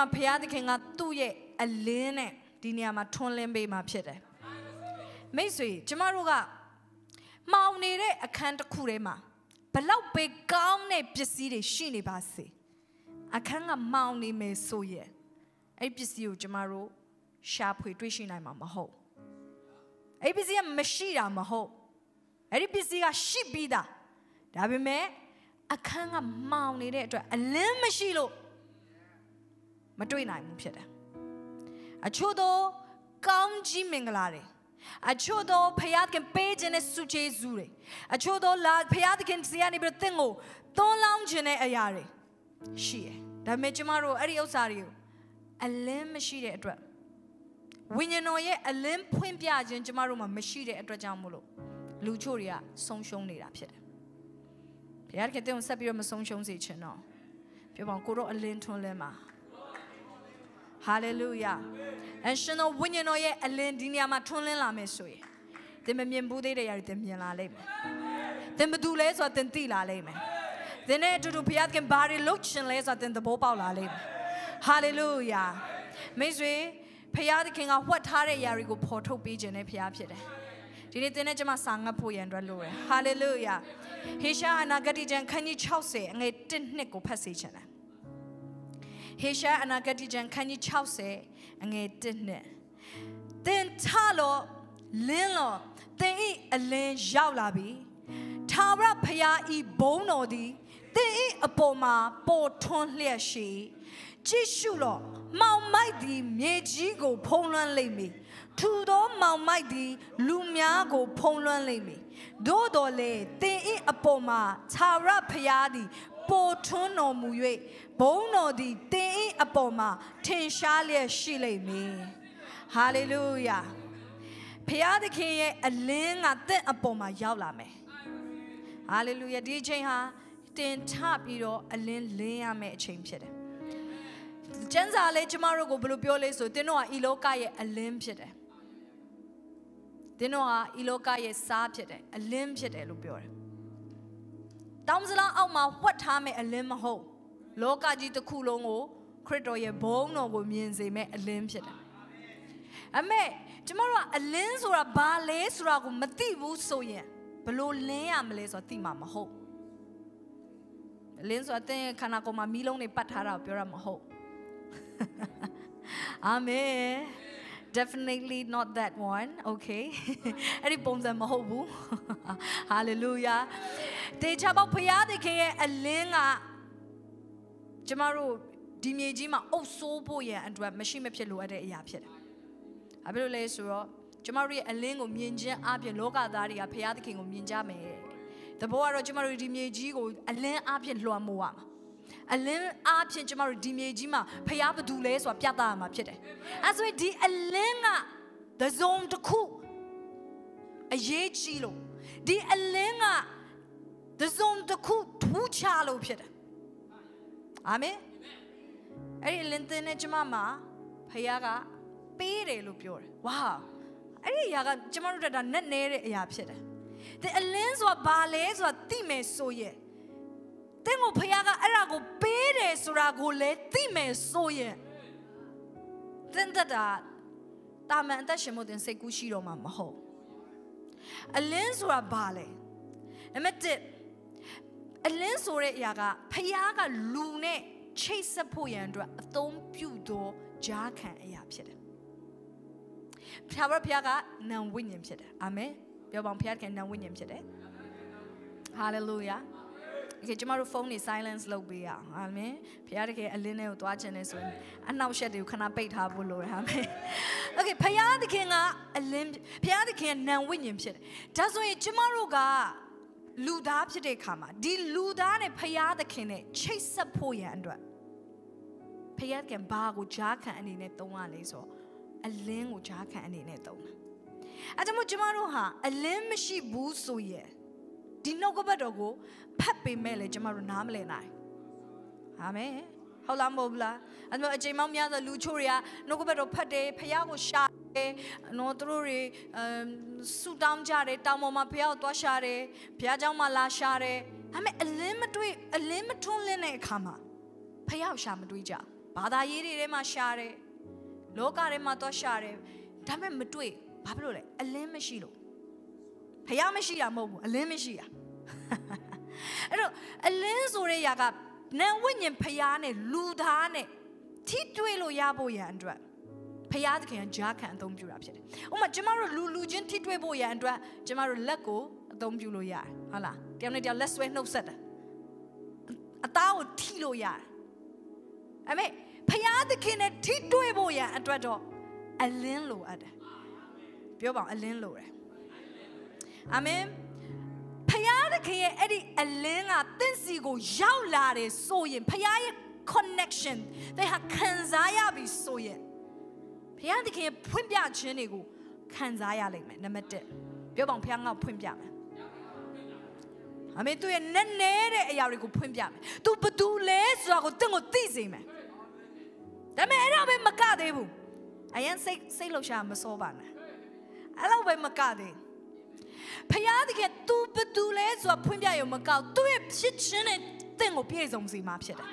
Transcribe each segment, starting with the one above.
နေ့မှာဖခင်သခင်ကသူ့ရဲ့အလင်းနဲ့ဒီနေရာမှာထွန်းလင်းပေးมาဖြစ်တယ်မိတ်ဆွေကျမတို့ကမှောင်နေတဲ့အခန်းတစ်ခုထဲမှာဘလောက်ပဲကောင်းတဲ့ပစ္စည်းတွေရှိနေပါစေအခန်းကမှောင်နေမယ်ဆိုရင်အဲ့ပစ္စည်းကိုကျမတို့ရှာဖွေတွေ့ရှိနိုင်မှာမဟုတ်အဲ့ပစ္စည်းကမရှိတာမဟုတ်အဲ့ဒီပစ္စည်းကရှိပြီးသားဒါပေမဲ့အခန်းကမှောင်နေတဲ့အတွက်အလင်းမရှိလို့ မတွေ့နိုင်ဘူးဖြစ်တယ်အချို့သောကောင်းကြီးမင်္ဂလာတွေအချို့သောဖယားခင်ပေးခြင်းနဲ့စုချေစုတွေအချို့သောလာဖယားခင်စီကနေပြီးတော့သင်ကိုသွန်းလောင်းခြင်းတဲ့အရာတွေရှိတယ်ဒါပေမဲ့ကျမတို့အဲ့ဒီဥစ္စာတွေကိုအလင်းမရှိတဲ့အတွက်ဝိညာဉ်တော်ရဲ့အလင်းဖွင့်ပြခြင်းကျမတို့မှာမရှိတဲ့အတွက်ကြောင့်မို့လို့လူချို့တွေကဆုံးရှုံးနေတာဖြစ်တယ်ဘုရားခင်တင်ဆက်ပြီးတော့မဆုံးရှုံးစေချင်တော့ပြောပါကိုတော့အလင်းထွန်းလင်းပါ ဟာလေလုယာအရှင်တော်ဝိညာဉ်တော်ရဲ့အလင်းဒီနေရာမှာထွန်းလင်းလာမယ်ဆိုရင်သင်မမြင်ဘူးသေးတဲ့ຢာတွေသင်မြင်လာလိမ့်မယ်သင်ဘသူလဲဆိုတာသင်သိလာလိမ့်မယ်သင်နဲ့အတူတူဘုရားခင်ဘာတွေလုပ်ချင်လဲဆိုတာသင်သဘောပေါက်လာလိမ့်မယ်ဟာလေလုယာမိတ်ဆွေဖခင်သခင်ကဝှက်ထားတဲ့ຢာတွေကိုဖော်ထုတ်ပေးခြင်းနဲ့ဖခင်ဖြစ်တယ်ဒီနေ့သင်နဲ့ကျွန်မစာငတ်ဖို့ရန်အတွက်လိုတယ်ဟာလေလုယာဟေရှာအနာဂတိကျမ်းခန်းကြီး60အငယ်1နှစ်ကိုဖတ်စေချင်တယ် ဟေရှာအနာဂတိကျမ်းခန်းကြီး60အငယ်1နှစ်သင်ထလို့လင်းလို့သင်ဤအလင်းရောက်လာပြီထာဝရဘုရားဤဘုန်းတော်သည်သင်ဤအပေါ်မှာပေါ်ထွန်းလျက်ရှိကြည့်ရှုလို့မောင်မိုက်သည်မြေကြီးကို ဖုံးလွှမ်းလိမ့်မည်ထူသောမောင်မိုက်သည် လူများကို ဖုံးလွှမ်းလိမ့်မည်သို့တော်လေသင်ဤအပေါ်မှာသာရဖျားသည်ပေါ်ထွန်းတော်မူ၍ ဘုန်းတော်သည်သင်ဤအပေါ်မှာထင်ရှားလျက်ရှိလိမ့်မည်ဟာလေလုယာဖျားသခင်ရဲ့အလင်းကသင်အပေါ်မှာရောက်လာမယ်ဟာလေလုယာဒီအချိန်ဟာတင်ထပြီးတော့အလင်းလင်းရမယ့်အချိန်ဖြစ်တယ်ကျမ်းစာလေးကျမတို့ကိုဘယ်လိုပြောလဲဆိုတင်းတို့ကဤလောကရဲ့အလင်းဖြစ်တယ်တင်းတို့ဟာဤလောကရဲ့စားဖြစ်တယ်အလင်းဖြစ်တယ်လို့ပြောတယ်တောင်စလားအောက်မှာဝှက်ထားမယ့်အလင်းမဟုတ် လောကကြီးတစ်ခုလုံးကိုခရစ်တော်ရဲ့ဘုန်းတော်ကိုမြင်စေမယ့်အလင်းဖြစ်တယ်အမေကျမတို့ကအလင်းဆိုတာဘာလဲဆိုတာကိုမသိဘူးဆိုရင်ဘလို့လင်းရမလဲဆိုတာသိမှာမဟုတ်အလင်းဆိုတာတဲ့ခန္ဓာကိုယ်မှာမီးလုံးတွေပတ်ထားတာကိုပြောတာမဟုတ် Amen. Definitely not that one. Okay. အဲ့ဒီပုံစံမဟုတ်ဘူး Hallelujah. တေချာပေါဖရားသခင်ရဲ့အလင်းက ကျမတို့ဒီမြေကြီးမှာအုပ်ဆိုးဖို့ရန်အတွက်မရှိမဖြစ်လိုအပ်တဲ့အရာဖြစ်တယ်။ဘာဖြစ်လို့လဲဆိုတော့ကျမတို့ရဲ့အလင်းကိုမြင်ခြင်းအပြင်လောကသားတွေကဖရားသခင်ကိုမြင်ကြမယ်။တဘောကတော့ကျမတို့ဒီမြေကြီးကိုအလင်းအပြင်လွှမ်းမိုးရမှာအလင်းအားဖြင့်ကျမတို့ဒီမြေကြီးမှာဖျားဘသူလဲဆိုတာပြသရမှာဖြစ်တယ်။အဲဆိုရင်ဒီအလင်းကသစုံတစ်ခုအရေးကြီးလို့ဒီအလင်းကသစုံတစ်ခုထူးခြားလို့ဖြစ်တယ်။ အာမင်။အဲ့ဒီအလင်းသင်နဲ့ကျမမှာဖျားကပေးတယ်လို့ပြောတယ်။ဝါအဲ့ဒီအရာကကျမတို့တက်တာနဲ့နဲတဲ့အရာဖြစ်တယ်။ဒီအလင်းဆိုတာဘာလဲဆိုတာသိမယ်ဆိုရဲ့သင်ကိုဖခင်ကအဲ့ဒါကိုပေးတယ်ဆိုတာကိုလည်းသိမယ်ဆိုရင်သင်တတာတာမန်အသက်ရှင်မှုတင်စိတ်ကူးရှိတော့မှာမဟုတ်အလင်းဆိုတာဘာလဲနံပါတ်1 အလင်းဆိုတဲ့အရာကဖခင်ကလူနဲ့ချိတ်ဆက်ဖို့ရန်အတွက်အသုံးပြုသောဂျားခံအရာဖြစ်တယ်ဖခင်ဘုရားကနံဝိညာဉ်ဖြစ်တယ်အာမင်ပြောပါအောင်ဖခင်ကနံဝိညာဉ်ဖြစ်တယ်ဟာလေလုယာ Okay ကျမတို့ဖုန်းတွေ silence လုပ်ပေးရအောင်အာမင်ဘုရားတကယ်အလင်းတွေကိုသွားခြင်းနဲ့ဆိုရင်အနောက်ရှက်တွေကိုခဏပိတ်ထားဖို့လိုတယ်အာမင် Okay ဘုရားသခင်ကအလင်းဘုရားသခင်ကနံဝိညာဉ်ဖြစ်တယ်ဒါဆိုရင်ကျမတို့က လူသားဖြစ်တဲ့ခါမှာဒီလူသားနဲ့ဘုရားသခင်နဲ့ချိတ်ဆက်ဖို့ရန်အတွက်ဘုရားသခင်ဘာကိုဂျားခံအနေနဲ့သုံးရလဲဆိုအလင်းကိုဂျားခံအနေနဲ့သုံးတာအဲဒါမို့ကျမတို့ဟာအလင်းမရှိဘူးဆိုရင်ဒီနှုတ်ကပတ်တော်ကိုဖတ်ပေမဲ့လည်းကျမတို့နားမလည်နိုင်အာမင် ဟုတ်လားမဟုတ်လားအဲ့တော့အချိန်မောင်းများသောလူချို့တွေကနှုတ်ကပတ်တော်ဖတ်တယ်ဖခင်ကိုရှာတယ်နော်သူတို့တွေအမ်ဆူတောင်းကြတယ်တောင်ပေါ်မှာဖခင်ကိုသွားရှာတယ်ဘုရားကျောင်းမှာလာရှာတယ်ဒါပေမဲ့အလင်းမတွေ့အလင်းမထွန်းလင်းတဲ့အခါမှာဖခင်ကိုရှာမတွေ့ကြဘာသာရေးတွေထဲမှာရှာတယ်လောကထဲမှာတော့ရှာတယ်ဒါပေမဲ့မတွေ့ဘာဖြစ်လို့လဲအလင်းမရှိလို့ဖះမရှိတာမဟုတ်ဘူးအလင်းမရှိတာအဲ့တော့အလင်းဆိုတဲ့ຢာက နံဝိညာဉ်ဖះနဲ့လူသားနဲ့ထိတွေ့လို့ရဖို့ရန်အတွက်ဖះသခင်ကဂျာခံအသုံးပြုတာဖြစ်တယ်။ဥပမာကျမတို့လူလူချင်းထိတွေ့ဖို့ရန်အတွက်ကျမတို့လက်ကိုအသုံးပြုလို့ရတယ်ဟုတ်လား။တယောက်နဲ့တယောက်လက်ဆွဲနှုတ်ဆက်တယ်။အသားကိုထိလို့ရတယ်။အမေဖះသခင်နဲ့ထိတွေ့ဖို့ရန်အတွက်တော့အလင်းလိုအပ်တယ်။ပြောပါအောင်အလင်းလိုတယ်။အာမင်။ဖ ခင်သခင်ရဲ့အဲ့ဒီအလင်းကတင့်စီကိုရောက်လာတယ်ဆိုရင်ဖခင်ရဲ့ connection they have ခံစားရပြီဆိုရင်ဖခင်သခင်ရဲ့ဖွင့်ပြခြင်းတွေကိုခံစားရလိမ့်မယ်နံပါတ်1ပြောပါအောင်ဖခင်ကဖွင့်ပြမယ်အမေသူရဲ့နည်းနည်းတဲ့အရာတွေကိုဖွင့်ပြမယ်။ तू ဘသူလဲဆိုတာကိုတင့်ကိုသိစေမယ်။ဒါပေမဲ့အဲ့တော့ပဲမကသေးဘူး။အရင်စိတ်စိတ်လှုပ်ရှားမစောပါနဲ့။အဲ့တော့ပဲမကသေးဘူး ဖယားသခင် तू ဘသူလဲဆိုတာဖွင့်ပြရုံမကောက်သူ့ရဲ့ဖြစ်ခြင်းနဲ့တင့်ကိုပြည့်စုံစေမှာဖြစ်တယ်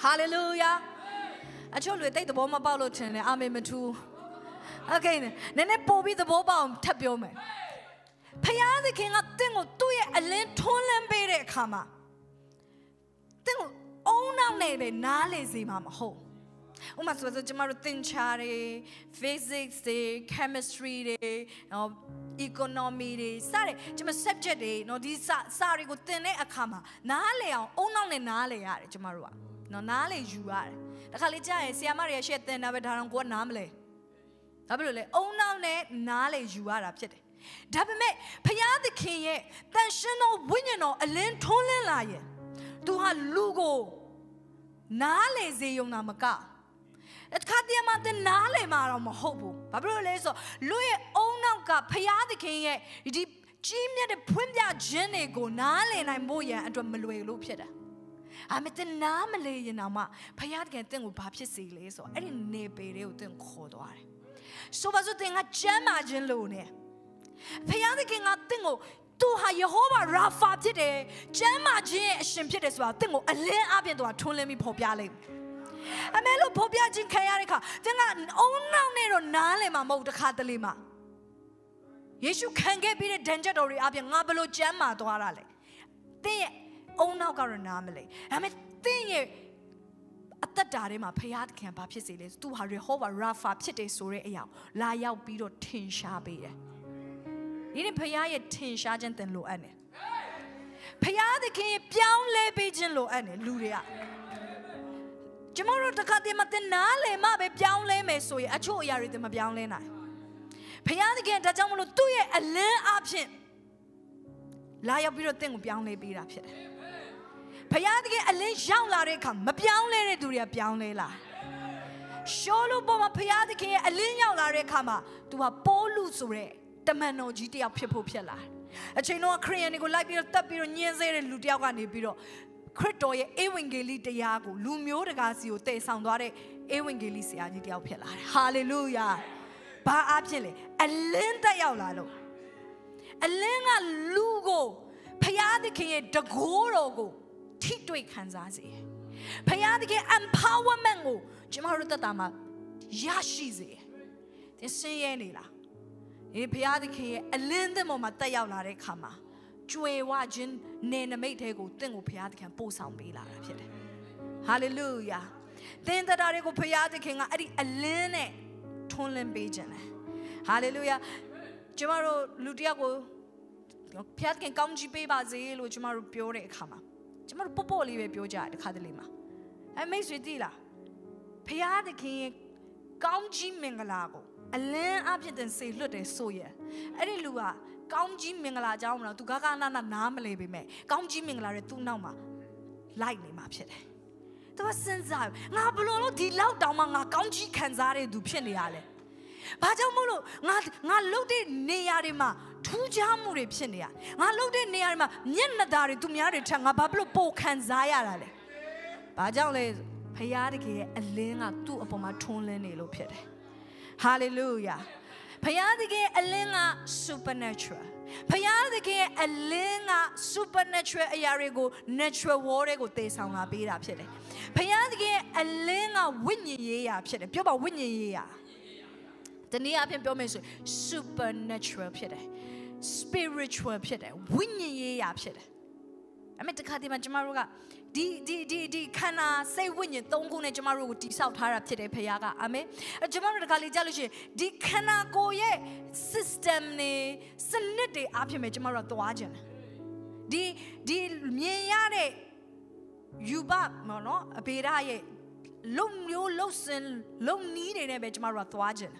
။ hallelujah အချို့လူတိတ်သဘောမပေါက်လို့ထင်တယ်အာမင်မထူး။ okay နည်းနည်းပို့ပြီးသဘောပေါက်အောင်ထပ်ပြောမယ်။ဖယားသခင်ကတင့်ကိုသူ့ရဲ့အလင်းထွန်းလန်းပေးတဲ့အခါမှာတင့်ကိုအုံနောက်နေပဲနားလေစေမှာမဟုတ် ဥမာဆိုတော့ကျမတို့သင်ချာတွေ physics တွေ chemistry တွေနော် economy တွေစတဲ့ကျမ subject တွေနော်ဒီစာစာတွေကိုသင်တဲ့အခါမှာနားလေအောင်အုံနောက်နဲ့နားလေရတယ်ကျမတို့ကနော်နားလေယူရတယ်တခါလေကြားရင်ဆီယမတွေကရှေ့သင်တာပဲဒါတော့ကိုကနားမလဲဘာဖြစ်လို့လဲအုံနောက်နဲ့နားလေယူရတာဖြစ်တယ်ဒါပေမဲ့ဖျားသခင်ရဲ့တန်ရှင်သောဝိညာဉ်တော်အလင်းထွန်းလင်းလာရင်သူဟာလူကိုနားလေစေယုံတာမက တခါတည်းမှတင်နားလေမှာတော့မဟုတ်ဘူးဘာဖြစ်လို့လဲဆိုလူရဲ့အုံနောက်ကဖျားသခင်ရဲ့ဒီကြီးမြတ်တဲ့ဖွင့်ပြခြင်းတွေကိုနားလည်နိုင်ဖို့ရန်အတွက်မလွယ်လို့ဖြစ်တာအမေတင်နားမလဲရင်တော့မှဖျားသခင်တင့်ကိုဘာဖြစ်စေလဲဆိုအဲ့ဒီနေပေတွေကိုတင့်ခေါ်သွားတယ်ဆိုပါစို့တင်ကကျမ်းမာခြင်းလို့နေဖျားသခင်ကတင့်ကိုသူဟာယေဟောဝါရာဖာဖြစ်တယ်ကျမ်းမာခြင်းရဲ့အရှင်ဖြစ်တယ်ဆိုတာတင့်ကိုအလင်းအပြင်သူကထွန်းလင်းပြီးဖော်ပြလိုက် အမေလို့ဖော်ပြခြင်းခံရတဲ့ခါတင်ကအုံနောက်နဲ့တော့နားလည်မှာမဟုတ်တခါတလေမှာယေရှုခံခဲ့ပြီးတဲ့ဒဏ်ချက်တော်တွေအပြင်ငါဘလို့ကျမ်းမာသွားတာလဲတင်းရဲ့အုံနောက်ကတော့နားမလဲဒါပေမဲ့တင်းရဲ့အသက်တာထဲမှာဖယားသခင်ဘာဖြစ်စေလဲသူဟာရေဟောဝါရာဖာဖြစ်တယ်ဆိုတဲ့အရာလာရောက်ပြီးတော့ထင်ရှားပေးတယ်ဒီနေ့ဖယားရဲ့ထင်ရှားခြင်းတင်လိုအပ်တယ်ဖယားသခင်ပြောင်းလဲပေးခြင်းလိုအပ်တယ်လူတွေက ကျမတို့တခါတည်းမတင်နားလေမှပဲပြောင်းလဲမယ်ဆိုရင်အချို့အရာတွေတင်မပြောင်းလဲနိုင်ဖယားသခင်ဒါကြောင့်မလို့သူ့ရဲ့အလင်းအဖြစ်လာရောက်ပြီးတော့တင့်ကိုပြောင်းလဲပေးတာဖြစ်တယ်ဖယားသခင်အလင်းရောက်လာတဲ့အခါမပြောင်းလဲတဲ့သူတွေကပြောင်းလဲလာရှောလို့ပေါ်မှာဖယားသခင်ရဲ့အလင်းရောက်လာတဲ့အခါမှာသူကပိုးလူဆိုတဲ့တမန်တော်ကြီးတယောက်ဖြစ်ဖို့ဖြစ်လာအချိန်တော့ခရိယန်တွေကိုလိုက်ပြီးတော့တက်ပြီးတော့ညှင်းဆဲတဲ့လူတယောက်ကနေပြီးတော့ ခရစ်တော်ရဲ့ဧဝံဂေလိတရားကိုလူမျိုးတကာစီကိုတည်ဆောင်သွားတဲ့ဧဝံဂေလိဆရာကြီးတယောက်ဖြစ်လာတယ်ဟာလေလုယာဘာအဖြစ်လဲအလင်းတက်ရောက်လာလို့အလင်းကလူကိုဖယားသခင်ရဲ့တကိုးတော်ကိုထိတွေ့ခံစားစေဖယားသခင် empowerment ကိုကျမတို့တက်တာမှာရရှိစေသင်ဆင်းရဲနေလားဒီဖယားသခင်ရဲ့အလင်းသစ်ပေါ်မှာတက်ရောက်လာတဲ့ခါမှာ ကျွေဝခြင်းနေနမိတ်တဲ့ကိုတင့်ကိုဖခင်သခင်ပို့ဆောင်ပေးလာတာဖြစ်တယ်ဟာလေလုယာသင်တရားတွေကိုဖခင်သခင်ကအဲ့ဒီအလင်းနဲ့ထွန်းလင်းပေးခြင်းတယ်ဟာလေလုယာကျမတို့လူတယောက်ကိုဖခင်သခင်ကောင်းချီးပေးပါစေလို့ကျမတို့ပြောတဲ့အခါမှာကျမတို့ပေါ့ပေါ့လေးပဲပြောကြတယ်တခါတလေမှာအဲမိတ်ဆွေသိလားဖခင်သခင်ရဲ့ကောင်းချီးမင်္ဂလာကိုအလင်းအဖြစ်တင်စေလွတ်တယ်ဆိုရင်အဲ့ဒီလူက ကောင်းကြီးမင်္ဂလာကြောင်းမလားသူကကနာနာနားမလဲပေမဲ့ကောင်းကြီးမင်္ဂလာတွေသူ့နောက်မှာလိုက်နေမှာဖြစ်တယ်။သူကစဉ်းစားငါဘလို့လို့ဒီလောက်တောင်မှငါကောင်းကြီးခံစားတဲ့သူဖြစ်နေရလဲ။ဘာကြောင့်မို့လို့ငါငါလှုပ်တဲ့နေရာတွေမှာထူးခြားမှုတွေဖြစ်နေရ။ငါလှုပ်တဲ့နေရာတွေမှာမျက်နှာသားတွေသူများတွေထက်ငါဘာလို့ပိုခံစားရတာလဲ။ဘာကြောင့်လဲဖယားတကယ်အလင်းကသူ့အပေါ်မှာထွန်းလင်းနေလို့ဖြစ်တယ်။ hallelujah ဖယားသခင်အလင်းက supernatural ဖယားသသခင်ရဲ့အလင်းက supernatural အရာတွေကို natural world တွေကိုတည်ဆောင်လာပေးတာဖြစ်တယ်ဘုရားသခင်ရဲ့အလင်းကဝိညာဉ်ရေးရာဖြစ်တယ်ပြောပါဝိညာဉ်ရေးရာတနည်းအားဖြင့်ပြောမယ်ဆို supernatural ဖြစ်တယ် spiritual ဖြစ်တယ်ဝိညာဉ်ရေးရာဖြစ်တယ်အမေတခါတည်းမှာကျမတို့က ဒီဒီဒီဒီခန္ဓာစိတ်ဝိညာဉ်သုံးခုနဲ့ကျမတို့ကိုတိဆောက်ထားတာဖြစ်တယ်ဖခင်ကအာမင်အဲကျမတို့တခါလေးကြားလို့ရှိရင်ဒီခန္ဓာကိုယ်ရဲ့ system နေစနစ်တွေအားဖြင့်ပဲကျမတို့ကသွားကြတယ်ဒီဒီမြင်ရတဲ့ယူဘမနော်အဘေရရဲ့လုံမျိုးလုံစင်လုံနီးတွေနဲ့ပဲကျမတို့ကသွားကြတယ်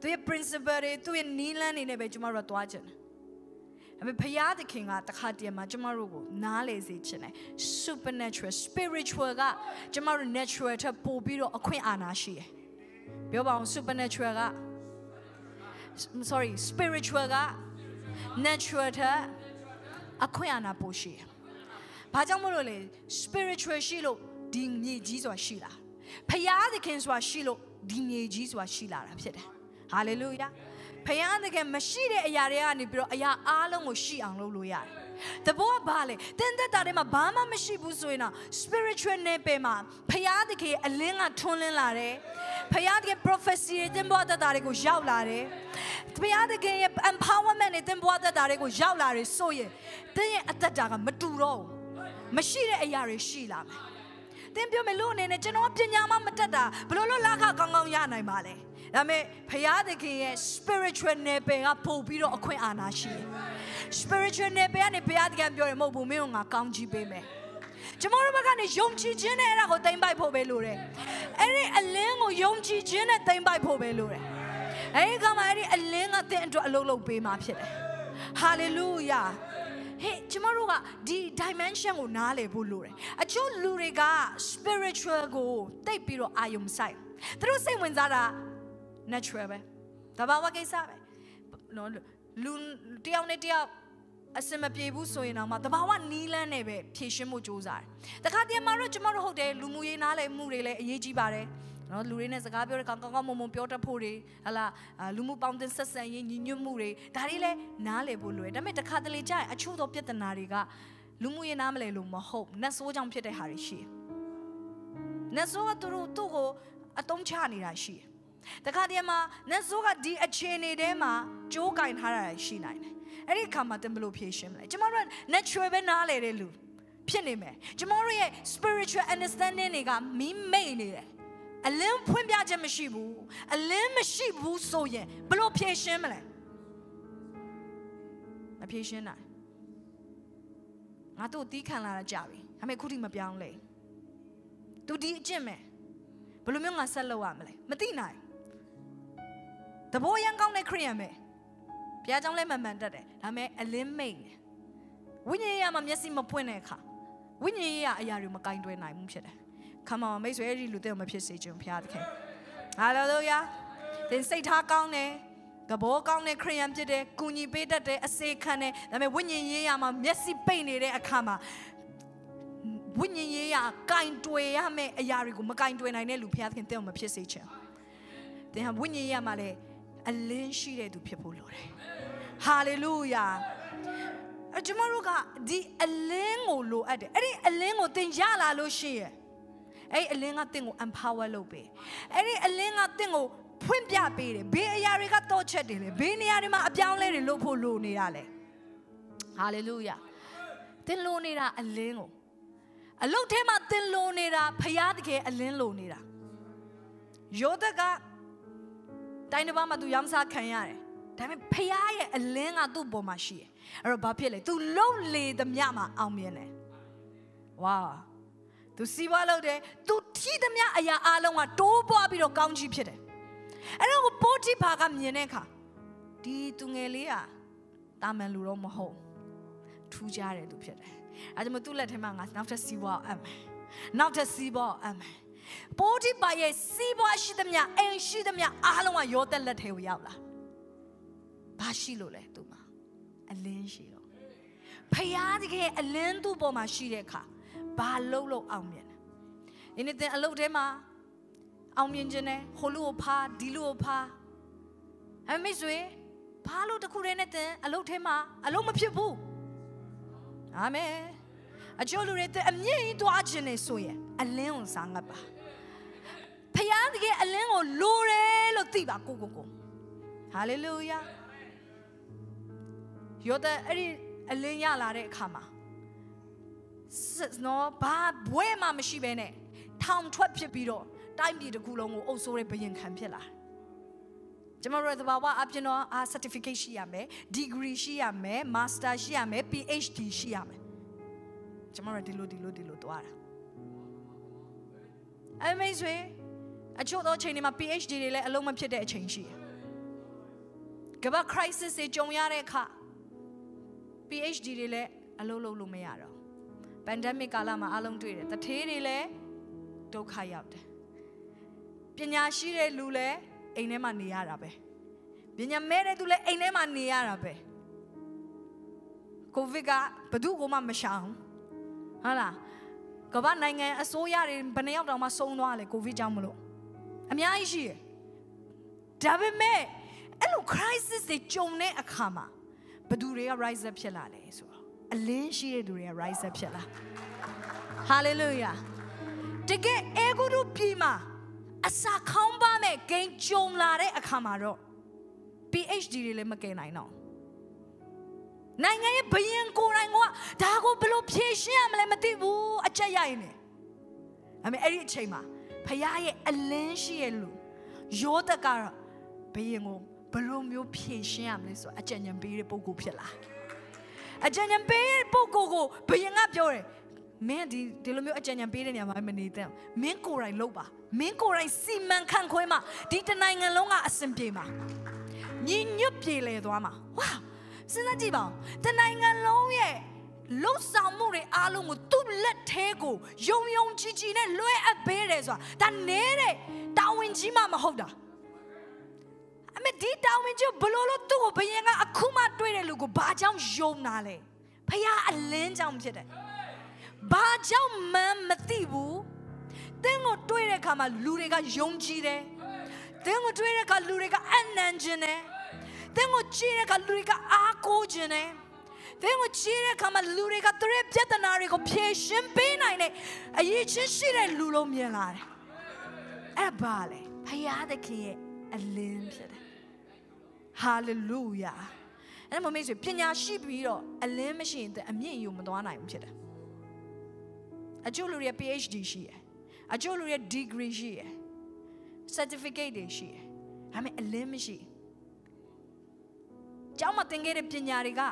သူရဲ့ principle တွေသူရဲ့နီးလန်းတွေနဲ့ပဲကျမတို့ကသွားကြတယ် အမေဖယားသခင်ကတခါတည်းမှာကျမတို့ကိုနားလေစေချင်တယ် supernatural spiritual ကကျမတို့ natural ထက်ပိုပြီးတော့အခွင့်အာဏာရှိတယ်ပြောပါအောင် supernatural က sorry spiritual က natural ထက်အခွင့်အာဏာပိုရှိတယ်ဘာကြောင့်မလို့လဲ spiritual ရှိလို့ဒီမြေကြီးဆိုတာရှိလာဖယားသခင်ဆိုတာရှိလို့ဒီမြေကြီးဆိုတာရှိလာတာဖြစ်တယ် hallelujah ဖခင်တကယ်မရှိတဲ့အရာတွေကနေပြီးတော့အရာအားလုံးကိုရှိအောင်လုပ်လို့ရတယ်။တဘောကဘာလဲ။တင်းသက်တာထဲမှာဘာမှမရှိဘူးဆိုရင်တော့ spiritual နဲ့ပဲမှာဖခင်တကယ်အလင်းကထွန်းလင်းလာတယ်။ဖခင်တကယ် prophecy တွေတင်းဘောသက်တာတွေကိုရောက်လာတယ်။ဖခင်တကယ်ရဲ့ empowerment တွေတင်းဘောသက်တာတွေကိုရောက်လာတယ်ဆိုရင်တင်းရဲ့အသက်တာကမတူတော့ဘူး။မရှိတဲ့အရာတွေရှိလာမယ်။တင်းပြောမယ်လို့အနေနဲ့ကျွန်တော်ပညာမှမတတ်တာဘယ်လိုလုပ်လာခကောင်းကောင်းရနိုင်ပါလဲ။ ဒါပေမဲ့ဖရာသခင်ရဲ့ spiritual level ကပို့ပြီးတော့အခွင့်အာဏာရှိတယ် spiritual level ကနေဖရာသခင်ပြောတယ်မဟုတ်ဘူးမင်းကငါကောင်းကြီးပေးမယ်ကျမတို့ဘက်ကနေယုံကြည်ခြင်းနဲ့အဲ့ဒါကိုသိမ့်ပိုက်ဖို့ပဲလိုတယ်အဲ့ဒီအလင်းကိုယုံကြည်ခြင်းနဲ့သိမ့်ပိုက်ဖို့ပဲလိုတယ်အဲ့ဒီကမှအဲ့ဒီအလင်းကတင့်အတွက်အလုပ်လုပ်ပေးမှာဖြစ်တယ် hallelujah ဟေးကျမတို့ကဒီ dimension ကိုနားလည်ဖို့လိုတယ်အချို့လူတွေက spiritual ကိုတိတ်ပြီးတော့အာယုံဆိုင်သူတို့စိတ်ဝင်စားတာ natural ပဲတဘာဝကိစ္စပဲနော်လူတယောက်နဲ့တယောက်အစင်မပြေဘူးဆိုရင်တော့မှတဘာဝနီးလန်းနဲ့ပဲဖြည့်ရှင်းမှုစူးစမ်းတယ်တခါတည်းမှာတော့ကျမတို့ဟုတ်တယ်လူမှုရေးနားလည်မှုတွေလည်းအရေးကြီးပါတယ်နော်လူတွေနဲ့စကားပြောတဲ့ကောင်ကောင်းကောင်းမွန်မွန်ပြောတတ်ဖို့တွေဟလာလူမှုပေါင်းတင်ဆက်ဆံရေးညီညွတ်မှုတွေဒါတွေလည်းနားလည်ဖို့လိုတယ်ဒါပေမဲ့တခါတလေကြာရင်အချို့သောပြဿနာတွေကလူမှုရေးနားမလည်လို့မဟုတ်နတ်ဆိုးကြောင့်ဖြစ်တဲ့ဟာတွေရှိတယ်နတ်ဆိုးကသူတို့သူ့ကိုအတုံးချနေတာရှိတယ် တခါတည်းမှာနတ်ဆိုးကဒီအခြေအနေထဲမှာကြိုးကင်ထားတာရှိနိုင်တယ်အဲ့ဒီအခါမှာတင်ဘလို့ဖြေရှင်းမလဲကျမတို့က natural ပဲနားလေတဲ့လူဖြစ်နေမယ်ကျမတို့ရဲ့ spiritual understanding တွေကမီးမိတ်နေတယ်အလင်းဖွင့်ပြခြင်းမရှိဘူးအလင်းမရှိဘူးဆိုရင်ဘလို့ဖြေရှင်းမလဲမဖြေရှင်းနိုင်ငါတို့တီးခံလာတာကြာပြီဒါပေမဲ့ခုထိမပြောင်းလဲသူဒီအကျင့်မယ်ဘယ်လိုမျိုးငါဆက်လုပ်ရမလဲမသိနိုင် တဘောရန်ကောင်းတဲ့ခရိယံပဲဘုရားကျောင်းလည်းမှန်မှန်တက်တယ်ဒါပေမဲ့အလင်းမိတ်တယ်ဝိညာဉ်ရေးမှာမျက်စိမပွင့်တဲ့အခါဝိညာဉ်ရေးအရာတွေမကင်တွယ်နိုင်ဘူးဖြစ်တယ်ခမမမိတ်ဆွေအဲ့ဒီလူတဲ့မဖြစ်စေချင်ဘုရားသခင်ဟာလေလုယာသင်စိတ်ထားကောင်းတယ်ကဘောကောင်းတဲ့ခရိယံဖြစ်တယ်ကုညီပေးတတ်တယ်အစေခံတယ်ဒါပေမဲ့ဝိညာဉ်ရေးရမှာမျက်စိပိတ်နေတဲ့အခါမှာဝိညာဉ်ရေးရကင်တွယ်ရမယ့်အရာတွေကိုမကင်တွယ်နိုင်တဲ့လူဘုရားသခင်တဲ့မဖြစ်စေချင်သင်ဟာဝိညာဉ်ရေးရမှာလည်း အလင်းရှိတဲ့သူဖြစ်ဖို့လိုတယ်ဟာလေလုယာအကျွန်တော်တို့ကဒီအလင်းကိုလိုအပ်တယ်အဲ့ဒီအလင်းကိုသင်ရလာလို့ရှိရဲ့အဲ့ဒီအလင်းကသင်ကို empower လုပ်ပေးအဲ့ဒီအလင်းကသင်ကိုဖွင့်ပြပေးတယ်ဘေးအရာတွေကတော့ချက်တယ်လေဘေးနေရာတွေမှာအပြောင်းလဲတွေလုပ်ဖို့လိုနေတာလေဟာလေလုယာသင်လိုနေတာအလင်းကိုအလုတ်ထဲမှာသင်လိုနေတာဖရာတကယ်အလင်းလိုနေတာယောသက တိုင်းတစ်ပါးမှာ तू ရောင်းစားခံရတယ်ဒါပေမဲ့ဖះရဲ့အလင်းကသူ့ပေါ်မှာရှိတယ်အဲ့တော့ဘာဖြစ်လဲ तू လုံလေသမျှမှာအောင်မြင်တယ်ဝါ तू စီးပွားလုပ်တယ် तू ထိသမျှအရာအလုံးကတိုးပွားပြီးတော့ကောင်းကြီးဖြစ်တယ်အဲ့တော့ပိုးတိဖာကမြင်တဲ့အခါဒီသူငယ်လေးကတာမန်လူတော့မဟုတ်ထူးကြတယ်သူဖြစ်တယ်အဲဒါမှသူ့လက်ထဲမှာငါနောက်ထပ်စီးပွားအပ်မယ်နောက်ထပ်စီးပွားအပ်မယ် ပိုးတိပါရဲ့စီးပွားရှိသမျှအိမ်ရှိသမျှအားလုံးကရောသက်လက်ထဲကိုရောက်လာဘာရှိလို့လဲသူမှာအလင်းရှိတော့ဖယားတကယ်အလင်းသူ့ပေါ်မှာရှိတဲ့အခါဘာလုံးလုံးအောင်မြင်တယ်ဒီနေ့သင်အလုပ်ထဲမှာအောင်မြင်ခြင်းနဲ့ဟိုလူကိုဖားဒီလူကိုဖားအမေဆိုရင်ဘာလို့တခုတည်းနဲ့တင်အလုပ်ထဲမှာအလုပ်မဖြစ်ဘူးအာမင်အချို့လူတွေတဲ့အမြင့်ကြီးသွားခြင်းနေဆိုရင် အလင်းကိုစားငတ်ပါဖယားတကယ်အလင်းကိုလိုတယ်လို့သိပါကိုကိုကိုဟာလေလုယာယောတဲ့အဲ့ဒီအလင်းရလာတဲ့အခါမှာနော်ဘာဘွဲမှမရှိဘဲနဲ့ထောင်ထွက်ဖြစ်ပြီးတော့တိုင်းပြည်တစ်ခုလုံးကိုအုပ်စိုးတဲ့ဘယင်ခံဖြစ်လာတယ်ကျမတို့သဘာဝအပြင်တော့အာ certificate ရှိရမယ် degree ရှိရမယ် master ရှိရမယ် PhD ရှိရမယ်ကျမတို့ဒီလိုဒီလိုဒီလိုသွားတာ အမေဆွေအချို့သောအချိန်တွေမှာ PhD တွေလည်းအလုံးမဖြစ်တဲ့အချိန်ရှိတယ်ကမ္ဘာ crisis တွေကြုံရတဲ့အခါ PhD တွေလည်းအလုံးလုံးလို့မရတော့ pandemic ကာလမှာအလုံးတွေ့တယ်တထေးတွေလည်းဒုက္ခရောက်တယ်ပညာရှိတဲ့လူလည်းအိမ်ထဲမှာနေရတာပဲပညာမဲ့တဲ့သူလည်းအိမ်ထဲမှာနေရတာပဲကိုဗစ်ကဘယ်သူမှမရှောင်ဟုတ်လား ကမ္ဘာနိုင်ငံအစိုးရတွေဘယ်နှယောက်တောင်မှဆုံးသွားလဲကိုဗစ်ကြောင့်မလို့အများကြီးရှိတယ်ဒါပေမဲ့အဲ့လို crisis တွေကြုံတဲ့အခါမှာဘယ်သူတွေက rise up ဖြစ်လာလဲဆိုတော့အလင်းရှိတဲ့သူတွေက rise up ဖြစ်လာ hallelujah တကယ်အေဂုရုပြည်မှာအစာခေါင်းပါမဲ့ဂိမ်းကြုံလာတဲ့အခါမှာတော့ PhD တွေလည်းမကယ်နိုင်တော့ နိုင်ငံရဲ့ဘယင်ကိုယ်တိုင်ကဒါကိုဘယ်လိုဖြေရှင်းရမလဲမသိဘူးအချက်ရရင်လေအမေအဲ့ဒီအချိန်မှာဖခင်ရဲ့အလင်းရှိရဲ့လူယောသကတော့ဘယင်ကိုဘယ်လိုမျိုးဖြေရှင်းရမလဲဆိုအကြံဉာဏ်ပေးတဲ့ပုံကိုဖြစ်လာအကြံဉာဏ်ပေးတဲ့ပုံကိုကိုဘယင်ကပြောတယ်မင်းဒီဒီလိုမျိုးအကြံဉာဏ်ပေးတဲ့နေရာမှာမနေသင့်မင်းကိုယ်တိုင်လုပ်ပါမင်းကိုယ်တိုင်စီမံခန့်ခွဲမှာဒီတနိုင်ငံလုံးကအဆင်ပြေမှာညီညွတ်ပြေလေသွားမှာဝါ စဉ်းစားကြည့်ပါဦးတနိုင်ငံလုံးရဲ့လှုပ်ဆောင်မှုတွေအားလုံးကိုသူ့လက်ထဲကိုယုံယုံကြည်ကြည်နဲ့လွှဲအပ်ပေးတယ်ဆိုတာဒါနေတဲ့တာဝန်ကြီးမှမဟုတ်တာအမေဒီတာဝန်ကြီးဘလို့လို့သူ့ကိုဘယင်ကအခုမှတွေ့တဲ့လူကိုဘာကြောင့်ယုံတာလဲဖခင်အလင်းကြောင့်ဖြစ်တယ်ဘာကြောင့်မှမသိဘူးတင်းကိုတွေ့တဲ့အခါမှာလူတွေကယုံကြည်တယ်တင်းကိုတွေ့တဲ့အခါလူတွေကအနံ့ခြင်းတယ် တင်းကိုကြည့်တဲ့အခါလူတွေကအားကိုးခြင်းတယ်သင်ကိုကြည့်တဲ့အခါမှာလူတွေကသူရဲ့ပြဿနာတွေကိုဖြေရှင်းပေးနိုင်တဲ့အရေးချင်းရှိတဲ့လူလုံးမြင်လာတယ်။အဲ့ဘာလဲဖယားသခင်ရဲ့အလင်းဖြစ်တယ်။ဟာလေလုယာ။အဲ့မမေ့ဆိုပညာရှိပြီးတော့အလင်းမရှိရင်အမြင့်ယူမသွားနိုင်ဘူးဖြစ်တယ်။အကျိုးလူတွေ PhD ရှိတယ်။အကျိုးလူတွေ degree ရှိတယ်။ certificate တွေရှိတယ်။ဒါပေမဲ့အလင်းမရှိ။ ကျောင်းမှာသင်ခဲ့တဲ့ပညာတွေက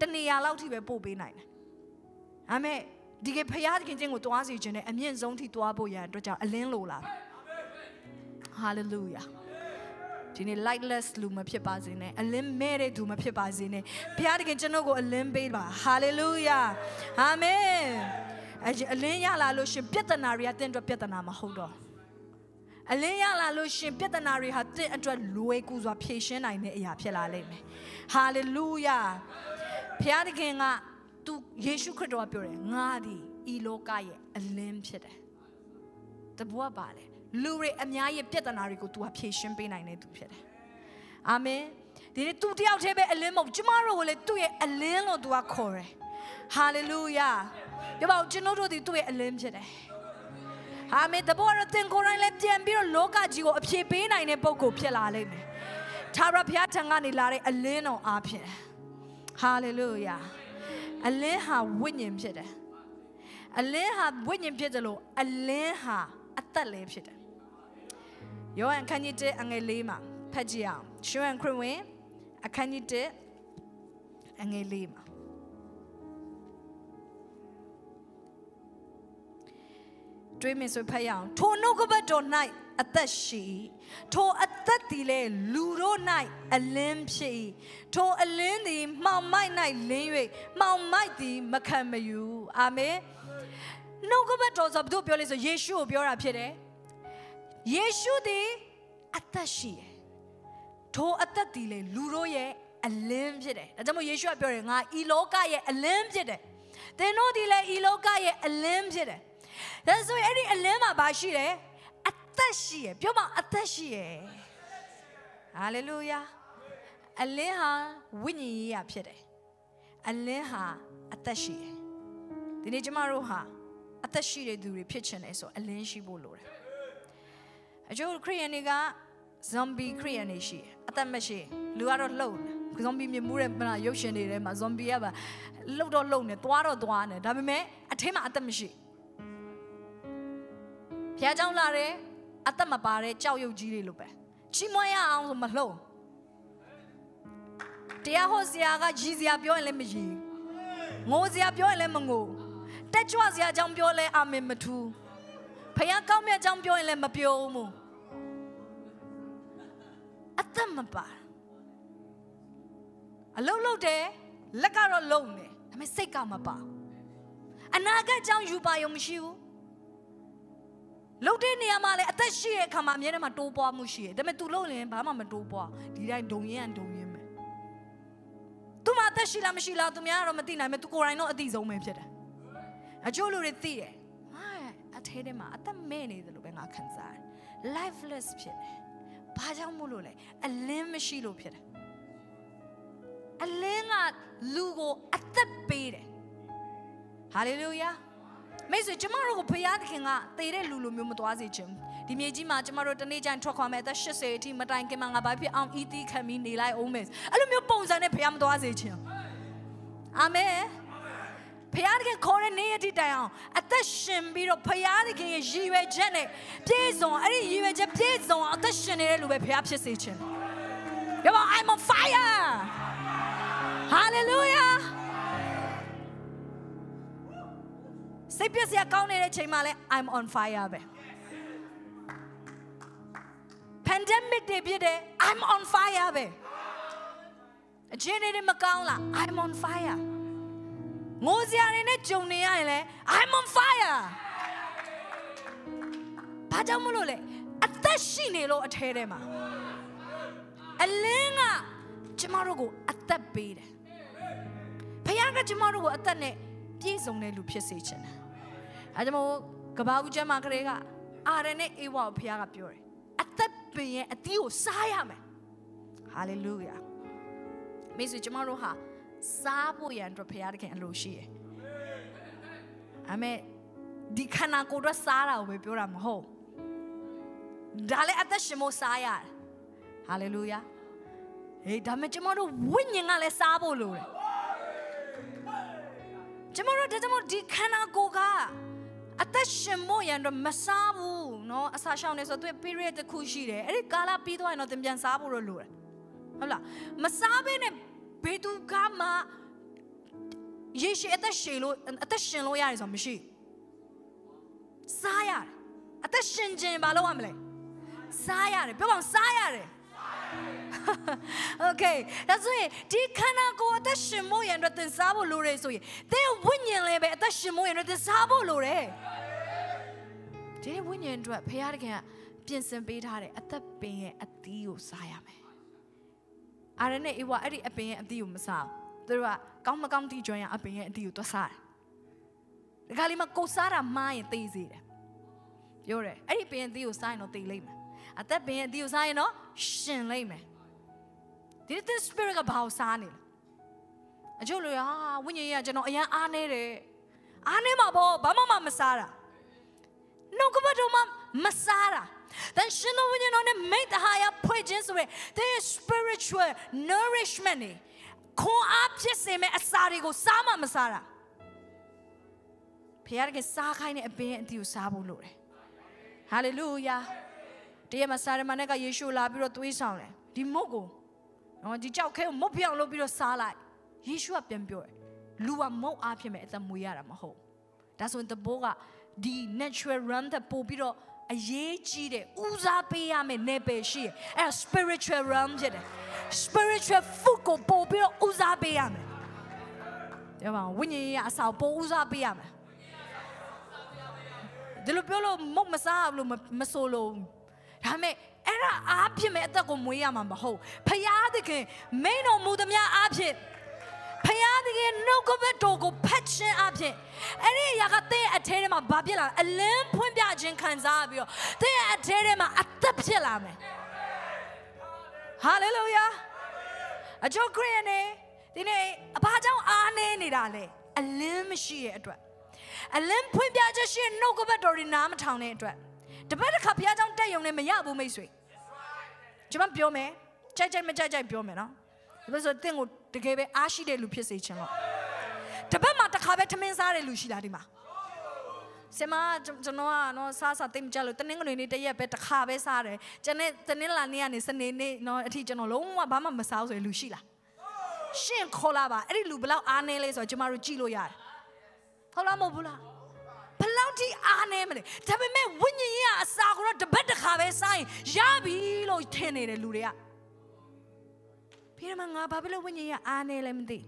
တနေရာလောက်ထိပဲပို့ပေးနိုင်တယ်။ဒါမဲ့ဒီကဖယားခင်ချင်းကိုတွားစီခြင်းနဲ့အမြင့်ဆုံးထိတွားဖို့ရန်အတွက်ကြောင့်အလင်းလိုလာ။ Hallelujah ။ဒီနေ့ lightless လူမဖြစ်ပါစေနဲ့အလင်းမဲ့တဲ့သူမဖြစ်ပါစေနဲ့ဖယားခင်ကျွန်တော်ကိုအလင်းပေးပါ Hallelujah ။ Amen ။အဲ့အလင်းရလာလို့ရှင်ပြဿနာတွေကတင့်အတွက်ပြဿနာမဟုတ်တော့ အလင်းရလာလို့ရှင်ပြဿနာတွေဟာတင့်အတွက်လွယ်ကူစွာဖြေရှင်းနိုင်တဲ့အရာဖြစ်လာလိမ့်မယ်။ Hallelujah ။ဖျားတခင်ကသူယေရှုခရစ်တော်ကပြောတယ်ငါသည်ဤလောကရဲ့အလင်းဖြစ်တယ်တဘွားပါလေလူတွေအများရဲ့ပြဿနာတွေကို तू ဟာဖြေရှင်းပေးနိုင်တဲ့သူဖြစ်တယ်အာမင်ဒီနေ့ तू တယောက်တည်းပဲအလင်းမဟုတ်ကျမတို့ကိုလည်းသူ့ရဲ့အလင်းလို့ तू ကခေါ်တယ်ဟာလေလုယာပြောပါဦးကျွန်တော်တို့ဒီသူ့ရဲ့အလင်းဖြစ်တယ် အာမင်တဘွားတော့သင်ကိုယ်တိုင်လည်းပြန်ပြီးတော့လောကကြီးကိုအဖြေပေးနိုင်တဲ့ပုံကိုဖြစ်လာလိမ့်မယ်သာရဘုရားထံကနေလာတဲ့အလင်းတော်အားဖြင့်ဟာလေလုယာအလင်းဟာဝိညာဉ်ဖြစ်တယ်အလင်းဟာဝိညာဉ်ဖြစ်တယ်လို့အလင်းဟာအသက်လည်းဖြစ်တယ်ယောဟန်ခန်းကြီး1အငယ်၄မှာဖတ်ကြည့်အောင်ရှွမ်ခရစ်ဝင်အခန်းကြီး1အငယ်၄မှာ တွေးမဆိုဖတ်ရအောင်ထိုနှုတ်ကပတ်တော်၌အသက်ရှိထိုအသက်သည်လေလူတို့၌အလင်းဖြစ်၏ထိုအလင်းသည်မှောင်မိုက်၌လင်း၍မှောင်မိုက်သည်မခံမယူအာမင်နှုတ်ကပတ်တော်ဆိုဘုပြောလဲဆိုယေရှုကိုပြောတာဖြစ်တယ်ယေရှုသည်အသက်ရှိတယ်ထိုအသက်သည်လေလူတို့ရဲ့အလင်းဖြစ်တယ်ဒါကြောင့်မို့ယေရှုကပြောတယ်ငါဤလောကရဲ့အလင်းဖြစ်တယ်သင်တို့ဒီလေဤလောကရဲ့အလင်းဖြစ်တယ် ဒါဆိုရင်အဲ့ဒီအလင်းမှာဘာရှိတယ်အသက်ရှိရပြောမအသက်ရှိရဟာလေလုယာအလင်းဟာဝိညာဉ်ရေးရဖြစ်တယ်အလင်းဟာအသက်ရှိတယ်ဒီနေ့ကျမတို့ဟာအသက်ရှိတဲ့သူတွေဖြစ်ချင်တယ်ဆိုအလင်းရှိဖို့လိုတယ်အကျိုးခရိယန်တွေက zombie ခရိယန်တွေရှိတယ်အသက်မရှိလူကတော့လှုပ်နေ zombie မြင်မှုတဲ့မလားရုပ်ရှင်တွေထဲမှာ zombie ကပါလှုပ်တော့လှုပ်နေသွားတော့သွားနေဒါပေမဲ့အထင်းမှာအသက်မရှိ ဘုရားကြောင့်လာတယ်အသက်မပါတဲ့ကြောက်ရွံ့ကြီးတွေလိုပဲချီးမွမ်းရအောင်ဆိုမလှုံ့တရားဟောစရာကရည်စရာပြောရင်လည်းမရည်ငိုစရာပြောရင်လည်းမငိုတက်ကြွစရာအကြောင်းပြောလဲအာမင်မထူးဖခင်ကောင်းမြတ်အကြောင်းပြောရင်လည်းမပြောဘူးအသက်မပါအလုံးလုံးတယ်လက်ကတော့လုံးနေဒါပေမဲ့စိတ်ကမပါအနာဂတ်အကြောင်းယူပါရုံမရှိဘူး လုံတဲ့နေရာမှာလည်းအသက်ရှိတဲ့အခါမှာအများနဲ့မှာတိုးပွားမှုရှိတယ်ဒါပေမဲ့ तू လုံရင်ဘာမှမတိုးပွားဒီတိုင်းဒုံရင်ဒုံရင်ပဲ तू မှာအသက်ရှိလားမရှိလား तू များတော့မသိနိုင်မဲ့ तू ကိုယ်တိုင်တော့အသိဆုံးပဲဖြစ်တယ်အချို့လူတွေသိတယ်ဟာအထဲထဲမှာအသက်မဲ့နေတယ်လို့ပဲငါခံစားတယ် lifeless ဖြစ်တယ်ဘာကြောင့်မို့လို့လဲအလင်းမရှိလို့ဖြစ်တယ်အလင်းကလူကိုအသက်ပေးတယ်ဟာလေလုယာ မိတ်ဆွေကျမတို့ကိုဖခင်သခင်ကသေတဲ့လူလိုမျိုးမသွားစေချင်ဘူးဒီမြေကြီးမှာကျမတို့တနေ့ကျရင်ထွက်ခွာမယ်အသက်80အထိမတိုင်ခင်မှာငါဘာဖြစ်အောင်ဤတီးခံပြီးနေလိုက်အောင်မယ်အဲ့လိုမျိုးပုံစံနဲ့ဖခင်မသွားစေချင်အာမင်ဖခင်ကခေါ်တဲ့နေ့ရက်တိတိုင်အောင်အသက်ရှင်ပြီးတော့ဖခင်ရဲ့ရည်ရွယ်ချက်နဲ့ပြည့်စုံအဲ့ဒီရည်ရွယ်ချက်ပြည့်စုံအောင်အသက်ရှင်နေတဲ့လူပဲဖခင်ဖြစ်စေချင်တယ်ပြောပါ I'm on fire hallelujah စိတ်ပြည့်စရာကောင်းနေတဲ့ချိန်မှာလဲ I'm on fire ပဲ pandemic တွေဖြစ်တယ် I'm on fire ပဲအချင်းတွေမကောင်းလား I'm on fire ငိုစရာတွေနဲ့ကြုံနေရရင်လဲ I'm on fire ဘာကြောင့်မလို့လဲအသက်ရှိနေလို့အထဲထဲမှာအလင်းကကျမတို့ကိုအသက်ပေးတယ်ဖခင်ကကျမတို့ကိုအသက်နဲ့ပြည့်စုံတဲ့လူဖြစ်စေချင်တယ် အဲဒါမို့ကဘာဦးကျမ်းမာကလေးကအာရနဲ့အေဝါကိုဖခင်ကပြောတယ်အသက်ပင်ရဲ့အသီးကိုစားရမယ်ဟာလေလုယာမိတ်ဆွေကျမတို့ဟာစားဖို့ရန်အတွက်ဖခင်တခင်အလိုရှိတယ်အမေဒီခန္ဓာကိုယ်တော့စားတာကိုပဲပြောတာမဟုတ်ဒါလည်းအသက်ရှင်ဖို့စားရတယ်ဟာလေလုယာဟေးဒါမဲ့ကျမတို့ဝိညာဉ်ကလည်းစားဖို့လိုတယ်ကျမတို့ဒါကြောင့်ဒီခန္ဓာကိုယ်က အသက်ရှင်ဖို့ရန်တော့မစားဘူးเนาะအစာရှောင်နေဆိုသူ period တစ်ခုရှိတယ်အဲ့ဒီကာလပြီးသွားရင်တော့သင်ပြန်စားဖို့တော့လိုတယ်ဟုတ်လားမစားဘဲနဲ့ဘေသူကမှရေရှည်အသက်ရှင်လို့အသက်ရှင်လို့ရတယ်ဆိုမရှိစားရတယ်အသက်ရှင်ခြင်းဘာလို့ရမလဲစားရတယ်ပြောပါဦးစားရတယ် Okay ဒါဆိုရင်ဒီခန္ဓာကိုယ်အသက်ရှင်ဖို့ရန်အတွက်သင်စားဖို့လိုတယ်ဆိုရင်သင်ဝိညာဉ်လည်းပဲအသက်ရှင်ဖို့ရန်အတွက်သင်စားဖို့လိုတယ်ဒီဝိညာဉ်အတွက်ဖခင်တခင်ကပြင်ဆင်ပေးထားတယ်အသက်ပင်ရဲ့အသီးကိုစားရမယ်အာရနဲ့အေဝါအဲ့ဒီအပင်ရဲ့အသီးကိုမစားဘူးသူတို့ကကောင်းမကောင်းတီးကြွရအပင်ရဲ့အသီးကိုသွားစားတယ်ဒီကလေးမှာကိုစားတာမှားရင်သိစေတယ်ပြောတယ်အဲ့ဒီပင်ရဲ့အသီးကိုစားရင်တော့သိလိမ့်မယ်အသက်ပင်ရဲ့အသီးကိုစားရင်တော့ရှင်လိမ့်မယ် ဒီသစ် spirit ကဘာကိုစားနေလဲအကျို့လူဟာဝိညာဉ်ရေးကကျွန်တော်အရန်အားနေတယ်အားနေမှာပေါ့ဘာမှမစားတာနှုတ်ကပတ်တော်မှမစားတာတန်ရှင်တော်ဝိညာဉ်တော်နဲ့မိတ္တဟာရဖွဲ့ခြင်းဆိုရယ် the spiritual nourishment နေခွန်အားဖြစ်စေမဲ့အစာတွေကိုစားမှမစားတာဖခင်ကစားခိုင်းတဲ့အပင်အတီကိုစားဖို့လိုတယ် hallelujah တရက်မှာစာရမနဲ့ကယေရှုလာပြီးတော့သွေးဆောင်တယ်ဒီမုတ်ကို နော်ဒီကြောက်ခဲကိုမုတ်ပြောင်လုပ်ပြီးတော့စားလိုက်ယေရှုကပြန်ပြောတယ်လူကမုတ်အားဖြစ်မဲ့အသက်မွေးရတာမဟုတ်ဒါဆိုရင်တဘိုးကဒီ natural run တဲ့ပို့ပြီးတော့အရေးကြီးတယ်ဦးစားပေးရမယ်နေပယ်ရှိတယ်အဲ spiritual run ဖြစ်တယ် spiritual food ကိုပို့ပြီးတော့ဦးစားပေးရမယ်တဲ့ပါဝိညာဉ်ရေးအစာပို့ဦးစားပေးရမယ်ဒီလိုပြောလို့မုတ်မစားဘူးလို့မဆိုလို့ဒါမဲ့ အဲ့ဒါအားဖြင့်မဲ့အသက်ကိုမွေးရမှာမဟုတ်ဖယားသခင်မိန်တော်မူသမျှအားဖြင့်ဖယားသခင်နှုတ်ကပတ်တော်ကိုဖတ်ခြင်းအပြင်အဲ့ဒီအရာကတဲ့ရဲ့အထဲထဲမှာဘာဖြစ်လာလဲအလင်းဖွင့်ပြခြင်းခံစားပြီးတော့တဲ့ရဲ့အထဲထဲမှာအသက်ဖြစ်လာမယ်ဟာလေလုယာအချို့ခရီးနေဒီနေ့အဘာကြောင့်အားနေနေတာလဲအလင်းမရှိရဲ့အတွက်အလင်းဖွင့်ပြချက်ရှိနှုတ်ကပတ်တော်တွေနားမထောင်တဲ့အတွက် တပတ်တစ်ခါဘုရားကြောင့်တက်ယုံနဲ့မရဘူးမိတ်ဆွေကျွန်မပြောမယ်ကြိုက်ကြိုက်မကြိုက်ကြိုက်ပြောမယ်နော်ဒါပေမဲ့ဆိုတင့်ကိုတကယ်ပဲအားရှိတဲ့လူဖြစ်စေချင်လို့တပတ်မှာတစ်ခါပဲထမင်းစားတဲ့လူရှိလားဒီမှာဆင်မကျွန်တော်ကနော်စားစားတိတ်မကြလို့တနင်္ဂနွေနေ့တရက်ပဲတစ်ခါပဲစားတယ်ကျွန်တော်တနင်္လာနေ့ကနေစနေနေ့နော်အထိကျွန်တော်လုံးဝဘာမှမစားဆိုရင်လူရှိလားရှင့်ခေါ်လာပါအဲ့ဒီလူဘလောက်အားနေလဲဆိုတော့ကျမတို့ကြည့်လို့ရတယ်ဟုတ်လားမဟုတ်ဘူးလားဘ လောက်ထိအားနေမလဲဒါပေမဲ့ဝိညာဉ်ရေးအစာကိုတော့တပတ်တစ်ခါပဲစားရင်ရပြီလို့ထင်နေတယ်လူတွေကပြီးတော့မှငါဘာဖြစ်လို့ဝိညာဉ်ရေးအားနေလဲမသိ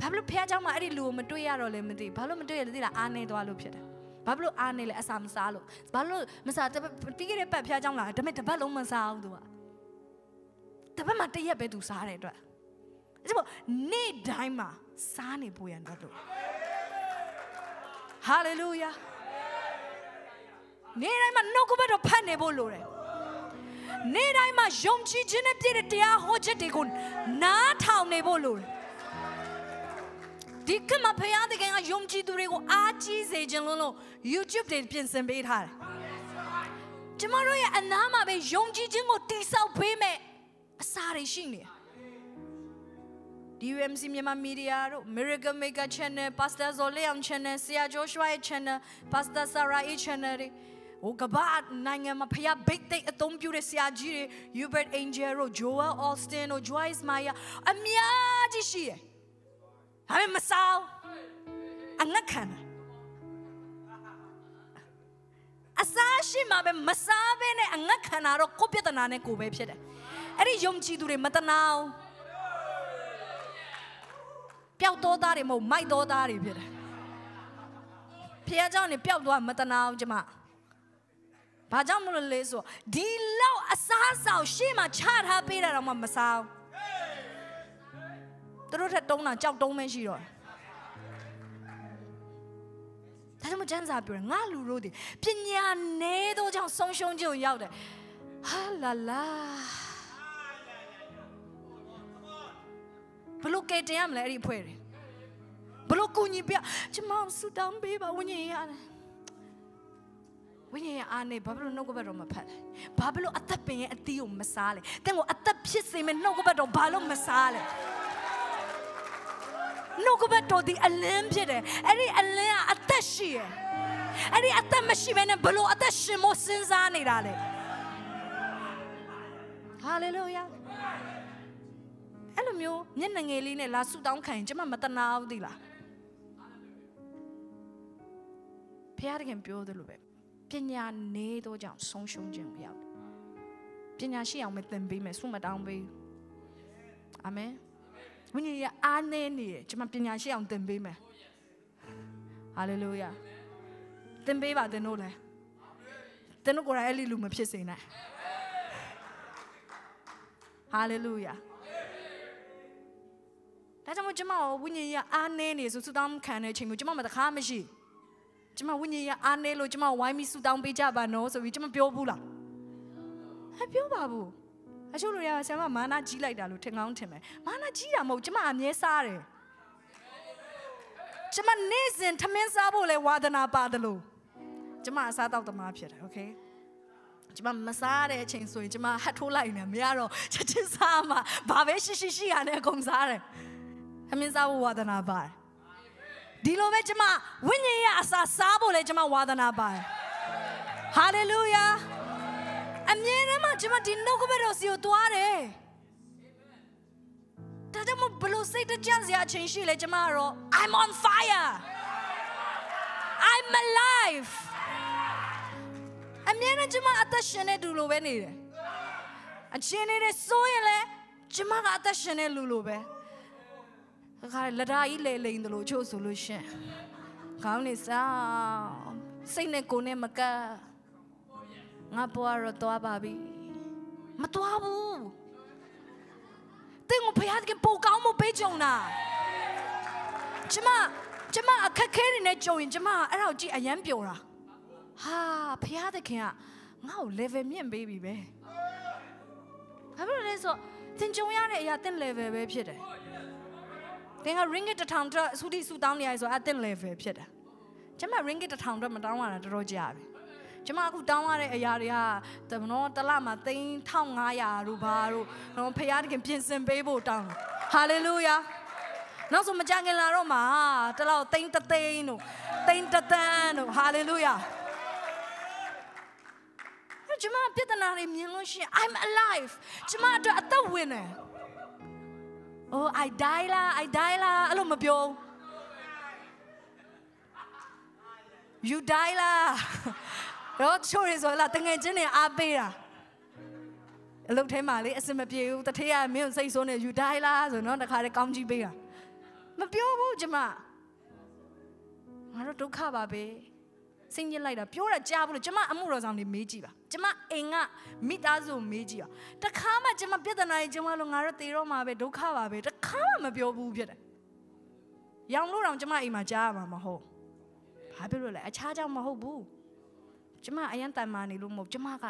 ဘာဖြစ်လို့ဖះเจ้าမှာအဲ့ဒီလူကိုမတွေ့ရတော့လဲမသိဘာလို့မတွေ့ရလဲသိလားအားနေသွားလို့ဖြစ်တယ်ဘာဖြစ်လို့အားနေလဲအစာမစားလို့ဘာလို့မစားပြီးခဲ့တဲ့ပတ်ဖះเจ้าလာဒါပေမဲ့တပတ်လုံးမစားဘူးသူကတပတ်မှာတရက်ပဲသူစားတယ်အတွက်အဲ့ဒါနေ့တိုင်းမှာစားနေဖို့ရန်တော့ဟာလေလုယာ နေ့တိုင်းမှာနှုတ်ကပတ်တော်ဖတ်နေဖို့လိုတယ်နေ့တိုင်းမှာယုံကြည်ခြင်းနဲ့ပြည့်တဲ့တရားဟောချက်တွေကိုနားထောင်နေဖို့လိုတယ်ဒီကမှာဖယားတကယ်ကယုံကြည်သူတွေကိုအားကြီးစေခြင်းလို့လို့ YouTube တွေပြင်ဆင်ပေးထားတယ်ကျမတို့ရဲ့အနားမှာပဲယုံကြည်ခြင်းကိုတိဆောက်ပေးမယ်အစာတွေရှိနေတယ် DUMC မြန်မာမီဒီယာတို့ Miracle Maker Channel Pastor Zole Yang Channel ဆရာ Joshua ရဲ့ Channel Pastor Sarah ရဲ့ Channel တွေ ဟိုကဘာနိုင်ငံမှာဖျားဘိတ်သိက်အသုံးပြုတဲ့ဆရာကြီးတွေ Hubert Angel တို့ Joel Austin တို့ Joyce Meyer အများကြီးရှိတယ်။ဒါပေမဲ့မစားအငတ်ခံတယ်အစားရှိမှပဲမစားဘဲနဲ့အငတ်ခံတာတော့ကိုပြဿနာနဲ့ကိုပဲဖြစ်တယ်။အဲ့ဒီယုံကြည်သူတွေမတနာဘူး။ပျောက်သောသားတွေမဟုတ်မိုက်သောသားတွေဖြစ်တယ်ဖះเจ้าနေပျောက်သွားမတနာအောင်ကျမ ဘာကြောင့်မလို့လဲဆိုဒီလောက်အစားဆောင်ရှေ့မှာချထားပေးတာတော့မှမစားသူတို့ထက်တုံးတာကြောက်တုံးမဲရှိတော့ဒါကြောင့်မကျန်းစာပြောတယ်ငါလူတို့ဒီပညာနဲသောကြောင့်ဆုံးရှုံးခြင်းကိုရောက်တယ်ဟာလာလာဘလို့ကဲတင်ရမလဲအဲ့ဒီအဖွဲ့တွေဘလို့ကူညီပြကျမဆူတောင်းပေးပါဝိညာဉ်ရတယ် ဝိညာဉ်ရအားနေဘာဖြစ်လို့နှုတ်ကပတ်တော်မဖတ်လဲဘာဖြစ်လို့အသက်ပင်ရဲ့အသီးကိုမစားလဲတင့်ကိုအသက်ဖြစ်စေမဲ့နှုတ်ကပတ်တော်ဘာလို့မစားလဲနှုတ်ကပတ်တော်ဒီအလင်းဖြစ်တယ်အဲ့ဒီအလင်းကအသက်ရှိရယ်အဲ့ဒီအသက်မရှိဘဲနဲ့ဘလို့အသက်ရှင်မို့စဉ်းစားနေတာလဲဟာလေလုယာအဲ့လိုမျိုးမျက်နှာငယ်လေးနဲ့လာဆူတောင်းခံရင်ကျမမတနာဘူးသီလားဖခင်တခင်ပြောသလိုပဲ ပညာနေတော့ကြောင့်ဆုံးရှုံးခြင်းကိုရောက်တယ်ပညာရှိအောင်မသင်ပေးမယ်ဆုမတောင်းပေးအာမင်ဝိညာဉ်ရအားနေနေတယ်ကျမပညာရှိအောင်သင်ပေးမယ်ဟာလေလုယာသင်ပေးပါသင်တို့လည်းသင်တို့ကိုယ်တိုင်အဲ့ဒီလူမဖြစ်စေနဲ့ဟာလေလုယာဒါကြောင့်မို့ကျမဝိညာဉ်ရအားနေနေဆိုဆုတောင်းခံတဲ့အချိန်မျိုးကျမမတခါမရှိ ကျမဝိညာဉ်ရအားနေလို့ကျမဝိုင်းပြီးဆုတောင်းပေးကြပါနော်ဆိုပြီးကျမပြောဘူးလားဟဲ့ပြောပါဘူးအချို့လူတွေကဆရာမမာနာကြီးလိုက်တာလို့ထင်ကောင်းထင်မယ်မာနာကြီးတာမဟုတ်ကျမအမြဲစားတယ်ကျမနေ့စဉ်ထမင်းစားဖို့လဲဝါသနာပါတယ်လို့ကျမအစားတောက်သမားဖြစ်တယ်โอเคကျမမစားတဲ့အချိန်ဆိုရင်ကျမဟတ်ထိုးလိုက်နေမရတော့ချက်ချင်းစားမှာဘာပဲရှိရှိရှိရနဲ့အကုန်စားတယ်ထမင်းစားဖို့ဝါသနာပါတယ် ဒီလိုပဲကျမဝိညာဉ်ရဲ့အစာစားဖို့လဲကျမဝါသနာပါတယ်ဟာလေလုယာအမြဲတမ်းကျမဒီနှုတ်ကပတ်တော်စီကိုသွားတယ်ဒါကြောင့်မဘလို့စိတ်တကြစရာအချိန်ရှိလေကျမကတော့ I'm on fire I'm alive အမြဲတမ်းကျမအသက်ရှင်နေတူလိုပဲနေတယ်အချင်းနေတဲ့စိုးရင်လဲကျမကအသက်ရှင်နေလူလိုပဲ ခါလက်ဓာကြီးလေလိန်တယ်လို့ချို့ဆိုလို့ရှင်ခေါင်းနေစားစိတ်နဲ့ကိုယ်နဲ့မကပ်ငါပွားတော့သွားပါပြီမသွားဘူးတင်းကိုဖျားကပိုကောင်းမပေးကြုံတာကျမကျမအခက်ခဲတွေနဲ့ကြုံရင်ကျမအဲ့ဒါကိုကြည့်အယမ်းပျော်တာဟာဖျားသခင်ကငါ့ကို level မြင့်ပေးပြီပဲဘာဖြစ်လို့လဲဆိုသင်ကြုံရတဲ့အရာသင် level ပဲဖြစ်တယ် သင်က ringgit တစ်ထောင်အတွက်စူတီစူတောင်းနေရဆိုအသင် level ဖြစ်တယ်ကျမ ringgit တစ်ထောင်အတွက်မတောင်းရတာတော်တော်ကြာပြီကျမအခုတောင်းရတဲ့အရာတွေကတမနောတလမှာ3500တို့ဘာတို့နော်ဖခင်တခင်ပြင်ဆင်ပေးဖို့တောင်းဟာလေလုယာနောက်ဆိုမကြခင်လာတော့မှာတလောက်သိန်းတသိန်းတို့သိန်းတသန်းတို့ဟာလေလုယာကျမပြဿနာတွေမြင်လို့ရှိရင် I'm alive ကျမအတွက်အသက်ဝင်တယ် Oh I die လား I die လားအဲ့လိုမပြော You die လားတော့ချိုးရဆိုလားတငယ်ချင်းတွေအားပေးတာအလုပ်ထဲမှာလေအစမပြေဘူးတထေးကမင်းစိတ်ဆိုးနေ You die လားဆိုတော့တခါတည်းကောင်းကြီးပေးတာမပြောဘူးကျမငါတို့ဒုက္ခပါပဲ စိတ်ညစ်လိုက်တာပြောတာကြားဘူးလို့ကျမအမှုတော်ဆောင်တွေမေးကြည့်ပါကျမအိမ်ကမိသားစုမေးကြည့်ပါတခါမှကျမပြဿနာကြီးကျမလို့ငါတို့တေတော့မှာပဲဒုက္ခပါပဲတခါမှမပြောဘူးဖြစ်တယ်ရောင်လို့တောင်ကျမအိမ်မှာကြားရမှာမဟုတ်ဘာဖြစ်လို့လဲအခြားကြောင့်မဟုတ်ဘူးကျမအရန်တန်မာနေလို့မဟုတ်ကျမက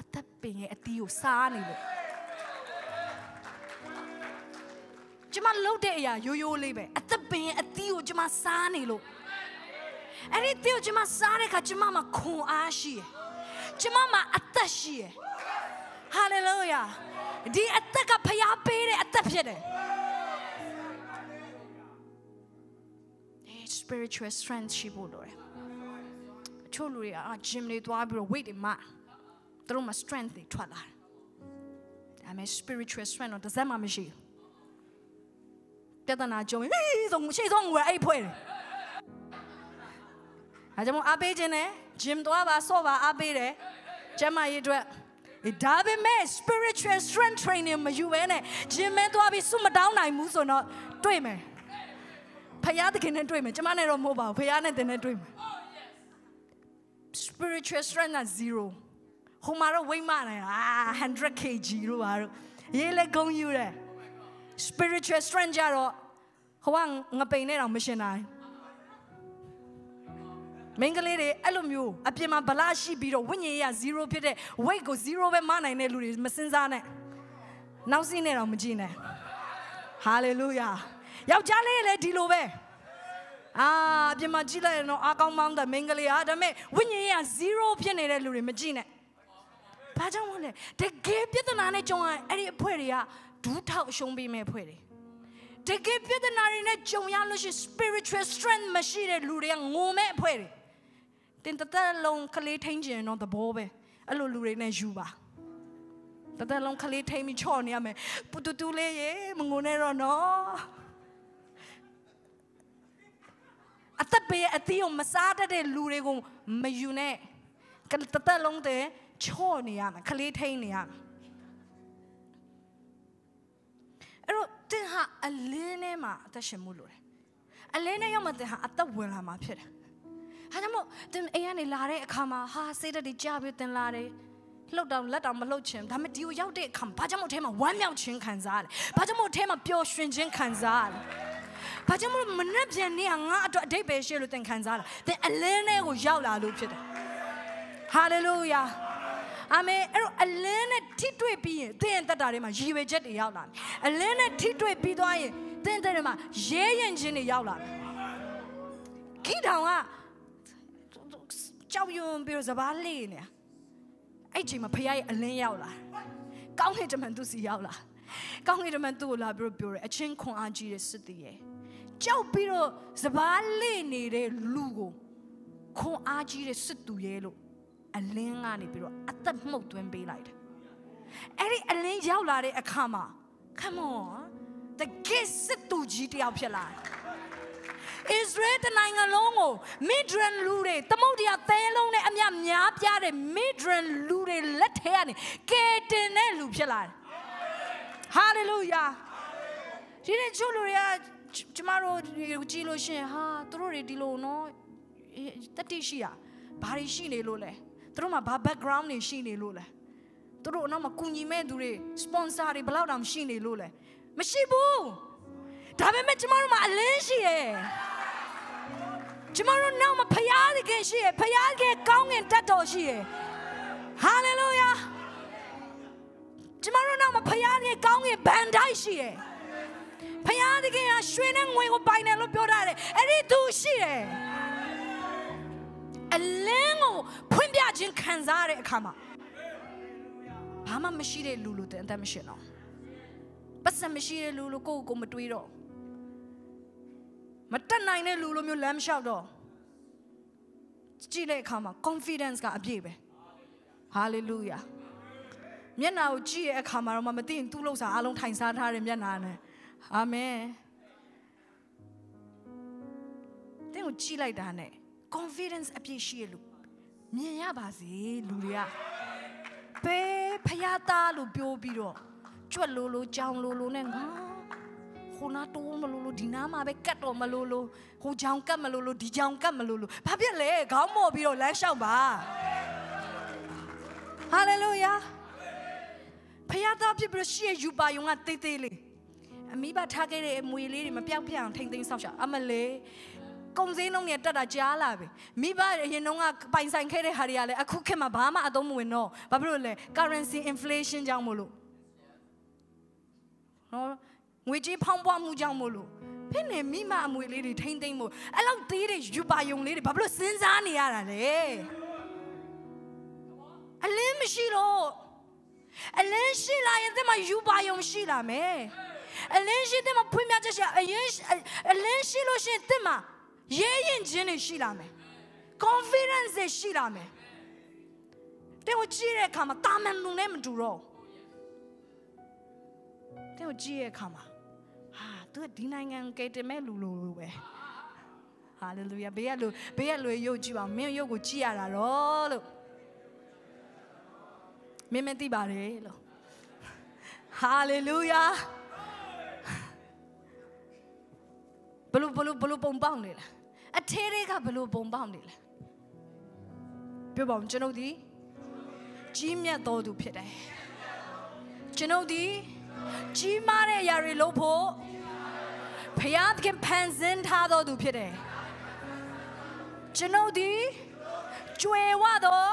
အသက်ပင်ရဲ့အတီးကိုစားနေလို့ကျမလှုပ်တဲ့အရာရိုးရိုးလေးပဲအသက်ပင်ရဲ့အတီးကိုကျမစားနေလို့ အဲ့ဒီတီးကိုကျမစားတဲ့အခါကျမမှာခွန်အားရှိတယ်ကျမမှာအသက်ရှိတယ်ဟာလေလုယာဒီအသက်ကဖျားပေးတဲ့အသက်ဖြစ်တယ် spiritual strength ရှိဖို့လိုတယ်အချို့လူတွေကအာ gym တွေသွားပြီးတော့ weight တွေမသူတို့မှာ strength တွေထွက်လာတယ်ဒါပေမဲ့ spiritual strength တော့တစ်စက်မှမရှိဘူးပြဿနာကြုံရင်ဟေးဆုံးရှိဆုံးငွေအဲ့ဖွဲ့တယ် အဲကြောင့်အားပေးခြင်းနဲ့ gym သွားပါဆော့ပါအားပေးတယ်ကျမရေးအတွက်ဒါပေမဲ့ spiritual strength training မယူဘဲနဲ့ gym မဲသွားပြီးစုမတောင်းနိုင်ဘူးဆိုတော့တွေ့မယ်ဖယားသခင်နဲ့တွေ့မယ်ကျမနဲ့တော့မဟုတ်ပါဘူးဖယားနဲ့တင်နဲ့တွေ့မယ် spiritual strength က0ဟိုမှာတော့ဝိမ့်မနိုင်အာ100 kg လို့ပါတော့ရေးလဲဂုံယူတယ် spiritual strength ကြတော့ဟိုကငပိန်နဲ့တော့မရှင်နိုင် မင်္ဂလေးတွေအဲ့လိုမျိုးအပြင်မှာဗလာရှိပြီးတော့ဝိညာဉ်ရေး0ဖြစ်တဲ့ weight ကို0ပဲမနိုင်တဲ့လူတွေမစင်စားနဲ့နောက်စီးနဲ့တော့မကြည့်နဲ့ hallelujah ယောက်ျားလေးလည်းဒီလိုပဲအာအပြင်မှာကြည့်လိုက်ရင်တော့အကောင်းမောင်းတဲ့မင်္ဂလေးဟာဒါပေမဲ့ဝိညာဉ်ရေး0ဖြစ်နေတဲ့လူတွေမကြည့်နဲ့ဘာကြောင့်လဲတကယ်ပြဿနာနဲ့ကြုံရအဲ့ဒီအဖွဲ့တွေကဒူးထောက်ရှုံးပေးမဲ့အဖွဲ့တွေတကယ်ပြဿနာတွေနဲ့ကြုံရလို့ရှိ spiritual strength မရှိတဲ့လူတွေကငိုမဲ့အဖွဲ့တွေ တင်တသက်လုံးကလေးထိန်ကျင်တော့သဘောပဲအဲ့လိုလူတွေနဲ့ယူပါတသက်လုံးကလေးထိန်ပြီးချော့နေရမယ်ပူတူတူလေးရေမငိုနဲ့တော့နော်အသက်ပေးအသီးကိုမစားတတ်တဲ့လူတွေကိုမယူနဲ့ကတသက်လုံးတည်းချော့နေရမယ်ကလေးထိန်နေရမယ်အဲ့တော့တင်ဟာအလင်းထဲမှာအသက်ရှင်မှုလို့တယ်အလင်းထဲရောက်မှတင်ဟာအသက်ဝင်လာမှာဖြစ်တယ် ဟာကြောင့်မို့တင်အိမ်ကနေလာတဲ့အခါမှာဟာစိတ်ဓာတ်တွေကြာပြီးတင်လာတယ်လှုပ်တော့လက်တော့မလှုပ်ချင်ဒါပေမဲ့ဒီကိုရောက်တဲ့အခါဘာကြောင့်မို့အဲမှာဝမ်းမြောက်ခြင်းခံစားရတယ်ဘာကြောင့်မို့အဲမှာပျော်ရွှင်ခြင်းခံစားရတယ်ဘာကြောင့်မို့မနှက်ပြန်နေငါအတွက်အတိတ်ပဲရှိလို့သင်ခံစားလာသင်အလင်းထဲကိုရောက်လာလို့ဖြစ်တယ်ဟာလေလုယာအာမင်အဲ့တော့အလင်းနဲ့ထိတွေ့ပြီးရင်သင်ရဲ့တက်တာတွေမှာရည်ရွယ်ချက်တွေရောက်လာတယ်အလင်းနဲ့ထိတွေ့ပြီးသွားရင်သင်တဲ့တွေမှာရဲရင်ခြင်းတွေရောက်လာတယ်ခိတောင်က ကြောက်ရွံ့ပြီးတော့စဘာလေးနေအဲ့ချိန်မှာဖခင်ရဲ့အလင်းရောက်လာကောင်းကင်တမန်သူစီရောက်လာကောင်းကင်တမန်သူ့ကိုလာပြီးတော့ပြောတယ်အချင်းခွန်အားကြီးတဲ့စစ်တီရဲ့ကြောက်ပြီးတော့စဘာလေးနေတဲ့လူကိုခွန်အားကြီးတဲ့စစ်သူရဲ့လို့အလင်းကနေပြီးတော့အသက်မှုတ်သွင်းပေးလိုက်တယ်အဲ့ဒီအလင်းရောက်လာတဲ့အခါမှာ come on the gift စစ်သူကြီးတယောက်ဖြစ်လာတယ် ဣသရေလနိုင်ငံလုံးကို Midran လူတွေသမုဒ္ဒရာသဲလုံးနဲ့အမြများပြားတဲ့ Midran လူတွေလက်ထဲကနေကယ်တင်တဲ့လူဖြစ်လာတယ် Hallelujah ဒီနေ့ချို့လူတွေကကျမတို့ကြည့်လို့ရှိရင်ဟာသူတို့တွေဒီလိုနော်တတိရှိတာဘာတွေရှိနေလို့လဲသူတို့မှာဘာ background တွေရှိနေလို့လဲသူတို့နောက်မှာကူညီမဲ့သူတွေ sponsor တွေဘယ်လောက်တောင်ရှိနေလို့လဲမရှိဘူးဒါပေမဲ့ကျမတို့မှာအလင်းရှိရဲ့ ကျမတို့နောက်မှာဖရားသခင်ရှိရဲ့ဖရားသခင်ကောင်းငင်တတ်တော်ရှိရဲ့ဟာလေလုယာကျမတို့နောက်မှာဖယားရဲ့ကောင်းကင်ဘန်တိုင်းရှိတယ်ဖယားတကယ်ကရွှေနဲ့ငွေကိုပိုင်တယ်လို့ပြောထားတယ်အဲ့ဒီသူရှိတယ်အလင်းကိုဖွင့်ပြခြင်းခံစားရတဲ့အခါမှာဘာမှမရှိတဲ့လူလူတဲ့အသက်မရှိတော့ပတ်စံမရှိတဲ့လူလူကိုကိုမတွေးတော့ မတက်နိုင်တဲ့လူလိုမျိုးလမ်းမလျှောက်တော့ကြည့်တဲ့အခါမှာ confidence ကအပြည့်ပဲ hallelujah မျက်နှာကိုကြည့်ရဲ့အခါမှာတော့မသိရင်သူ့လောက်စာအလုံးထိုင်စားထားတဲ့မျက်နှာနဲ့အာမင်တင်းကိုကြည့်လိုက်တာနဲ့ confidence အပြည့်ရှိရလို့မြင်ရပါစေလူတွေကဘယ်ဖယားသားလို့ပြောပြီးတော့ကြွက်လိုလိုကြောင်လိုလိုနဲ့ငါ ဟိုနာတိုးမလို့လို့ဒီနားမှာပဲကတ်တော့မလို့လို့ဟိုကြောင်ကတ်မလို့လို့ဒီကြောင်ကတ်မလို့လို့ဘာဖြစ်လဲခေါင်းမော်ပြီးတော့လမ်းလျှောက်ပါဟာလေလုယာဖယားသားဖြစ်ပြီးရှေ့ယူပါယုံကတေးသေးလေးအမိဘထားခဲ့တဲ့အမွေလေးတွေမပြောက်ပြအောင်ထိမ့်သိမ်းဆောက်ရှောက်အမလေးကုန်စည်နှုန်းတွေတက်တာကြားလာပြီမိဘအရင်တော့ကပိုင်ဆိုင်ခဲ့တဲ့ဟာတွေကလည်းအခုခေတ်မှာဘာမှအသုံးမဝင်တော့ဘာဖြစ်လို့လဲ currency inflation ကြောင့်မို့လို့နော် ငွေကြေးဖောင်းပွားမှုကြောင့်မို့လို့ဖိနေမိမအမွေလေးတွေထိမ့်သိမ့်မို့အဲ့လောက်သေးတဲ့ယူပါယုံလေးတွေဘာဖြစ်လို့စဉ်းစားနေရတာလဲအလင်းမရှိတော့အလင်းရှိလာရင်ဒီမှာယူပါယုံရှိလာမယ်အလင်းရှိတဲ့မှာဖွင့်ပြချက်ရှိအရင်အလင်းရှိလို့ရှိရင်ဒီမှာရဲရင်ခြင်းတွေရှိလာမယ် confidence တွေရှိလာမယ်တဲ့ကိုကြည့်တဲ့အခါမှာတာမန်လူနဲ့မတူတော့တဲ့ကိုကြည့်တဲ့အခါမှာဟာ သူကဒီနိုင်ငံကယ်တင်မဲ့လူလိုလိုပဲဟာလေလုယာဘေးကလူဘေးကလူရုပ်ကြည့်ပါမင်းရုပ်ကိုကြည့်ရတာတော့လို့မင်းမသိပါတယ်လို့ဟာလေလုယာဘလူဘလူဘလူပုံပေါက်နေလားအထဲတွေကဘလို့ပုံပေါက်နေလဲပြောပါဦးကျွန်ုပ်ဒီကြီးမြတ်တော်သူဖြစ်တယ်ကျွန်ုပ်ဒီကြီးမားတဲ့အရာတွေလုပ်ဖို့ ဖျားသခင်ဖန်ဆင်းထားတော်သူဖြစ်တယ်ကျွန်ုပ်ဒီကျွေဝတော်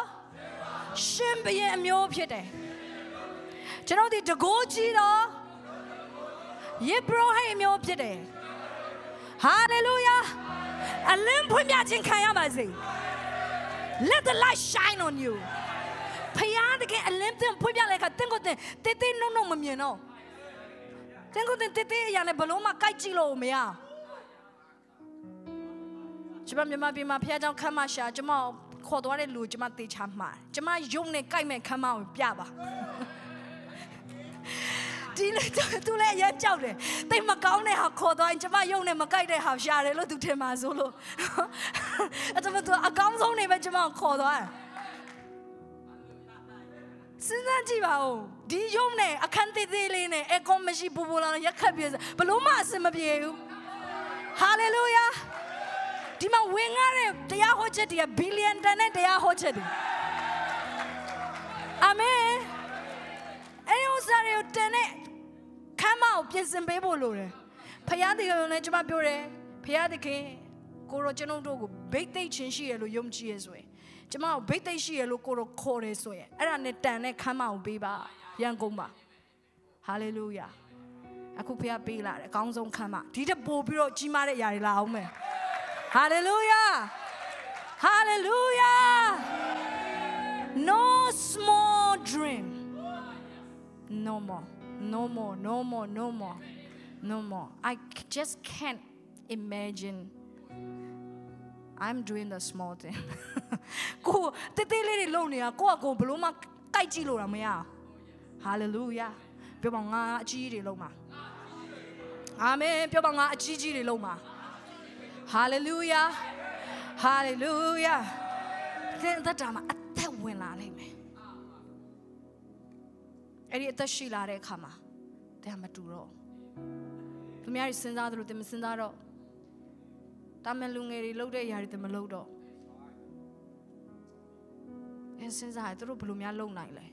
ရှင်ဘရင်အမျိုးဖြစ်တယ်ကျွန်ုပ်ဒီတကိုးကြီးတော်ယေဘရဟိအမျိုးဖြစ်တယ်ဟာလေလုယာအလင်းဖွင့်ပြခြင်းခံရပါစေ Let the light shine on you ဖယားတကယ်အလင်းတင်ဖွင့်ပြလိုက်ခါတင်းကိုတင်တေးတေးနုံနုံမမြင်တော့ တင်းကိုတင်တေးတေးအရာနဲ့ဘလုံးမကိုက်ကြည့်လို့မရကျမမြန်မာပြည်မှာဖယားเจ้าခမ်းမရှာကျမခေါ်သွားတဲ့လူကျမတေချာမှာကျမယုံနဲ့ကိုက်မဲ့ခမ်းမကိုပြပါဒီလေသူလည်းရကြောက်တယ်တိတ်မကောင်းတဲ့ဟာခေါ်သွားရင်ကျမယုံနဲ့မကိုက်တဲ့ဟာရှာတယ်လို့သူထင်ပါဆိုလို့အဲ့ဒါမှသူအကောင်းဆုံးနေပဲကျမခေါ်သွားတယ် စဉ်းစားကြည့်ပါဦးဒီယုံနဲ့အခန်းသေးသေးလေးနဲ့အကွန်မရှိပူပူလာရက်ခတ်ပြေဘလို့မှအဆင်မပြေဘူးဟာလေလုယာဒီမှာဝင်ရတဲ့တရားဟောချက်တွေကဘီလီယံတန်တဲ့တရားဟောချက်တွေအာမင်အဲ့ဒီဥစ္စာတွေကိုတန်တဲ့ခမ်းမကိုပြင်ဆင်ပေးဖို့လိုတယ်ဖယားတကယ်လည်းကျွန်မပြောတယ်ဖယားတခင်ကိုရောကျွန်ုပ်တို့ကိုဘိတ်သိက်ချင်းရှိရလို့ယုံကြည်ရဆိုရင် ကျမကိုဘိတ်သိက်ရှိရလို့ကိုရောခေါ်တယ်ဆိုရင်အဲ့ဒါနဲ့တန်တဲ့ခမ်းမကိုပေးပါရန်ကုန်ပါဟာလေလုယာအခုဖယားပေးလာတယ်အကောင်းဆုံးခမ်းမဒီတက်ပို့ပြီးတော့ကြီးမားတဲ့ຢာတွေလာအောင်မယ်ဟာလေလုယာဟာလေလုယာ no small dream no more no more no more no more no more i just can't imagine i'm doing the small thing ကိုတေးသေးလေးတွေလုံနေတာကိုကကိုဘလို့မှကြိုက်ကြည့်လို့တာမရဘူး hallelujah ပြောပါငါအကြီးကြီးတွေလုံပါအာမင်ပြောပါငါအကြီးကြီးတွေလုံပါ hallelujah hallelujah သင်သက်တာမှာအသက်ဝင်လာလိမ့်မယ်အဲ့ဒီအသက်ရှိလာတဲ့အခါမှာတဲ့မတူတော့သူများတွေစဉ်းစားသလိုတင်မစဉ်းစားတော့ တာမန်လူငယ်တွေလှုပ်တဲ့အရာတွေတင်မလှုပ်တော့အဲစဉ်းစားရသူတို့ဘယ်လိုများလှုပ်နိုင်လဲ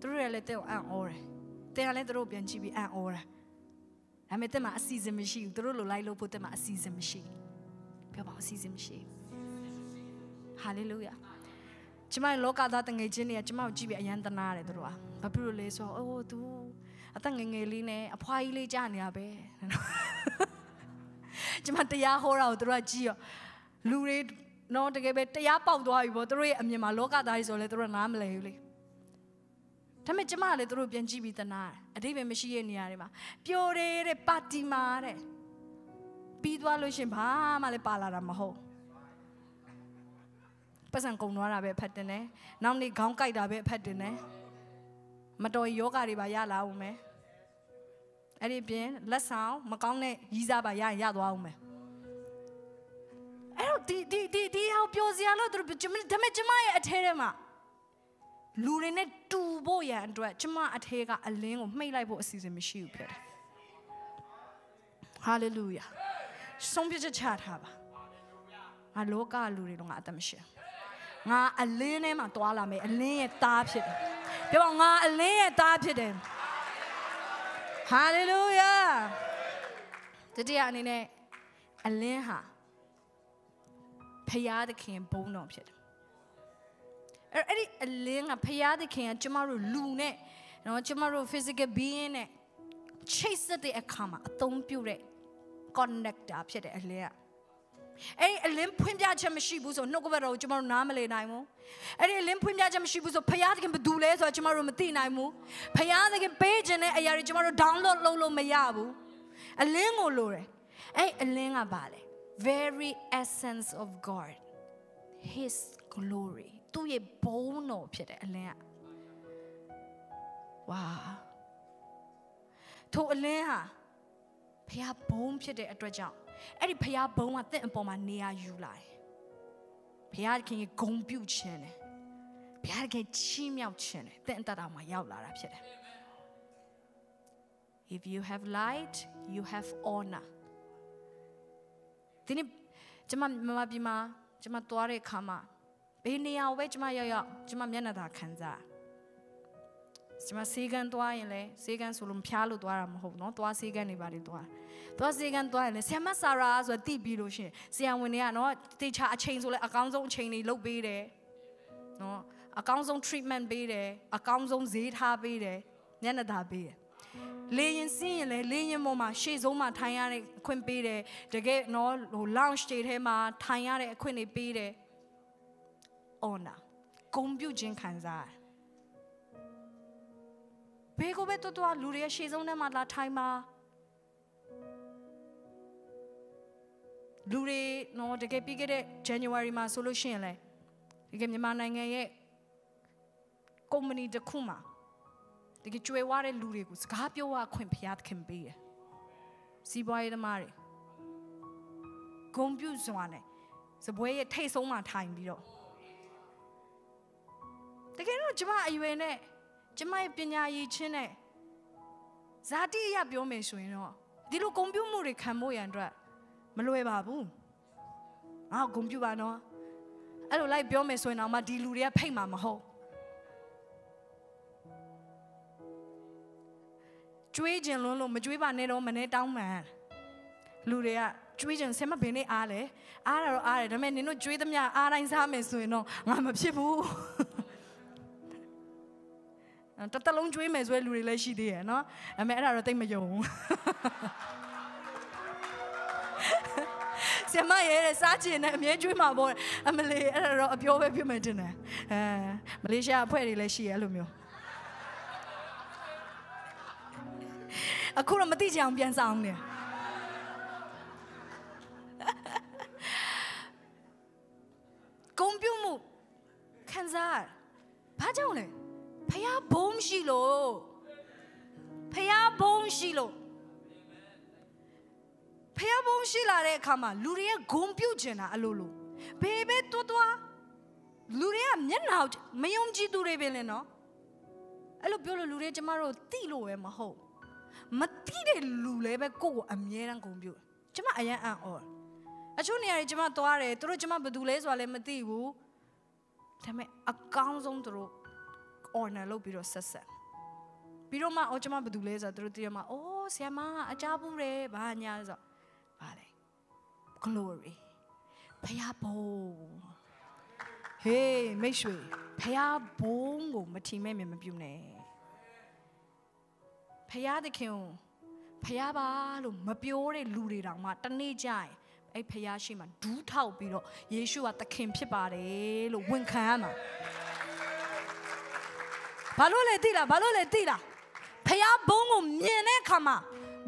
သူတို့လည်းတဲ့ကိုအံ့ဩတယ်တဲ့ကလည်းသူတို့ပြန်ကြည့်ပြီးအံ့ဩတယ်ဒါပေမဲ့တဲ့မှာအစီအစဉ်မရှိဘူးသူတို့လိုလိုက်လို့ဖို့တဲ့မှာအစီအစဉ်မရှိပြောပါအစီအစဉ်မရှိဟာလေလုယာကျမလောကသားတငယ်ချင်းတွေကကျမကိုကြည့်ပြီးအယံတနာတယ်သူတို့ကဘာဖြစ်လို့လဲဆိုတော့အိုး तू အသက်ငယ်ငယ်လေးနဲ့အဖွားကြီးလေးကြာနေတာပဲ ကျမတရားဟောတာကိုသူတို့ကကြည့်ရောလူတွေနော်တကယ်ပဲတရားပေါက်သွားပြီပေါ့သူတို့ရဲ့အမြင်မှာလောကသားကြီးဆိုလဲသူတို့နားမလဲဘူးလေဒါပေမဲ့ကျမကလည်းသူတို့ပြန်ကြည့်ပြီးတနာအတိတ်ပဲမရှိရဲ့နေရာတွေမှာပျော်တယ်တဲ့ပါတီမာတဲ့ပြီးသွားလို့ရှင်ဘာမှလည်းပါလာတာမဟုတ်ပတ်စံကုံသွားတာပဲဖတ်တင်တယ်နောက်နေ့ခေါင်းကိုက်တာပဲဖတ်တင်တယ်မတော်ယောဂတွေပါရလာအောင်မယ် အဲ့ဒီပြင်လက်ဆောင်မကောင်းတဲ့ရီးစားပါရရင်ရသွားအောင်မယ်အဲ့တော့ဒီဒီဒီဒီဟောပြောစရာလို့သူတို့ဒါပေမဲ့ကျမရဲ့အထဲထဲမှာလူတွေနဲ့တူဖို့ရန်အတွက်ကျမအထဲကအလင်းကိုမှိတ်လိုက်ဖို့အစီအစဉ်မရှိဘူးဖြစ်တယ်ဟာလေလုယာဆုံးဖြတ်ချက်ချထားပါငါလောကလူတွေတော့ငါအသက်မရှိငါအလင်းထဲမှာတွာလာမယ်အလင်းရဲ့သားဖြစ်တယ်ပြောပါငါအလင်းရဲ့သားဖြစ်တယ် ဟာလေလုယာတတိယအနေနဲ့အလင်းဟာဖရာသခင်ဘုန်းတော်ဖြစ်တယ်အဲ့အဲ့ဒီအလင်းကဖရာသခင်ကကျမတို့လူနဲ့နော်ကျမတို့ physical being နဲ့ချိတ်ဆက်တဲ့အခါမှာအသုံးပြုတဲ့ connector ဖြစ်တဲ့အလင်းက အဲ့ဒီအလင်းဖွင့်ပြချက်မရှိဘူးဆိုနှုတ်ကပတ်တော်ကိုကျမတို့နားမလည်နိုင်ဘူးအဲ့ဒီအလင်းဖွင့်ပြချက်မရှိဘူးဆိုဖယားသခင်ဘယ်သူလဲဆိုတာကျမတို့မသိနိုင်ဘူးဖယားသခင်ပေးခြင်းတဲ့အရာတွေကျမတို့ download လုပ်လို့မရဘူးအလင်းကိုလိုတယ်အဲ့အလင်းကဘာလဲ very essence of God his glory သူ့ရဲ့ဘုန်းတော်ဖြစ်တယ်အလင်းကဝါထိုအလင်းဟာဖះဘုံဖြစ်တဲ့အတွက်ကြောင့် အဲ့ဒီဖះဘုံကတင့်အပေါ်မှာနေရာယူလာတယ်ဖះခင်ရဲ့ဂုံပြုတ်ခြင်းတယ်ဖះခင်ချီးမြှောက်ခြင်းတယ်တင့်အတ္တမှာရောက်လာတာဖြစ်တယ် If you have light you have honor ဒီနေ့ကျွန်မမမပြည်မှာကျွန်မသွားတဲ့အခါမှာဘေးနေရာပဲကျွန်မရောက်ရောက်ကျွန်မမျက်နှာသာခံစား ကျမစေကန်းသွားရင်လည်းစေကန်းဆိုလို့ဖျားလို့သွားတာမဟုတ်နော်သွားစေကန်းနေပါလေသွားသွားစေကန်းသွားရင်လည်းဆရာမဆာရာဆိုတော့တိပြီးလို့ရှင်ဆရာဝန်တွေကနော်တေချာအချိန်ဆိုလဲအကောင်းဆုံးအချိန်တွေလုပ်ပေးတယ်နော်အကောင်းဆုံး treatment ပေးတယ်အကောင်းဆုံးဈေးထားပေးတယ်ညနေသားပေးတယ်လေရင်စင်းရင်လည်းလေရင်ပေါ်မှာရှေ့ဆုံးမှာထိုင်ရတဲ့အခွင့်ပေးတယ်တကယ်နော်ဟို lounge တွေထဲမှာထိုင်ရတဲ့အခွင့်တွေပေးတယ် owner ဂုံပြုခြင်းခံစားရတယ် ဘေးကိုပဲတော်တော်လူတွေရှေ့ဆုံးထဲမှာလာထိုင်ပါလူတွေနော်တကယ်ပြီးခဲ့တဲ့ January မှာဆိုလို့ရှိရင်လေတကယ်မြန်မာနိုင်ငံရဲ့ company တစ်ခုမှာတကယ်ကြွယ်ဝတဲ့လူတွေကိုစကားပြောရခွင့်ဖျားခင်ပေးတယ်စီးပွားရေးသမားတွေဂုံပြုစွာနဲ့စပွဲရဲ့ထိတ်ဆုံးမှာထိုင်ပြီးတော့တကယ်တော့ကျမအရွယ်နဲ့ ကျမရဲ့ပညာရည်ချင်းနဲ့ဇာတိရပြောမယ်ဆိုရင်တော့ဒီလိုဂုံပြုမှုတွေခံဖို့ရန်အတွက်မလွယ်ပါဘူးငါဂုံပြုပါနော်အဲ့လိုလိုက်ပြောမယ်ဆိုရင်တော့မှဒီလူတွေကဖိတ်မှာမဟုတ်ကျွေးခြင်းလုံးလို့မကျွေးပါနဲ့တော့မနဲ့တောင်းမှန်လူတွေကကျွေးခြင်းဆင်မဘင်းနဲ့အားလဲအားတော့အားတယ်ဒါပေမဲ့နင်တို့ကျွေးသမျှအားတိုင်းစားမယ်ဆိုရင်တော့ငါမဖြစ်ဘူး တတလုံးကျွေးမယ်ဆိုတဲ့လူတွေလည်းရှိသေးရဲ့နော်ဒါပေမဲ့အဲ့ဒါတော့တိတ်မယုံဘူးဆမရဲ့စားချင်တဲ့အမြဲကျွေးမှာပေါ့အမလေးအဲ့ဒါတော့အပြောပဲပြမယ်တင်တယ်အဲမလေးရှားအဖွဲ့တွေလည်းရှိရဲ့အဲ့လိုမျိုးအခုတော့မသိချင်အောင်ပြန်ဆောင်နေကွန်ပျူမှုခံစားဘာကြောင့်လဲ ဖះဘုံရှိလို့ဖះဘုံရှိလို့ဖះဘုံရှိလာတဲ့အခါမှာလူတွေကဂုံပြုတ်ကျင်တာအလိုလိုဘေဘေတွတ်တွားလူတွေကမျက်နှာမယုံကြည်သူတွေပဲလေနော်အဲ့လိုပြောလို့လူတွေကျမတို့တိလို့ပဲမဟုတ်မတိတဲ့လူလည်းပဲကိုယ့်ကိုအမြဲတမ်းဂုံပြုတ်ကျမအရန်အံ့ဩအချို့နေရာတွေကျမသွားတယ်သူတို့ကျမဘယ်သူလဲဆိုတာလည်းမသိဘူးဒါပေမဲ့အကောင်းဆုံးသူတို့ honor လုပ်ပြီးတော့ဆက်ဆက်ပြီးတော့မှအော်ကျွန်မဘာလုပ်လဲဆိုတော့သူတို့တည်းမှာအိုးဆရာမအကြဘူးတယ်ဘာညာဆိုဘာလဲ glory ဖယားဘုံဟေးမိတ်ဆွေဖယားဘုံကိုမထီမဲ့မြင်မပြုနဲ့ဖယားသခင်ကိုဖယားပါလို့မပြောတဲ့လူတွေတောင်မှတနေ့ကျရင်အဲ့ဖယားရှိမှဒူးထောက်ပြီးတော့ယေရှုကသခင်ဖြစ်ပါတယ်လို့ဝန်ခံရမှာ ဘာလို့လဲသိလားဘာလို့လဲသိလားဖယားဘုံကိုမြင်တဲ့အခါမှာ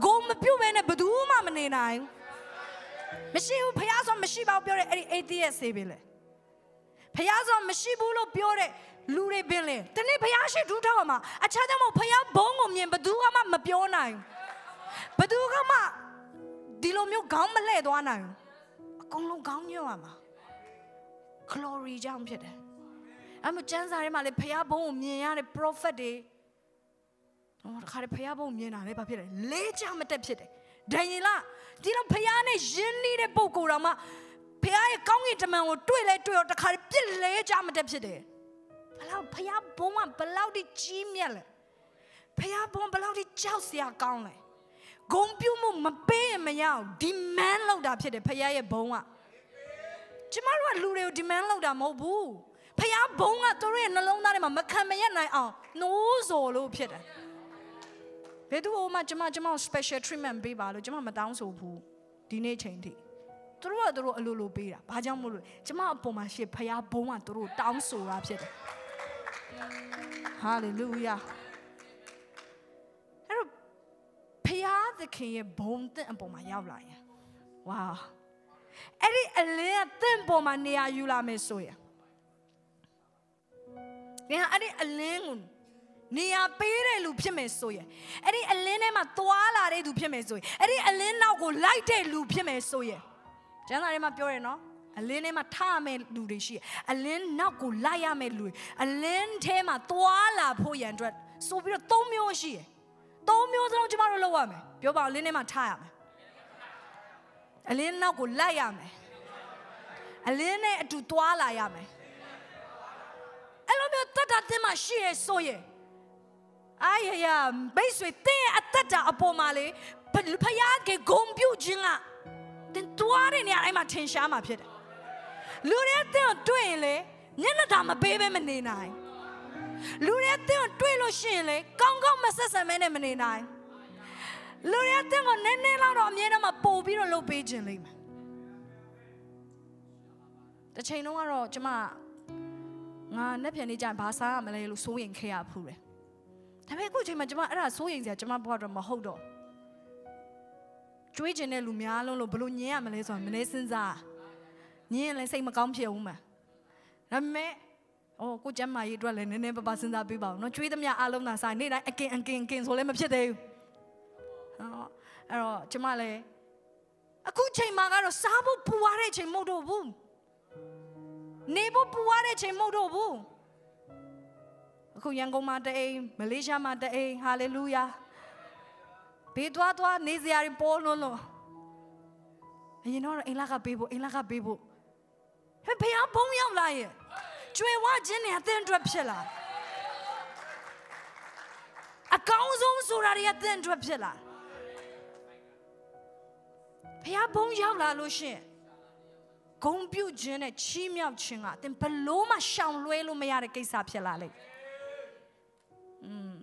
ဂုံမပြုတ်ဘဲနဲ့ဘယ်သူမှမနေနိုင်ဘူးမရှိဘူးဖယားဆိုမရှိပါဘူးပြောတဲ့အဲ့ဒီ atheist ဆေးပဲလေဖယားဆိုမရှိဘူးလို့ပြောတဲ့လူတွေပင်လေတနေ့ဖယားရှိဒူးထောက်မှာအခြားကြောင့်မဟုတ်ဖယားဘုံကိုမြင်ဘယ်သူမှမပြောနိုင်ဘယ်သူမှဒီလိုမျိုးခေါင်းမလှဲ့သွားနိုင်ဘူးအကုန်လုံးခေါင်းညွတ်ရမှာ glory ကြောင့်ဖြစ်တယ် အဲ့မကျမ်းစာထဲမှာလေဖယားဘုံကိုမြင်ရတဲ့ prophet တွေဟောတခါတည်းဖယားဘုံမြင်တာလေဘာဖြစ်လဲလေးချမတက်ဖြစ်တယ်ဒန်ရင်လားဒီတော့ဖယားနဲ့ယဉ်နေတဲ့ပုံကိုယ်တော်မှာဖယားရဲ့ကောင်းကင်တမန်ကိုတွေ့လဲတွေ့တော့တခါတည်းပြစ်လဲချမတက်ဖြစ်တယ်ဘလောက်ဖယားဘုံကဘလောက်ဒီကြီးမြတ်လဲဖယားဘုံဘလောက်ဒီကြောက်စရာကောင်းလဲဂုံပြုတ်မှုမပေးရင်မရအောင်ဒီမန်းလောက်တာဖြစ်တယ်ဖယားရဲ့ဘုံကကျမတို့ကလူတွေကိုဒီမန်းလောက်တာမဟုတ်ဘူး ဖယားဘုံကသူတို့ရဲ့နှလုံးသားထဲမှာမခံမရနိုင်အောင်နိုးစော်လို့ဖြစ်တယ်ဘယ်သူမှကျမကျမ special treatment ပေးပါလို့ကျမမတောင်းဆိုဘူးဒီနေ့ချိန်ထိသူတို့ကသူတို့အလိုလိုပေးတာဘာကြောင့်မို့လို့ကျမအပေါ်မှာရှေ့ဖယားဘုံကသူတို့တောင်းဆိုတာဖြစ်တယ် hallelujah အဲ့တော့ဖယားသခင်ရဲ့ဘုံတဲ့အပေါ်မှာရောက်လာရင်ဝါအဲ့ဒီအလင်းကတင့်ပေါ်မှာနေရာယူလာမယ်ဆိုရင် ဒီဟာအဲ့ဒီအလင်းကိုနေရာပေးတဲ့လူဖြစ်မယ်ဆိုရင်အဲ့ဒီအလင်းထဲမှာသွားလာတဲ့သူဖြစ်မယ်ဆိုရင်အဲ့ဒီအလင်းနောက်ကိုလိုက်တဲ့လူဖြစ်မယ်ဆိုရင်ကျမ်းစာထဲမှာပြောတယ်နော်အလင်းထဲမှာထားမယ်လူတွေရှိအလင်းနောက်ကိုလိုက်ရမယ်လူတွေအလင်းထဲမှာသွားလာဖို့ရန်အတွက်ဆိုပြီးတော့သုံးမျိုးရှိတယ်သုံးမျိုးစလုံးကျမတို့လုပ်ရမယ်ပြောပါအလင်းထဲမှာထားရမယ်အလင်းနောက်ကိုလိုက်ရမယ်အလင်းနဲ့အတူသွားလာရမယ် အဲ့လိုမျိုးတတ်တာတင်မှရှိရဆိုရင်အာရရမိတ်ဆွေတင်းအသက်တာအပေါ်မှာလေဖယားကဂုံပြုတ်ခြင်းကတင်တွားတဲ့နေရာတိုင်းမှာထင်ရှားမှာဖြစ်တယ်လူတွေအတင်းတွေ့ရင်လေမျက်နှာသာမပေးဘဲမနေနိုင်လူတွေအတင်းတွေ့လို့ရှိရင်လေကောင်းကောင်းမဆက်ဆံမဲနဲ့မနေနိုင်လူတွေအတင်းကိုနည်းနည်းလောက်တော့အမြဲတမ်းပို့ပြီးတော့လုပ်ပေးခြင်းလိမ့်မယ်တစ်ချိန်လုံးကတော့ကျမ ငါနဲ့ပြန်နေကြဘာစားရမလဲလို့စိုးရင်ခဲ့ရဖူးတယ်ဒါပေမဲ့အခုချိန်မှာကျမအဲ့ဒါစိုးရင်စရာကျမဘဝတော့မဟုတ်တော့ကျွေးကျင်တဲ့လူများလုံးလို့ဘလို့ညင်းရမလဲဆိုတော့မနေစဉ်းစားညင်းရင်လည်းစိတ်မကောင်းဖြစ်ဦးမှာဒါပေမဲ့အိုးကိုကျမကြီးအတွက်လည်းနည်းနည်းပါးပါစဉ်းစားပေးပါဦးနော်ကျွေးသမျှအလုံးသာစားနေ့တိုင်းအကင်အကင်ကင်ဆိုလည်းမဖြစ်သေးဘူးဟောအဲ့တော့ကျမလည်းအခုချိန်မှာကတော့စားဖို့ပူရတဲ့ချိန်မဟုတ်တော့ဘူး နေဖို့ပူရတဲ့ချိန်မဟုတ်တော့ဘူးအခုရန်ကုန်မှာတအိမ်မလေးရှားမှာတအိမ်ဟာလေလုယာဘေးသွားသွားနေစရာတွေပေါ်လို့လို့အရင်တော့အိမ်လာကပေးဖို့အိမ်လာကပေးဖို့ဟဲ့ဖေးဘုံရောက်လာရဲ့ကျွေဝခြင်းနဲ့အသင်အတွက်ဖြစ်လာအကောင်းဆုံးဆိုတာတွေအသင်အတွက်ဖြစ်လာဖေးဘုံရောက်လာလို့ရှင် ဂုံပြုတ်ခြင်းနဲ့ချီးမြှောက်ခြင်းကအသင်ဘလို့မှရှောင်လွဲလို့မရတဲ့ကိစ္စဖြစ်လာလိမ့်อืม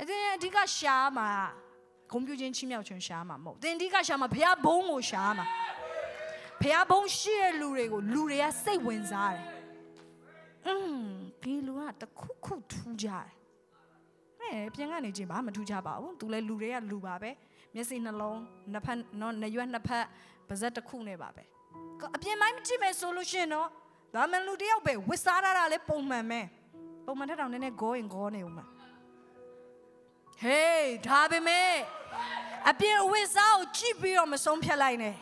အသင်အဓိကရှာမှာဂုံပြုတ်ခြင်းချီးမြှောက်ခြင်းရှာမှာမဟုတ်သင်အဓိကရှာမှာဘုရားဘုံကိုရှာမှာဘုရားဘုံရှိတဲ့လူတွေကိုလူတွေကစိတ်ဝင်စားတယ်อืมဒီလူကတခုခုထူးကြတယ်အဲပြန်ကနေချင်းဘာမှမထူးကြပါဘူးသူလည်းလူတွေကလူပါပဲမျက်စိနှလုံးနှစ်ဖက်နော်နှစ်ရွက်နှစ်ဖက်ပါဇက်တစ်ခုနဲ့ပါပဲ အပြင်မိုင်းမကြည့်မယ်ဆိုလို့ရှိရင်တော့ဒါမှလူတယောက်ပဲဝစ်စားရတာလည်းပုံမှန်ပဲပုံမှန်ထက်တောင်နည်းနည်းဂေါရင်ဂေါနေဦးမှာဟေးဒါပေမဲ့အပြင်ဝစ်စားကိုကြည့်ပြီးတော့မဆုံးဖြတ်လိုက်နဲ့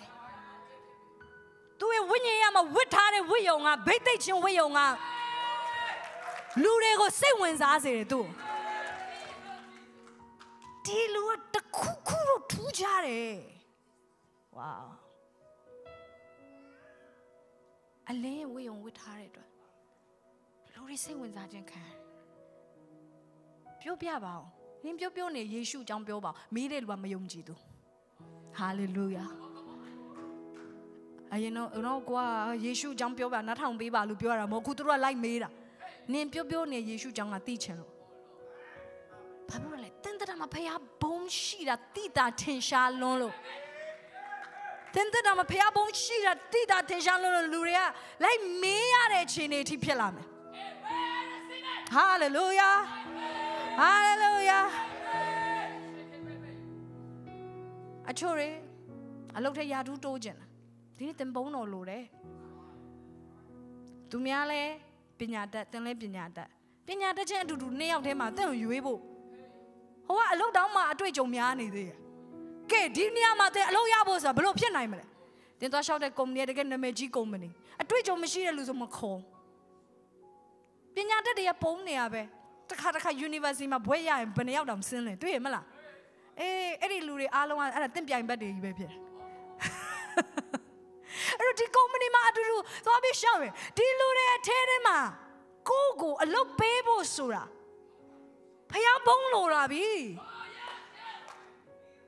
သူရဲ့ဝိညာဉ်ရမှာဝစ်ထားတဲ့ဝိယုံကဗိတ်သိက်ချင်းဝိယုံကလူတွေကိုစိတ်ဝင်စားစေတယ်သူဒီလူကတခုခုတော့ထူးကြတယ်ဝါ အလင်းဝိယုံဝစ်ထားတဲ့အတွက်လူတွေစိတ်ဝင်စားခြင်းခံပြောပြပါဦးနင်းပြောပြောနေယေရှုအကြောင်းပြောပါမေးတဲ့လူကမယုံကြည်သူဟာလေလုယာအရင်တော့တော့ကွာယေရှုအကြောင်းပြောပါနားထောင်ပေးပါလို့ပြောရတာမဟုတ်ခုသူတို့ကလိုက်မေးတာနင်ပြောပြောနေယေရှုအကြောင်းကသိချင်လို့ဘာလို့လဲတင်းတတာမှာဖះဘုံရှိတာတိတာထင်ရှားလွန်းလို့ တင်တဲ့တာမှာဖះဘုံရှိတာတိတာထင်ရှားလွန်းလို့လူတွေကလိုက်မေးရတဲ့ခြေနေအထိဖြစ်လာမယ်ဟာလေလုယာဟာလေလုယာအချို့တွေအလုပ်ထက်ယာတူးတိုးကျင်တာဒီနေ့တင်ဘုံတော်လို့တယ်သူများလဲပညာတတ်တင်လဲပညာတတ်ပညာတတ်ချင်းအတူတူနှစ်ယောက်တည်းမှာတင့်ကိုရွေးဖို့ဟိုကအလုပ်တောင်းမှအတွေ့အကြုံများနေသေးတယ် ကဲဒီနေရာမှာတင်အလုပ်ရဖို့ဆိုတာဘယ်လိုဖြစ်နိုင်မလဲတင်သွားလျှောက်တဲ့ကုမ္ပဏီတကယ်နာမည်ကြီးကုမ္ပဏီအတွေ့အကြုံမရှိတဲ့လူဆိုမခေါ်ပညာတတ်တွေကပုံနေရပဲတခါတခါ university မှာဘွဲ့ရရင်ဘယ်နှယောက်တောင်ဆင်းလဲတွေ့ရမလားအေးအဲ့ဒီလူတွေအားလုံးကအဲ့ဒါတင့်ပြိုင်ဘက်တွေကြီးပဲဖြစ်တယ်အဲ့တော့ဒီ company မှာအတူတူသွားပြီးရှောက်ရဒီလူတွေအထဲထဲမှာကိုကိုအလုပ်ပေးဖို့ဆိုတာဖျားဘုံလိုတာပြီ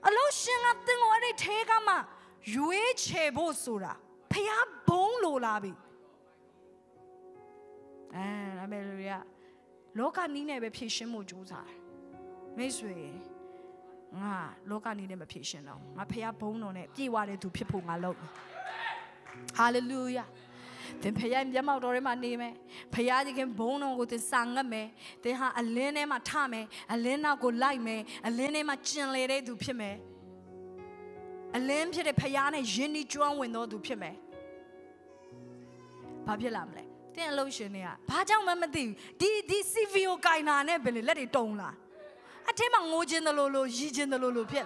အလုပ်ရှင်ကတင်ကိုအဲ့ဒီထဲကမှရွေးချယ်ဖို့ဆိုတာဖျားဘုံလိုလာပြီအဲဒါပဲလူတွေကလောကနီးနဲ့ပဲဖြည့်ရှင်းမှုကြိုးစားတယ်မိတ်ဆွေငါလောကနီးနဲ့မဖြည့်ရှင်းတော့ငါဖျားဘုံတော်နဲ့ပြေဝတဲ့သူဖြစ်ဖို့ငါလုပ်မယ်ဟာလေလုယာ သင်ဖယားမျက်မှောက်တော်ထဲမှာနေမယ်ဖယားကြီးခင်ဘုန်းတော်ကိုသင်စာငတ်မယ်သင်ဟာအလင်းထဲမှာထမယ်အလင်းနောက်ကိုလိုက်မယ်အလင်းထဲမှာကျင်လေတဲ့သူဖြစ်မယ်အလင်းဖြစ်တဲ့ဖယားနဲ့ယဉ်ဒီကျွမ်းဝင်တော်သူဖြစ်မယ်ဘာဖြစ်လာမလဲသင်အလုပ်ရှင်တွေကဘာကြောင့်မှမသိဘူးဒီဒီ CV ကိုကင်နာနဲ့ဘယ်လေလက်တွေတုံလာအထက်မှာငိုခြင်းတလို့လို့ရီခြင်းတလို့လို့ဖြစ်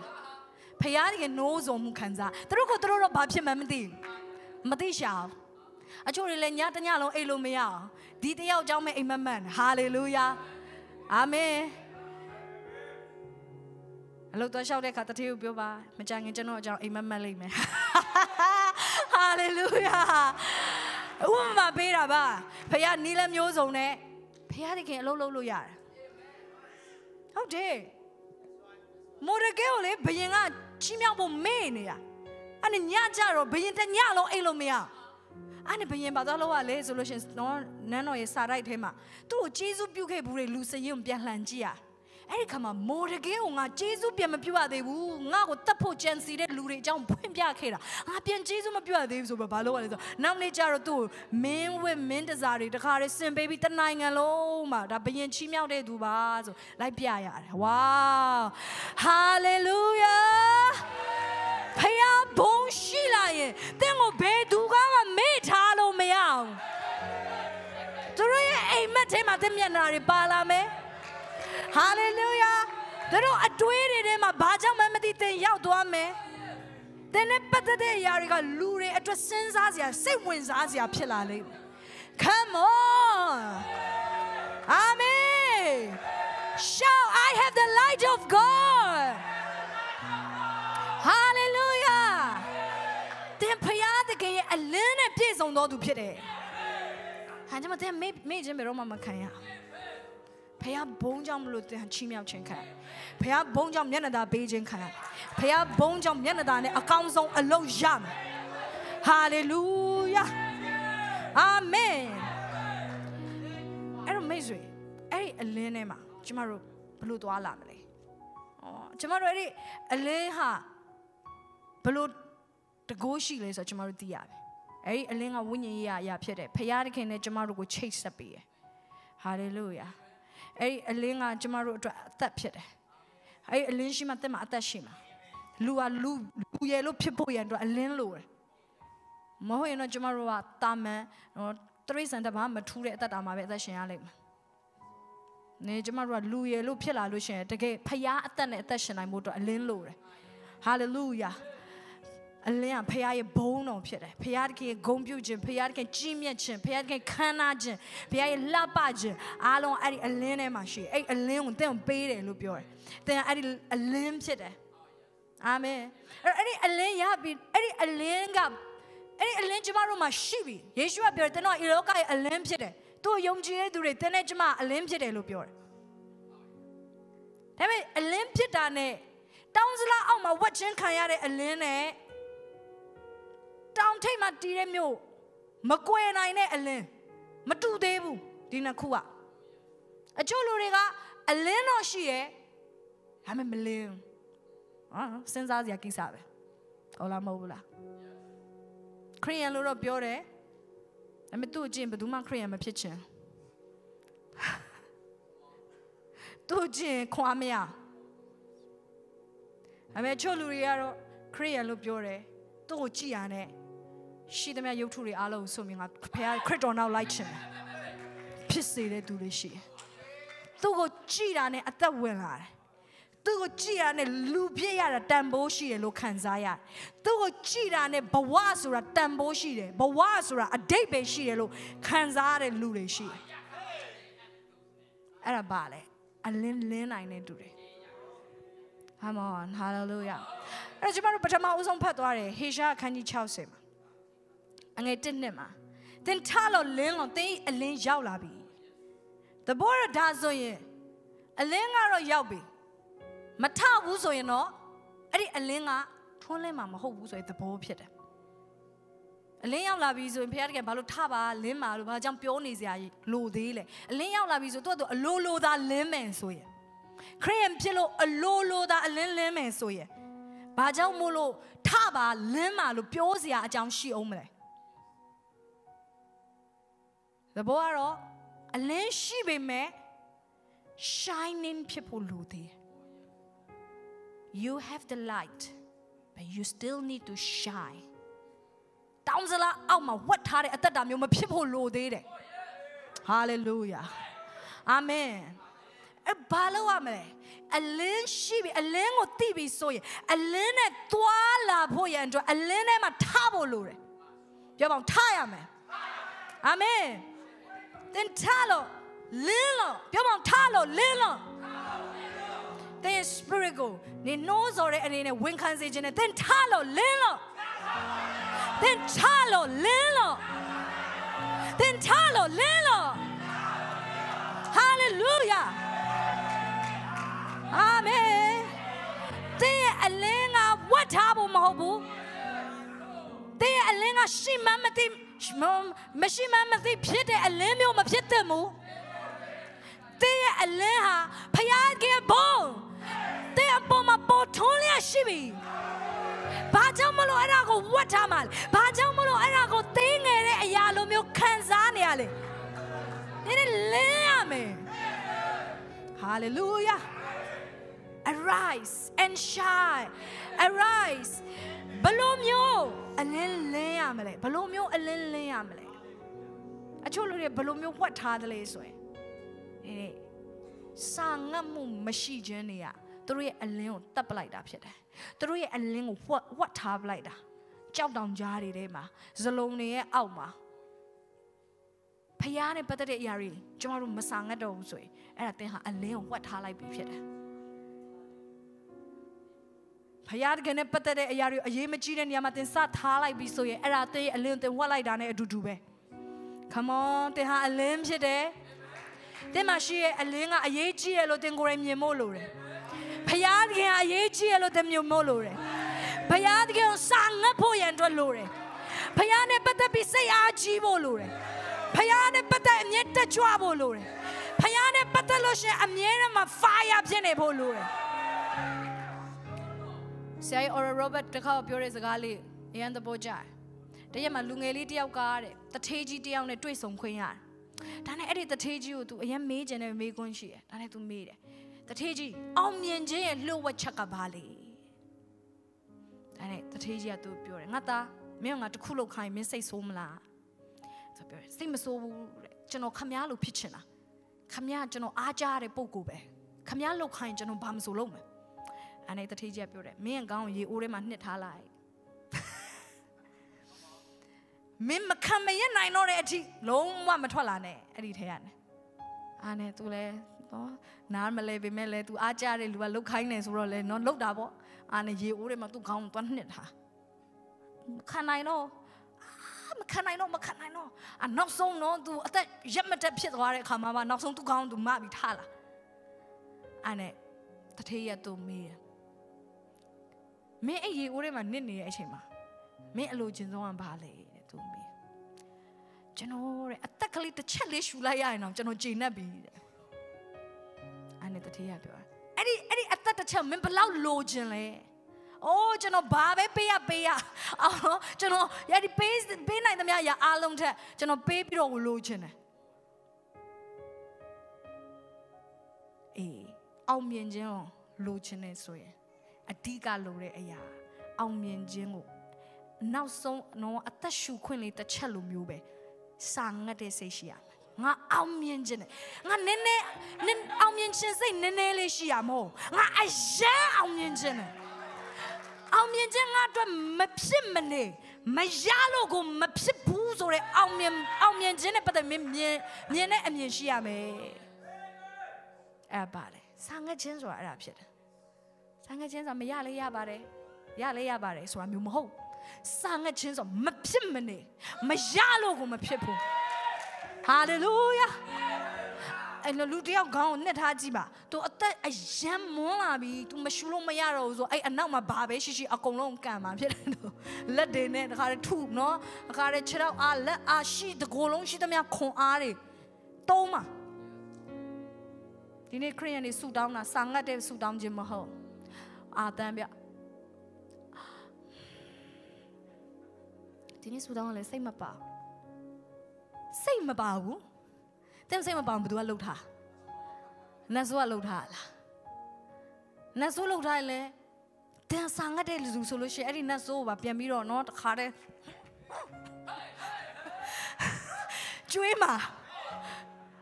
ဖယားကြီးကနိုးစုံမှုခံစားသူတို့ကသူတို့တော့ဘာဖြစ်မှမသိဘူးမသိရှာဘူး အချို့တွေလည်းညတညလုံးအိတ်လို့မရအောင်ဒီတယောက်ကြောင့်မဲ့အိမ်မက်မန်ဟာလေလုယာအာမင်အလုပ်တော့လျှောက်တဲ့အခါတတိယပြောပါမကြခင်ကျွန်တော်အကြောင်းအိမ်မက်မက်လိမ့်မယ်ဟာလေလုယာဥပမာပေးတာပါဖခင်နီးလည်းမျိုးစုံနဲ့ဖခင်တခင်အလုပ်လုပ်လို့ရတယ်ဟုတ်တယ်မော်ဒကဲကိုလေဘယင်ကချီးမြှောက်ဖို့မေ့နေတာအဲ့ညကြတော့ဘယင်တညလုံးအိတ်လို့မရ အဲ့နဲ့ဘယင်ဘာသာလို့ရလဲဆိုလို့ရှင်နော်နန်းတော်ရဲ့စာတိုက်ထဲမှာသူ့ကိုကျေးဇူးပြုခဲ့ဘူးတဲ့လူစရင်ကိုပြန်လှန်ကြည့်ရအဲ့ဒီခါမှာမော်ဒကဲကိုငါကျေးဇူးပြန်မပြုရသေးဘူးငါ့ကိုတတ်ဖို့ကြံစီတဲ့လူတွေအကြောင်းဖွင့်ပြခဲ့တာငါပြန်ကျေးဇူးမပြုရသေးဘူးဆိုတော့ဘာလို့ရလဲဆိုတော့နောက်နေ့ကျတော့သူ့ကိုမင်းဝစ်မင်းတစားတွေတခါတည်းစင်ပေးပြီးတနိုင်ငံလုံးမှာဒါဘယင်ချီးမြှောက်တဲ့သူပါဆိုလိုက်ပြရတယ်ဝါဟာလေလုယာ ဖယားဘုံရှိလာရင်တင့်ကိုဘယ်သူကမှမေ့ထားလို့မရအောင်သူတို့ရဲ့အိမ်မက်ထဲမှာတမျက်နှာတွေပါလာမယ်ဟာလေလုယာသူတို့အတွေးတွေထဲမှာဘာကြောင့်မှမသိတင်ရောက်သွားမယ်တဲ့နဲ့ပတ်သက်တဲ့အရာတွေကလူတွေအတွက်စဉ်းစားစရာစိတ်ဝင်စားစရာဖြစ်လာလိမ့်မယ် Come on Amen Shout I have the light of God လင်းနဲ့ပြည့်စုံတော်သူဖြစ်တယ်။ဟာကျွန်မတင်မေ့မေ့ခြင်းဘယ်တော့မှမခံရအောင်။ဖျားဘုံကြောင့်မလို့တင်ချီးမြှောက်ခြင်းခံရ။ဖျားဘုံကြောင့်မျက်နှာသာပေးခြင်းခံရ။ဖျားဘုံကြောင့်မျက်နှာသာနဲ့အကောင်းဆုံးအလုံးရမယ်။ Hallelujah Amen အဲ့တော့မိတ်ဆွေအဲ့ဒီအလင်းထဲမှာကျမတို့ဘလို့သွားလာမလဲ။အော်ကျမတို့အဲ့ဒီအလင်းဟာဘလို့တကိုးရှိလဲဆိုတော့ကျမတို့သိရပြီ အဲ့ဒီအလင်းကဝိညာဉ်ရေးအရာဖြစ်တယ်ဖခင်တခင်နဲ့ကျမတို့ကိုချိတ်ဆက်ပေးတယ်ဟာလေလုယာအဲ့ဒီအလင်းကကျမတို့အတွက်အသက်ဖြစ်တယ်အဲ့ဒီအလင်းရှိမှတက်မှအသက်ရှိမှာလူကလူလူရယ်လို့ဖြစ်ဖို့ရန်အတွက်အလင်းလိုတယ်မဟုတ်ရင်တော့ကျမတို့ကတာမန်နော်တရိစံတဘာမထူးတဲ့အသက်တာမှာပဲအသက်ရှင်ရလိမ့်မယ်နေကျမတို့ကလူရယ်လို့ဖြစ်လာလို့ရှိရင်တကယ်ဖခင်အသက်နဲ့အသက်ရှင်နိုင်ဖို့အတွက်အလင်းလိုတယ်ဟာလေလုယာ အလင်းကဖခင်ရဲ့ဘုန်းတော်ဖြစ်တယ်ဖခင်တခင်ဂုံပြုခြင်းဖခင်တခင်ကြီးမြတ်ခြင်းဖခင်တခင်ခမ်းနားခြင်းဖခင်ရဲ့လှပခြင်းအားလုံးအဲ့ဒီအလင်းထဲမှာရှိအဲ့အလင်းကိုတင့်ကိုပေးတယ်လို့ပြောတယ်။တင်အဲ့ဒီအလင်းဖြစ်တယ်။အာမင်။အဲ့ဒီအလင်းရပြီအဲ့ဒီအလင်းကအဲ့ဒီအလင်းကျမတို့မှာရှိပြီ။ယေရှုကပြောတယ်တင်တော့ဤလောကရဲ့အလင်းဖြစ်တယ်။သူ့ယုံကြည်တဲ့သူတွေတင်တဲ့ကျမအလင်းဖြစ်တယ်လို့ပြောတယ်။ဒါပေမဲ့အလင်းဖြစ်တာနဲ့တောင်းစလားအောက်မှာဝတ်ချင်းခံရတဲ့အလင်းနဲ့ တောင်ထိပ်မှာတီးတဲ့မြို့မကွယ်နိုင်တဲ့အလင်းမတူသေးဘူးဒီနှစ်ခုကအချို့လူတွေကအလင်းတော့ရှိရဲ့ဒါပေမဲ့မလင်းဟာစဉ်းစားစရာကိစ္စပဲဟုတ်လားမဟုတ်ဘူးလားခရိယန်လို့တော့ပြောတယ်ဒါပေမဲ့သူ့အကျင့်ဘယ်သူမှခရိယန်မဖြစ်ချင်သူ့အကျင့်ခွာမရဒါပေမဲ့ချို့လူတွေကတော့ခရိယန်လို့ပြောတယ်သူ့ကိုကြည်ရတဲ့ ရှိသမျှရုပ်ထုတွေအားလုံးဆိုမြင်ငါဖခင်ခရစ်တော်နောက်လိုက်ချင်တယ်ဖြစ်စေတဲ့သူတွေရှိတယ်သူ့ကိုကြည်တာနဲ့အသက်ဝင်လာတယ်သူ့ကိုကြည်ရတဲ့လူပြည့်ရတာတန်ဖိုးရှိတယ်လို့ခံစားရတယ်။သူ့ကိုကြည်တာနဲ့ဘဝဆိုတာတန်ဖိုးရှိတယ်။ဘဝဆိုတာအတိတ်ပဲရှိတယ်လို့ခံစားရတဲ့လူတွေရှိတယ်။အဲ့ဒါပါလေအလင်းလင်းနိုင်တဲ့သူတွေ။ဟာမောဟာလေလုယာ။အဲ့တော့ကျွန်တော်တို့ပထမဦးဆုံးဖတ်သွားတယ်ဟေရှာအခန်းကြီး60မှာ အငယ်1နှစ်မှာသင်ထလို့လင်းလို့သင်အလင်းရောက်လာပြီ။တဘောရဒါဆိုရင်အလင်းကတော့ရောက်ပြီ။မထဘူးဆိုရင်တော့အဲ့ဒီအလင်းကထွန်းလင်းမှာမဟုတ်ဘူးဆိုရင်သဘောဖြစ်တယ်အလင်းရောက်လာပြီဆိုရင်ဖခင်တကယ်ဘာလို့ထပါလင်းမှာလို့ဘာကြောင့်ပြောနေစရာလိုသေးလဲအလင်းရောက်လာပြီဆိုတော့သူအလိုလိုသာလင်းမယ်ဆိုရင်ခရိယန်ဖြစ်လို့အလိုလိုသာအလင်းလင်းမယ်ဆိုရင်ဘာကြောင့်မို့လို့ထပါလင်းမှာလို့ပြောစရာအကြောင်းရှိအောင်မလဲ သဘောကတော့အလင်းရှိပေမဲ့ shining ဖြစ်ဖို့လိုသေးတယ် you have the light but you still need to shine တောင်းစလားအောက်မှာဝတ်ထားတဲ့အသက်တာမျိုးမဖြစ်ဖို့လိုသေးတယ် hallelujah amen အဘာလို့ရမလဲအလင်းရှိပြီအလင်းကိုသိပြီဆိုရင်အလင်းနဲ့သွားလာဖို့ရန်အတွက်အလင်းထဲမှာထားဖို့လိုတယ်ပြောပါအောင်ထားရမယ်အာမင် သင်ထားလို့လင်းလို့ပြောပါအောင်ထားလို့လင်းလို့သင် spirit ကိုနေနှိုးစော်တဲ့အနေနဲ့ဝန်ခံစေခြင်းနဲ့သင်ထားလို့လင်းလို့သင်ထားလို့လင်းလို့သင်ထားလို့လင်းလို့ hallelujah အာမင်သင်ရဲ့အလင်းကဝတ်ထားဖို့မဟုတ်ဘူးသင်ရဲ့အလင်းကရှိမှမသိ မရှိမှမသိဖြစ်တဲ့အလင်းမျိုးမဖြစ်သင့်ဘူးသင်ရဲ့အလင်းဟာဖခင်ဘုံတဲ့အပေါ်မှာပေါ်ထွန်းလျက်ရှိပြီဘာကြောင့်မလို့အဲ့ဒါကိုဝတ်ထားမှာလဲဘာကြောင့်မလို့အဲ့ဒါကိုသိငယ်တဲ့အရာလိုမျိုးခံစားနေရလဲနည်းနည်းလင်းရမယ် hallelujah arise and shine arise ဘလို့မျိုး အလင်းလင်းရမလဲဘလို့မျိုးအလင်းလင်းရမလဲအချို့လူတွေဘလို့မျိုးဝတ်ထားတယ်လဲဆိုရင်ဒီစာငတ်မှုမရှိခြင်းတွေကသူတို့ရဲ့အလင်းကိုတတ်ပလိုက်တာဖြစ်တယ်သူတို့ရဲ့အလင်းကိုဝတ်ဝတ်ထားပလိုက်တာကြောက်တောင်ကြားတွေထဲမှာဇလုံးတွေရဲ့အောက်မှာဖျားနဲ့ပတ်သက်တဲ့အရာတွေကျမတို့မစာငတ်တော့ဘူးဆိုရင်အဲ့ဒါသင်ဟာအလင်းကိုဝတ်ထားလိုက်ပြီဖြစ်တယ် ဖျားတကယ်နဲ့ပတ်သက်တဲ့အရာတွေအရေးမကြီးတဲ့နေရာမှာသင်စထားလိုက်ပြီဆိုရင်အဲ့ဒါသင်ရဲ့အလင်းသင်ဝတ်လိုက်တာနဲ့အတူတူပဲ Come on သင်ဟာအလင်းဖြစ်တယ်သင်မရှိရဲ့အလင်းကအရေးကြီးရလို့သင်ကိုယ်တိုင်မြင်ဖို့လိုတယ်ဖယားသခင်အရေးကြီးရလို့သင်မျိုးမို့လို့တယ်ဖယားသခင်ကိုစာငတ်ဖို့ရန်အတွက်လိုတယ်ဖယားနဲ့ပတ်သက်ပြီးစိတ်အားကြီးဖို့လိုတယ်ဖယားနဲ့ပတ်သက်အမြဲတက်ကြွဖို့လိုတယ်ဖယားနဲ့ပတ်သက်လို့ရှင်အမြဲတမ်း fire ဖြစ်နေဖို့လိုတယ် ဆရာအော်ရိုဘတ်တခါပြောတဲ့စကားလေးအရန်သဘောကျတယ်တရက်မှာလူငယ်လေးတယောက်ကတဲ့တထေးကြီးတယောက်နဲ့တွေ့ဆုံခွင့်ရတယ်ဒါနဲ့အဲ့ဒီတထေးကြီးကို तू အရင်မေးကျင်တဲ့မေးခွန်းရှိတယ်ဒါနဲ့ तू မေးတယ်တထေးကြီးအောင်မြင်ခြင်းရဲ့လှုပ်ဝက်ချက်ကဘာလဲဒါနဲ့တထေးကြီးကသူပြောတယ်ငါသားမင်းကငါတခုလောက်ခိုင်းမင်းစိတ်ဆိုးမလားဆိုပြောတယ်စိတ်မဆိုးဘူးတဲ့ကျွန်တော်ခမားလို့ဖြစ်ချင်တာခမားကျွန်တော်အားကြတဲ့ပုံကိုပဲခမားလောက်ခိုင်းကျွန်တော်ဘာမဆိုလို့မယ် အဲ့နဲ့တထေးကြီးကပြောတယ်မင်းရဲ့ခေါင်းကိုရေအိုးထဲမှာနှစ်ထားလိုက်မင်းမခံမရနိုင်တော့တဲ့အထိလုံးဝမထွက်လာနဲ့အဲ့ဒီထဲကနေအားနဲ့ तू လဲနော်နားမလဲပေမဲ့လဲ तू အားကြတဲ့လူကလုတ်ခိုင်းနေဆိုတော့လဲနော်လုတ်တာပေါ့အားနဲ့ရေအိုးထဲမှာ तू ခေါင်းသွားနှစ်တာမခံနိုင်တော့မခံနိုင်တော့မခံနိုင်တော့အနောက်ဆုံးတော့ तू အသက်ရက်မတက်ဖြစ်သွားတဲ့အခါမှာပါနောက်ဆုံး तू ခေါင်း तू မပြီးထားလာအားနဲ့တထေးရ तू မေးတယ် မင်းအဲ့ရေအိုးထဲမှာနစ်နေတဲ့အချိန်မှာမင်းအလိုချင်ဆုံးကဘာလဲတဲ့ तू မေးကျွန်တော်တဲ့အသက်ကလေးတစ်ချက်လေးရှူလိုက်ရရင်တော့ကျွန်တော်ကျေနပ်ပြီတဲ့အဲ့နဲ့တထေးရပြောအဲ့ဒီအဲ့ဒီအသက်တစ်ချက်မင်းဘလောက်လိုချင်လဲအိုးကျွန်တော်ဘာပဲပေးရပေးရအော်ကျွန်တော်ရဒီပေးပေးနိုင်သမျှရအားလုံးထက်ကျွန်တော်ပေးပြီးတော့လိုချင်တယ်အေးအောင်မြင်ခြင်းကိုလိုချင်နေဆိုရင် အဓိကလိုတဲ့အရာအောင်မြင်ခြင်းကိုနောက်ဆုံးတော့အသက်ရှူခွင့်လေးတစ်ချက်လိုမျိုးပဲစာငတ်တဲ့စိတ်ရှိရမယ်ငါအောင်မြင်ခြင်းနဲ့ငါနည်းနည်းနည်းအောင်မြင်ခြင်းစိတ်နည်းနည်းလေးရှိရမဟုတ်ငါအယံအောင်မြင်ခြင်းနဲ့အောင်မြင်ခြင်းငါအတွက်မဖြစ်မနေမရလို့ကိုမဖြစ်ဘူးဆိုတဲ့အောင်မြင်အောင်မြင်ခြင်းနဲ့ပတ်သက်မြင်မြင်မြင်တဲ့အမြင်ရှိရမယ်အဲ့ပါလေစာငတ်ခြင်းဆိုတာအဲ့ဒါဖြစ်တယ် စာငတ်ခြင်းဆိုတာမရလဲရပါတယ်ရလဲရပါတယ်ဆိုတာမျိုးမဟုတ်စာငတ်ခြင်းဆိုမဖြစ်မနေမရလို့ကိုမဖြစ်ဘူးဟာလေလုယာအဲ့လိုလူတယောက်ခေါင်းကိုနှစ်ထားကြည့်ပါ။ तू အသက်အယံမွန်းလာပြီ။ तू မရှူလို့မရတော့ဘူးဆိုအဲ့အနောက်မှာဘာပဲရှိရှိအကုန်လုံးကန်မှာဖြစ်တယ်လို့လက်တွေနဲ့တခါတည်းထုနော်။တခါတည်းခြေထောက်အားလက်အားရှိတကိုယ်လုံးရှိသမျှခွန်အားတွေတုံးမှာဒီနေ့ခရိယန်တွေဆူတောင်းတာစာငတ်တဲ့ဆူတောင်းခြင်းမဟုတ် အာတန်ဗျဒီနေ့ဆူတောင်းလဲစိတ်မပါစိတ်မပါဘူးတင်းစိတ်မပါဘူးဘသူကလှုပ်ထားနတ်ဆိုးကလှုပ်ထားလားနတ်ဆိုးလှုပ်ထားလဲတန်ဆာငတ်တဲ့လူဆိုလို့ရှိရင်အဲ့ဒီနတ်ဆိုးကိုပါပြန်ပြီးတော့နော်တခါတည်းကျွေးမှာ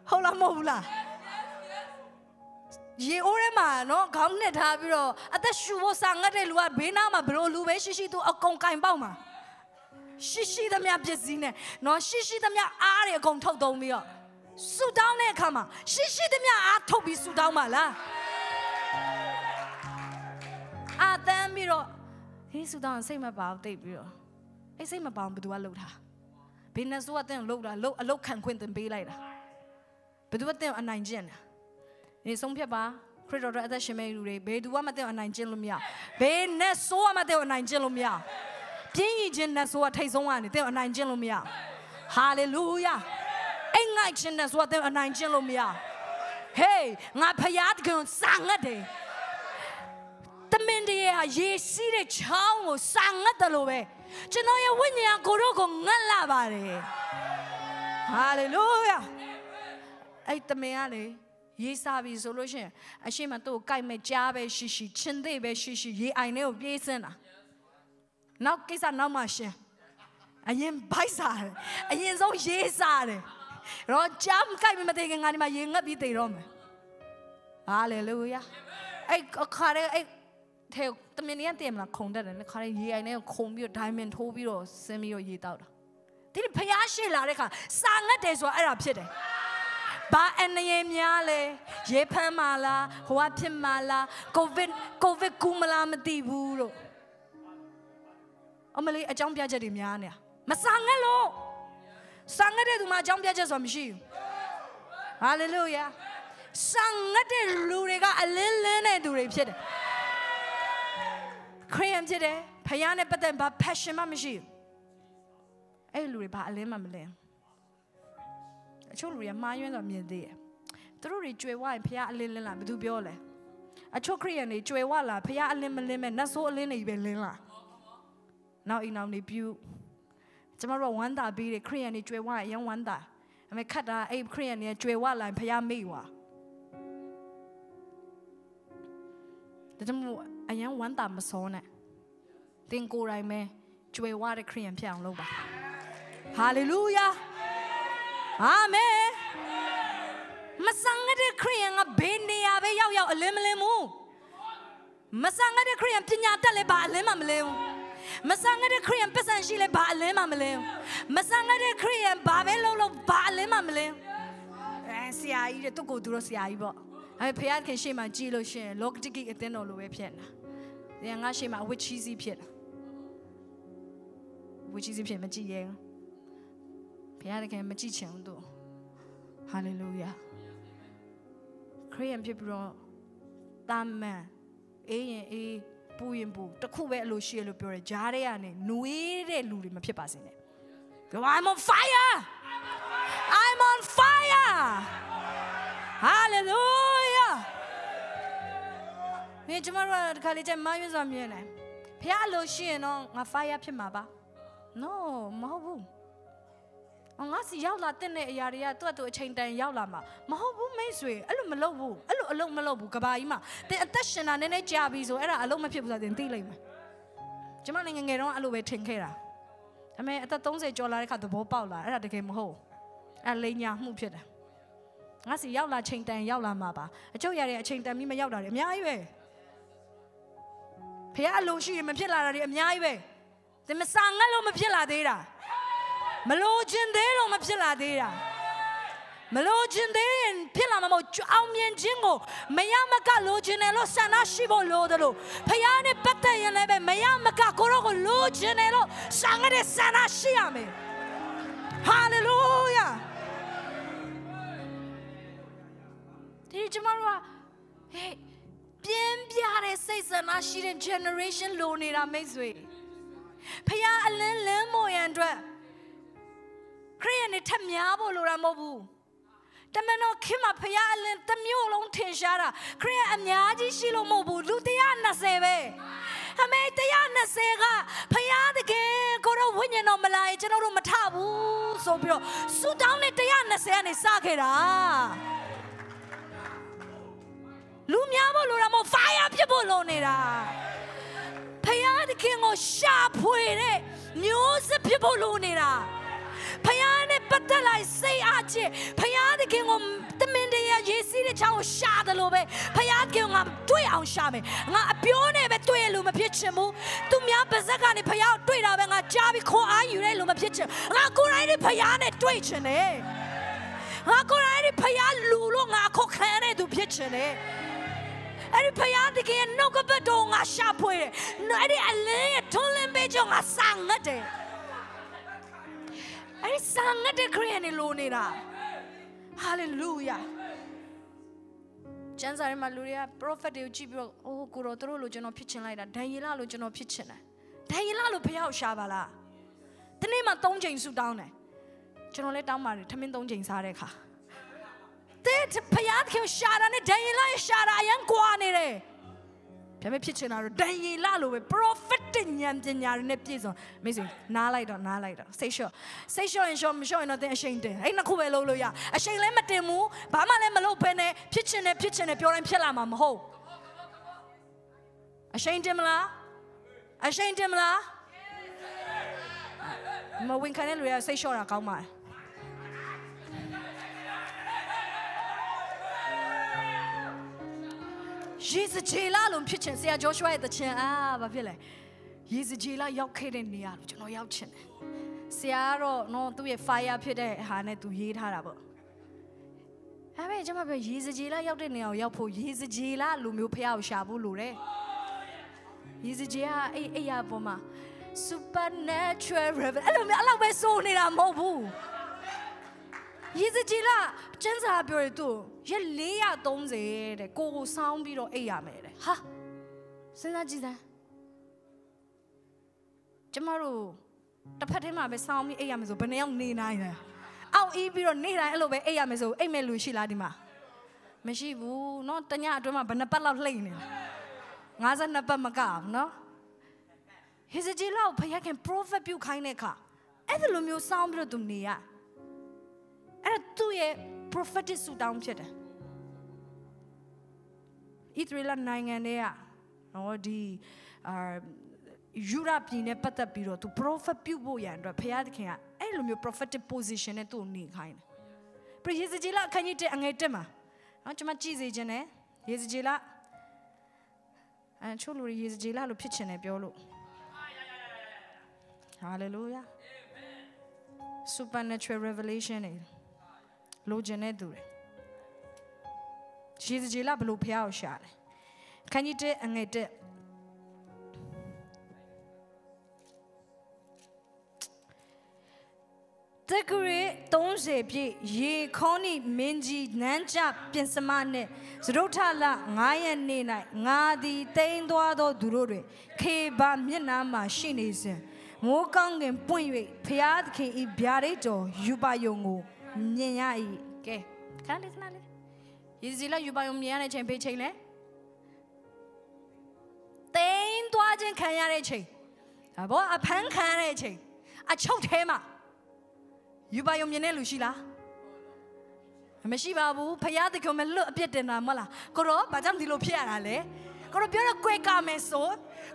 ဟုတ်လားမဟုတ်ဘူးလား ရေအိုးထဲမှာနော်ခေါင်းနဲ့ထားပြီးတော့အသက်ရှူဖို့စာငတ်တဲ့လူကဘေးနားမှာဘလို့လူပဲရှိရှိသူအကုန်ကင်ပေါက်မှာရှိရှိသမျှပစ္စည်းနဲ့နော်ရှိရှိသမျှအားတွေအကုန်ထုတ်သုံးပြီးတော့ဆူတောင်းတဲ့အခါမှာရှိရှိသမျှအားထုတ်ပြီးဆူတောင်းပါလားအာတမ်းပြီးတော့ဟင်းဆူတောင်းစိတ်မပါဘူးတိတ်ပြီးတော့အဲ့စိတ်မပါဘူးဘယ်သူကလှုပ်တာဘယ်နဲ့ဆိုကတဲ့လှုပ်တာလှုပ်အလုတ်ခံခွင့်တင်ပေးလိုက်တာဘယ်သူကတဲ့အနိုင်ကျင့်တာ ဒီဆုံးဖြတ်ပါခရစ်တော်ရဲ့အသက်ရှင်မဲ့လူတွေဘယ်သူမှမတဲ့အနိုင်ကျင့်လို့မရဘယ်နဲ့ဆိုမှမတဲ့အနိုင်ကျင့်လို့မရပြင်းရခြင်းနဲ့ဆိုကထိတ်ဆုံးကနေတဲ့အနိုင်ကျင့်လို့မရဟာလေလုယာအိမ်ငိုက်ခြင်းနဲ့ဆိုတဲ့အနိုင်ကျင့်လို့မရဟေးငါဖယားတကယ်စာငတ်တယ်တမင်တည်းဟာရေစီးတဲ့ချောင်းကိုစာငတ်တယ်လို့ပဲကျွန်တော်ရဲ့ဝိညာဉ်ကိုတော့ကိုငတ်လာပါတယ်ဟာလေလုယာအဲ့တမင်ကလေ ရေးစားပြီဆိုလို့ရှိရင်အရှိမသူ့ကိုကြိုက်မဲ့ကြားပဲရှိရှိချင်းသေးပဲရှိရှိရေအိုင်ထဲကိုပြေးစင်းတာနောက်ကိစ္စနောက်မှရှင်းအရင်ဘိုက်စားတယ်အရင်ဆုံးရေးစားတယ်တော့ကြားမကြိုက်မသေးခင်ငါဒီမှာရေငတ်ပြီးသေတော့မယ်ဟာလေလုယာအဲ့ခါရဲအဲ့ထဲတမင်ရတည်းမလားခုံတက်တယ်ခါရဲရေအိုင်ထဲကိုခုံပြီးတော့ဒိုင်မန်ထိုးပြီးတော့ဆင်းပြီးတော့ရေတောက်တာဒီဖျားရှိလာတဲ့ခါစာငတ်တယ်ဆိုတာအဲ့ဒါဖြစ်တယ် ဘာအနေရများလဲရေဖမ်းမာလားဟိုကဖြစ်မာလားကိုဗစ်ကိုဗစ်ကူမလားမသိဘူးလို့အမလေးအကြောင်းပြချက်တွေများနေတာမဆာငတ်လို့ဆာငတ်တဲ့သူမှအကြောင်းပြချက်ဆိုတာမရှိဘူးဟာလေလုယာဆာငတ်တဲ့လူတွေကအလင်းလင်းတဲ့သူတွေဖြစ်တယ်ခရိယန်ဖြစ်တယ်ဖခင်နဲ့ပတ်သက်ဘာ passion မှမရှိဘူးအဲ့လူတွေဘာအလင်းမှမလင်း အချို့လူတွေကမှားယွင်းတော့မြင်သေးတယ်သူတို့တွေကြွယ်ဝရင်ဖခင်အလင်းလင်းလာဘယ်သူပြောလဲအချို့ခရိယန်တွေကြွယ်ဝလာဖခင်အလင်းမလင်းမဲ့နတ်ဆိုးအလင်းတွေပဲလင်းလာနောက်အိမ်အောင်နေပြူကျမတို့ဝမ်းသာပြီးတယ်ခရိယန်တွေကြွယ်ဝရရင်ဝမ်းသာအမေခတ်တာအဲ့ခရိယန်တွေကြွယ်ဝလာရင်ဖခင်မေ့ွာဒါကြောင့်မို့အရင်ဝမ်းသာမစောနဲ့တင်ကိုယ်တိုင်ပဲကြွယ်ဝတဲ့ခရိယန်ဖြစ်အောင်လုပ်ပါဟာလေလုယာ အာမင်မဆန်ရတဲ့ခရိယန်ကဘေးနေရာပဲရောက်ရောက်အလင်းမလင်းဘူးမဆန်ရတဲ့ခရိယန်ပညာတတ်လဲပါအလင်းမမလင်းဘူးမဆန်ရတဲ့ခရိယန်ပတ်စံရှိလဲဘာအလင်းမမလင်းဘူးမဆန်ရတဲ့ခရိယန်ဘာပဲလုပ်လို့ဘာအလင်းမမလင်းအဲဆရာကြီးတဲ့သူ့ကိုယ်သူတော့ဆရာကြီးပေါ့အဲဖခင်ခင်ရှေ့မှာကြည့်လို့ရှင်လောကတိကိအသင်းတော်လိုပဲဖြစ်နေတာ။ငါရှေ့မှာအဝတ်ချီးစီးဖြစ်တာ။ဝတ်ချီးစီးဖြစ်မကြည့်ရဲဘူး။ ဘုရားတခင်မကြည့်ချင်ဘူးသူ။ဟာလေလုယာ။ခရိယန်ဖြစ်ပြီးတော့တာမန်အေးရင်အေးပူရင်ပူတခုပဲအလိုရှိရလို့ပြောတယ်ဂျားတွေကနေနွေးတဲ့လူတွေမဖြစ်ပါစေနဲ့။ Go I'm on fire. I'm on fire. Hallelujah. မင်းကျမတို့ကတခါလေကျမရွေးစွာမြင်တယ်ဖះအလိုရှိရင်တော့ငါ fire ဖြစ်မှာပါ no မဟုတ်ဘူး ငါစီရောက်လာတဲ့အရာတွေကသူ့အတူအချိန်တန်ရောက်လာမှာမဟုတ်ဘူးမိတ်ဆွေအဲ့လိုမလုပ်ဘူးအဲ့လိုအလုပ်မလုပ်ဘူးကဘာကြီးမှာတင်အသက်ရှင်တာနည်းနည်းကြာပြီဆိုအဲ့ဒါအလုပ်မဖြစ်ဘူးဆိုတော့တင်သိလိမ့်မယ်ကျမလည်းငငယ်တော့အဲ့လိုပဲထင်ခဲ့တာဒါပေမဲ့အသက်30ကျော်လာတဲ့ခါသဘောပေါက်လာအဲ့ဒါတကယ်မဟုတ်အဲ့လိညာမှုဖြစ်တယ်ငါစီရောက်လာချိန်တန်ရောက်လာမှာပါအကျုပ်ရတဲ့အချိန်တန်ပြီးမရောက်တာတွေအများကြီးပဲဖះအလိုရှိရင်မဖြစ်လာတာတွေအများကြီးပဲဒီမစာငတ်လို့မဖြစ်လာသေးတာ မလို့ခြင်းသေးတော့မဖြစ်လာသေးတာမလို့ခြင်းသေးရင်ဖြစ်လာမှာမဟုတ်အောင်မြင်ခြင်းကိုမရမကလိုချင်တယ်လို့ဆန္ဒရှိဖို့လိုတယ်လို့ဖခင်နဲ့ပတ်သက်ရင်လည်းပဲမရမကကိုရောကိုလိုချင်တယ်လို့ဆန္ဒတဲ့ဆန္ဒရှိရမယ်ဟာလေလုယာဒီကျမတို့ကဟေးပြင်းပြတဲ့စိတ်ဆန္ဒရှိတဲ့ generation လိုနေတာမိတ်ဆွေဖခင်အလင်းလင်းမို့ရန်အတွက် ခရိယန်တွေထက်များဖို့လိုတာမဟုတ်ဘူးတမန်တော်ခင်မှာဖခင်အလင်းတစ်မျိုးလုံးထင်ရှားတာခရိယန်အများကြီးရှိလို့မဟုတ်ဘူးလူ120ပဲအမေ120ကဖခင်တကယ်ကိုတော့ဝိညာဉ်တော်မလာရင်ကျွန်တော်တို့မထဘူးဆိုပြီးတော့ဆူတောင်းနဲ့120ကနေစခဲ့တာလူများဖို့လိုတာမဟုတ် fire ဖြစ်ဖို့လိုနေတာဖခင်တခင်ကိုရှာဖွေတဲ့မျိုးစစ်ဖြစ်ဖို့လိုနေတာ ဖခင်နဲ့ပတ်သက်လိုက်စိတ်အားချင်းဖခင်တခင်ကိုတမင်တရာရေးစီးတဲ့ချောင်းကိုရှာတယ်လို့ပဲဖခင်ကငါတွေ့အောင်ရှာမယ်ငါအပြောနဲ့ပဲတွေ့ရလို့မဖြစ်ချင်ဘူးသူများပါဇက်ကနေဖခင်တွေ့တာပဲငါကြားပြီးခေါ်အားယူရဲလို့မဖြစ်ချင်ငါကိုယ်တိုင်နဲ့ဖခင်နဲ့တွေ့ချင်တယ်ငါကိုယ်တိုင်နဲ့ဖခင်လူလို့ငါခုတ်ခံရတဲ့သူဖြစ်ချင်တယ်အဲ့ဒီဖယားတကယ်နှုတ်ကပတ်တော်ငါရှာဖွေတယ်အဲ့ဒီအလင်းရဲ့ထွန်းလင်းပေးကြောင့်ငါစံငတ်တယ် အဲ့ဒီစံငတ်တဲ့ခရိယန်တွေလိုနေတာဟာလေလုယာကျမ်းစာထဲမှာလူတွေက prophet တွေကိုကြည့်ပြီးတော့အိုးကိုတော်တို့လိုကျွန်တော်ဖြစ်ချင်လိုက်တာဒန်ယေလလိုကျွန်တော်ဖြစ်ချင်တယ်ဒန်ယေလလိုဖယားကိုရှာပါလားဒီနေ့မှ၃ချိန်ဆူတောင်းတယ်ကျွန်တော်လည်းတောင်းပါတယ်ထမင်း၃ချိန်စားတဲ့အခါတဲ့ဖယားခင်ရှာတာနဲ့ဒန်ယေလရဲ့ရှာတာအရင်ကွာနေတယ် ဒါပေမဲ့ဖြစ်ချင်တာတော့ဒန်ယေလလိုပဲ prophet ဉာဏ်ပညာတွေနဲ့ပြည့်စုံမိတ်ဆွေနားလိုက်တော့နားလိုက်တော့စိတ်လျှော့စိတ်လျှော့ရင်လျှော့မလျှော့ရင်တော့တဲ့အရှိန်တင်အဲ့နှစ်ခုပဲလုပ်လို့ရအရှိန်လည်းမတင်ဘူးဘာမှလည်းမလုပ်ဘဲနဲ့ဖြစ်ချင်တယ်ဖြစ်ချင်တယ်ပြောတိုင်းဖြစ်လာမှာမဟုတ်အရှိန်တင်မလားအရှိန်တင်မလားမဝင်ခံတဲ့လူတွေကစိတ်လျှော့တာကောင်းပါတယ် ရေစကြည်လာလို့ဖြစ်ချင်ဆရာဂျောရှွာရဲ့တချင်အာဘာဖြစ်လဲရေစကြည်လာရောက်ခဲ့တဲ့နေရာလို့ကျွန်တော်ရောက်ချင်တယ်ဆရာကတော့နော်သူ့ရဲ့ fire ဖြစ်တဲ့ဟာနဲ့သူရေးထားတာပေါ့အဲ့မဲ့ကျွန်မပြောရေစကြည်လာရောက်တဲ့နေရာကိုရောက်ဖို့ရေစကြည်လာလူမျိုးဖះကိုရှာဖို့လိုတယ်ရေစကြည်ကအဲ့အဲ့ရပေါ်မှာ supernatural revel အဲ့လိုမျိုးအဲ့လောက်ပဲစိုးနေတာမဟုတ်ဘူး ရေစကြည်လာကျန်းစာပြောရသူရက်430တဲ့ကိုကိုစောင်းပြီးတော့အိပ်ရမယ်တဲ့ဟာစဉ်းစားကြည့်စမ်းကျမတို့တစ်ဖက်ထဲမှာပဲစောင်းပြီးအိပ်ရမယ်ဆိုဘယ်နှယောက်နေနိုင်လဲအောက်အီးပြီးတော့နေတိုင်းအဲ့လိုပဲအိပ်ရမယ်ဆိုအိပ်မဲ့လူရှိလားဒီမှာမရှိဘူးเนาะတညအတွင်းမှာဘယ်နှပတ်လောက်လှိမ့်နေလဲ52ပတ်မကဘူးเนาะဟေဇဂျီလောက်ဖခင် prophet ပြုခိုင်းတဲ့အခါအဲ့လိုမျိုးစောင်းပြီးတော့သူနေရ အဲ့ဒါသူ့ရဲ့ prophetic ဆူတောင်းဖြစ်တယ်ဣသရေလနိုင်ငံတွေကနော်ဒီအာယူရပြည်နဲ့ပတ်သက်ပြီးတော့သူ prophet ပြုဖို့ရန်အတွက်ဖခင်သခင်ကအဲ့လိုမျိုး prophetic position နဲ့သူ့နေခိုင်းတယ်ပြယေဇကျေလအခန်းကြီး1အငယ်1မှာနော်ကျွန်မကြည့်စေခြင်းနဲ့ယေဇကျေလအဲချို့လူတွေယေဇကျေလလို့ဖြစ်ချင်တယ်ပြောလို့ hallelujah supernatural revelation နေ လိုချင်တဲ့သူတွေယေဇကျေလဘလို့ဖះကိုရှာတယ်ခန်းကြီး1အငယ်1တက္ကရေ30ပြည့်ရေခေါနိမင်းကြီးနန်းကြပြင်စမနှင့်သရုထလ9ရက်နေ့၌ငါသည်တိမ်သွားသောသူတို့တွင်ခေဘာမျက်နှာမှရှိနေစဉ်မိုးကောင်းကင်ပွင့်၍ဖျားသခင်ဤဗျာဒိတ်တော်ယူပါယုံကို မြင်ရ၏ကဲခဏလေးခဏလေးယေဇီလယူပါယုံမြင်ရတဲ့ချိန်ဖေးချိန်လဲသွားခြင်းခံရတဲ့ချိန်ဒါဘောအဖမ်းခံရတဲ့ချိန်အချုပ်ထဲမှာယူပါယုံမြင်တဲ့လူရှိလားမရှိပါဘူးဖယားတကယ်မလွတ်အပြစ်တင်တာမဟုတ်လားကိုရောဘာကြောင့်ဒီလိုဖြစ်ရတာလဲကိုရောပြောတော့ကွဲကမယ်ဆို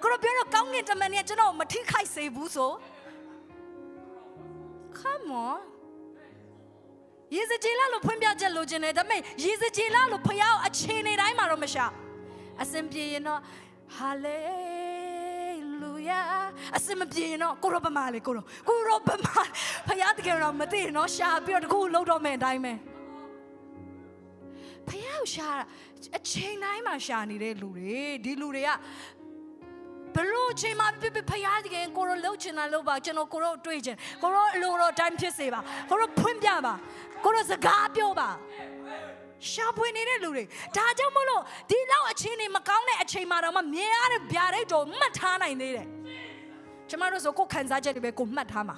ကိုရောပြောတော့ကောင်းကင်တမန်နဲ့ကျွန်တော်မထိခိုက်စေဘူးဆို Come on ယေစကြည်လာလို့ဖွင့်ပြချက်လိုချင်တယ်ဒါပေမဲ့ယေစကြည်လာလို့ဖယားအခြေအနေတိုင်းမှာတော့မရှာအစင်ပြေရင်တော့ hallelujah အစင်မပြေရင်တော့ကိုရောပမာလေကိုရောကိုရောပမာဖယားတကယ်တော့မသိရင်တော့ရှာပြီးတော့တကူလုံးတော့မယ်အတိုင်းပဲဖယားကိုရှာအချိန်တိုင်းမှာရှာနေတဲ့လူတွေဒီလူတွေကဘလို့အချိန်မှာပြပြဖယားတကယ်ကိုရောလှုပ်ချင်တာလှုပ်ပါကျွန်တော်ကိုရောတွေးချင်ကိုရောအလိုတော့တိုင်းဖြစ်စေပါကိုရောဖွင့်ပြပါ ကိုရောစကားပြောပါရှာဖွေနေတဲ့လူတွေဒါကြောင့်မလို့ဒီလောက်အချိန်နေမကောင်းတဲ့အချိန်မှာတော့မမြင်ရတဲ့ဗျာဒိတ်တော့မှတ်ထားနိုင်သေးတယ်ကျမတို့ဆိုကိုယ်ခံစားချက်တွေပဲကိုမှတ်ထားမှာ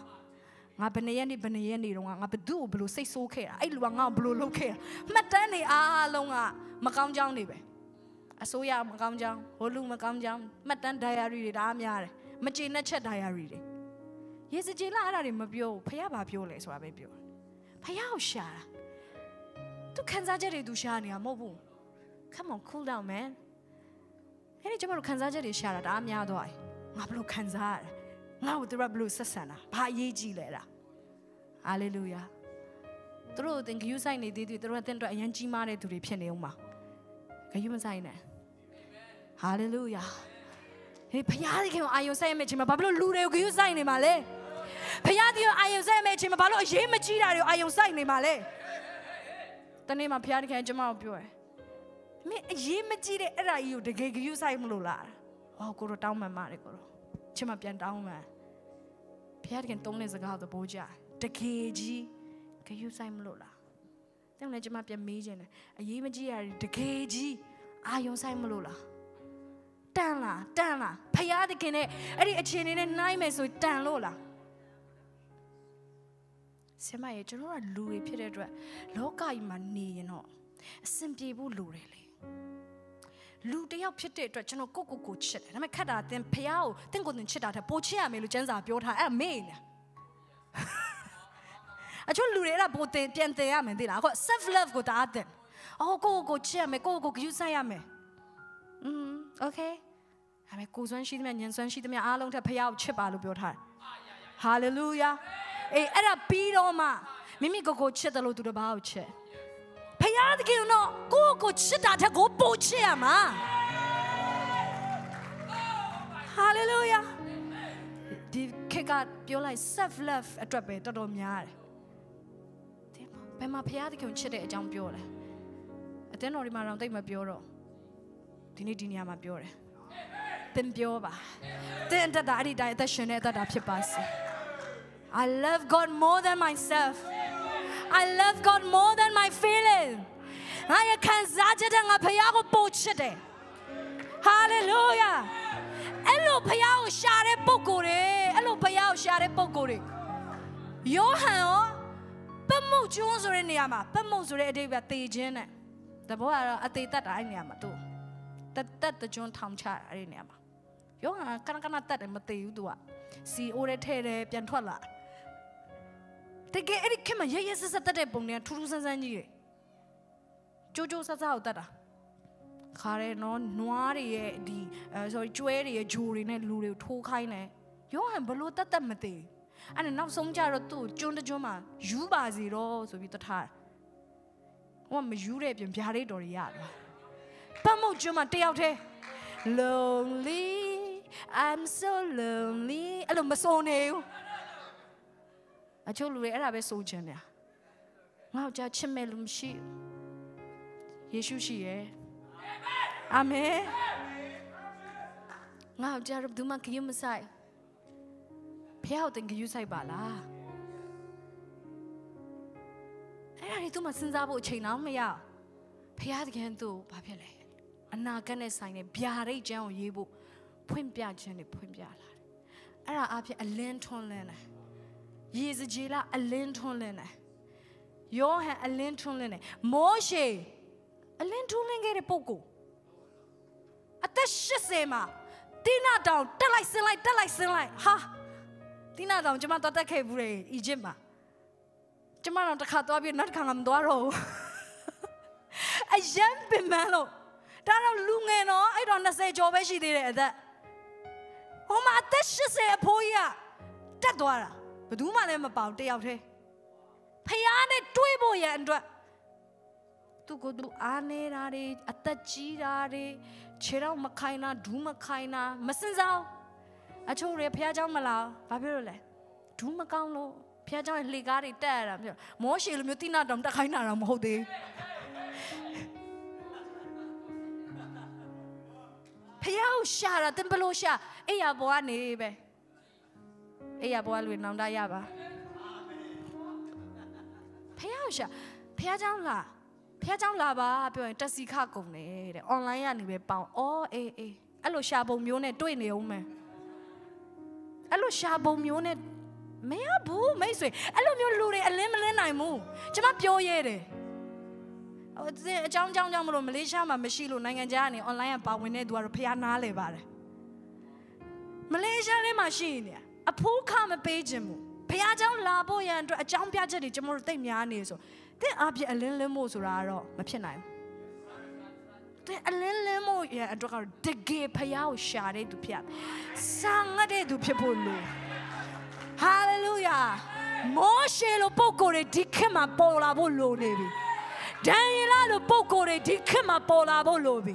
ငါဘယ်နေရက်နေဘယ်နေရက်နေတော့ငါဘသူ့ကိုဘလို့စိတ်ဆိုးခဲ့တာအဲ့လူကငါ့ကိုဘလို့လုပ်ခဲ့တာမှတ်တမ်းနေအားလုံးကမကောင်းကြောင်းနေပဲအစိုးရမကောင်းကြောင်းဟိုလူမကောင်းကြောင်းမှတ်တမ်း diary တွေဒါအများတယ်မကျေနပ်ချက် diary တွေရေစကြည်လာအဲ့ဒါတွေမပြောဘူးဖះဘာပြောလဲဆိုတာပဲပြော ဖះကိုရှာတာသူခံစားချက်တွေသူရှာနေတာမဟုတ်ဘူး come on cool down man အဲ့ဒီကျွန်တော်တို့ခံစားချက်တွေရှာတာဒါအများသွားတယ်ငါဘလို့ခံစားရလဲငါ့ကိုသူကဘလို့ဆက်ဆံတာဘာအရေးကြီးလဲလားဟာလေလုယာသူတို့သင်ဂယုဆိုင်နေသေးသူတို့ကသင်တို့အရင်ကြီးမားတဲ့သူတွေဖြစ်နေဦးမှာဂယုမဆိုင်နဲ့ဟာလေလုယာဟေးဖခင်ခင်အာယုံဆိုင်မဲ့ချိန်မှာဘာလို့လူတွေကိုဂယုဆိုင်နေမှာလဲ ဖခင်ဒီအာယုံဆိုင်မဲ့ချိန်မှာဘာလို့အရေးမကြီးတာတွေကိုအာယုံဆိုင်နေမှာလဲတနေ့မှာဖခင်ခင်ကျွန်မကိုပြောတယ်မင်းအရေးမကြီးတဲ့အဲ့ဒါကြီးကိုတကယ်ဂယုဆိုင်မလို့လားဟောကိုတော့တောင်းမှန်ပါတယ်ကိုတော့ချက်မပြန်တောင်းမှန်ဖခင်ခင်တုံးတဲ့စကားသဘောကျတကယ်ကြီးဂယုဆိုင်မလို့လားတဲ့လည်းကျွန်မပြန်မေးခြင်းတယ်အရေးမကြီးရတယ်တကယ်ကြီးအာယုံဆိုင်မလို့လားတန်လားတန်လားဖယားတခင်နဲ့အဲ့ဒီအခြေအနေနဲ့နှိုင်းမယ်ဆိုတန်လို့လား ဆမရဲ့ကျွန်တော်ကလူတွေဖြစ်တဲ့အတွက်လောကကြီးမှာနေရင်တော့အဆင်ပြေဖို့လိုတယ်လေလူတယောက်ဖြစ်တဲ့အတွက်ကျွန်တော်ကိုကိုကိုချစ်တယ်ဒါပေမဲ့ခက်တာတင်ဖယားကိုတင့်ကိုတင်ချစ်တာတဲ့ပိုချစ်ရမယ်လို့ကျမ်းစာပြောထားအဲ့မေ့နေအချို့လူတွေအဲ့ဒါပိုတင်ပြန်တင်ရမယ်သိလားအခု self love ကိုတားတယ်အော်ကိုကိုချစ်ရမယ်ကိုကိုကိုယူဆိုင်ရမယ်อืมโอเคဒါပေမဲ့ကိုစွမ်းရှိသမျှညံစွမ်းရှိသမျှအားလုံးထက်ဖယားကိုချစ်ပါလို့ပြောထားတယ်ဟာလေလုယာ အေးအဲ့ဒါပြီးတော့မှမိမိကိုကိုချစ်တယ်လို့သူတစ်ပါးကိုချစ်ဖယားတကယ်တော့ကိုကိုချစ်တာထက်ကိုပိုချစ်ရမှာဟာလေလုယာဒီခေတ်ကပြောလိုက် self love အတွက်ပဲတော်တော်များတယ်ဒီမှာဘယ်မှာဖယားတကယ်ချစ်တဲ့အကြောင်းပြောလဲအတင်းတော်ဒီမှာတော့တိတ်မပြောတော့ဒီနေ့ဒီနေရာမှာပြောတယ်သင်ပြောပါသင်တတ်တာအဲ့ဒီတိုင်းအသက်ရှင်နေတတ်တာဖြစ်ပါစေ I love God more than myself I love God more than my feeling ငါရခံစားချက်တဲ့ငါဖခင်ကိုပို့ချစ်တယ် Hallelujah အဲ့လိုဖခင်ကိုရှာတဲ့ပုံကိုယ်တွေအဲ့လိုဖခင်ကိုရှာတဲ့ပုံကိုယ်တွေယောဟန်ရောပတ်မှုကျွန်းဆိုတဲ့နေရာမှာပတ်မှုဆိုတဲ့အဓိပ္ပာယ်တေခြင်းနဲ့တဘောကတော့အသေးတတ်တာအဲ့နေရာမှာသူတက်တက်တကျွန်းထောင်ချတာအဲ့ဒီနေရာမှာယောဟန်ကနကနတက်တယ်မသေးဘူးသူကစီအိုးတဲ့ထဲတယ်ပြန်ထွက်လာတ ကယ်အဲ့ဒီခင်မရရဆက်ဆက်တက်တဲ့ပုံတွေကထူးထူးဆန်းဆန်းကြီးတွေကြိုးကြိုးဆဆကိုတက်တာခါရဲနော်နွားတွေရဲ့ဒီအဲ sorry ကျွဲတွေရဲ့ဂျိုတွေနဲ့လူတွေကိုထိုးခိုင်းတယ်ယောဟန်ဘလို့တက်တက်မသေးအဲ့ဒါနောက်ဆုံးကြတော့သူ့ကျွန်းတကျွန်းမှာယူပါစီတော့ဆိုပြီးတထားဟိုကမယူတဲ့ပြင်ဗျာဒိတ်တော်တွေရတယ်ပတ်မုတ်ကျွန်းမှာတယောက်တည်း lonely i'm so lonely အဲ့လိုမစိုးနေဘူး အချို့လူတွေအဲ့ဒါပဲစိုးချင်တယ်ငါ့ကိုကြားချစ်မဲ့လူမရှိယေရှုရှိရဲ့အာမင်ငါ့ကိုကြားဘယ်သူမှခရုမဆိုင်ဖះကိုတင်ခရုဆိုင်ပါလားအဲ့ဒါတွေသူမှစဉ်းစားဖို့အချိန်တော့မရဖះတကယ်သူဘာဖြစ်လဲအနာဂတ်နဲ့ဆိုင်တဲ့ဗျာဒိတ်ကျမ်းကိုရေးဖို့ဖွင့်ပြခြင်းတွေဖွင့်ပြလာတယ်အဲ့ဒါအဖြစ်အလင်းထွန်းလင်းတယ် ယေဇကျေလအလင်းထွန်းလင်းတယ်ယောဟန်အလင်းထွန်းလင်းတယ်မောရှေအလင်းထွန်းလင်းခဲ့တဲ့ပုဂ္ဂိုလ်အသက်80မှာတင်းနာတောင်တက်လိုက်ဆင်းလိုက်တက်လိုက်ဆင်းလိုက်ဟာတင်းနာတောင်ကျမတော့တက်ခဲ့ဘူးလေအီဂျစ်မှာကျမတော့တစ်ခါသွားပြီးနောက်တစ်ခါငါမသွားတော့ဘူးအယံပင်မလို့ဒါတော့လူငယ်တော့အဲ့တော့20ကျော်ပဲရှိသေးတယ်အသက်ဟိုမှာအသက်80အဖိုးကြီးကတက်သွားတာ ဘယ်သူမှလည်းမပေါတယောက်တည်းဖះနဲ့တွေးဖို့ရန်အတွက်သူကသူအားနေတာတွေအသက်ကြီးတာတွေခြေတော့မခိုင်းတာဒူးမခိုင်းတာမစင်စားအချို့တွေဖះเจ้าမလားဘာဖြစ်လို့လဲဒူးမကောင်းလို့ဖះเจ้าရဲ့လှေကားတွေတက်ရတာမျိုးမောရှေလိုမျိုးတိနာတောင်တက်ခိုင်းတာတော့မဟုတ်သေးဖះကိုရှာတာတင်ဘလို့ရှာအေးရဘောကနေပဲ အေးရဘောကလူနောင်တရပါဖះကိုရှာဖះเจ้าလားဖះเจ้าလာပါပြောရင်တက်စီခကုန်တယ်တဲ့ online ကနေပဲပေါအောင်အော်အေးအေးအဲ့လိုရှာပုံမျိုးနဲ့တွေ့နေအောင်မယ်အဲ့လိုရှာပုံမျိုးနဲ့မရဘူးမိတ်ဆွေအဲ့လိုမျိုးလူတွေအလင်းမလင်းနိုင်ဘူးကျမပြောရဲတယ်ဟိုအကြောင်းကြောင်းကြောင်းမလို့မလေးရှားမှာမရှိလို့နိုင်ငံခြားကနေ online ကပါဝင်တဲ့သူကတော့ဖះနားလေပါတယ်မလေးရှားထဲမှာရှိနေ အဖိုးခမပေးခြင်းဘူးဖះเจ้าလာဖို့ရန်အတွက်အကြောင်းပြချက်တွေကျမတို့သိများနေဆိုတဲ့အပြည့်အလင်းလင်းမို့ဆိုတာကတော့မဖြစ်နိုင်ဘူးတဲ့အလင်းလင်းမို့ရအတွက်ကတော့တကယ်ဖះကိုရှာတဲ့သူဖြစ်ဆာငတ်တဲ့သူဖြစ်ဖို့လိုဟာလေလုယာမောရှေလိုပုံကိုယ်တွေဒီခေတ်မှာပေါ်လာဖို့လိုနေပြီဒန်ယေလလိုပုံကိုယ်တွေဒီခေတ်မှာပေါ်လာဖို့လိုပြီ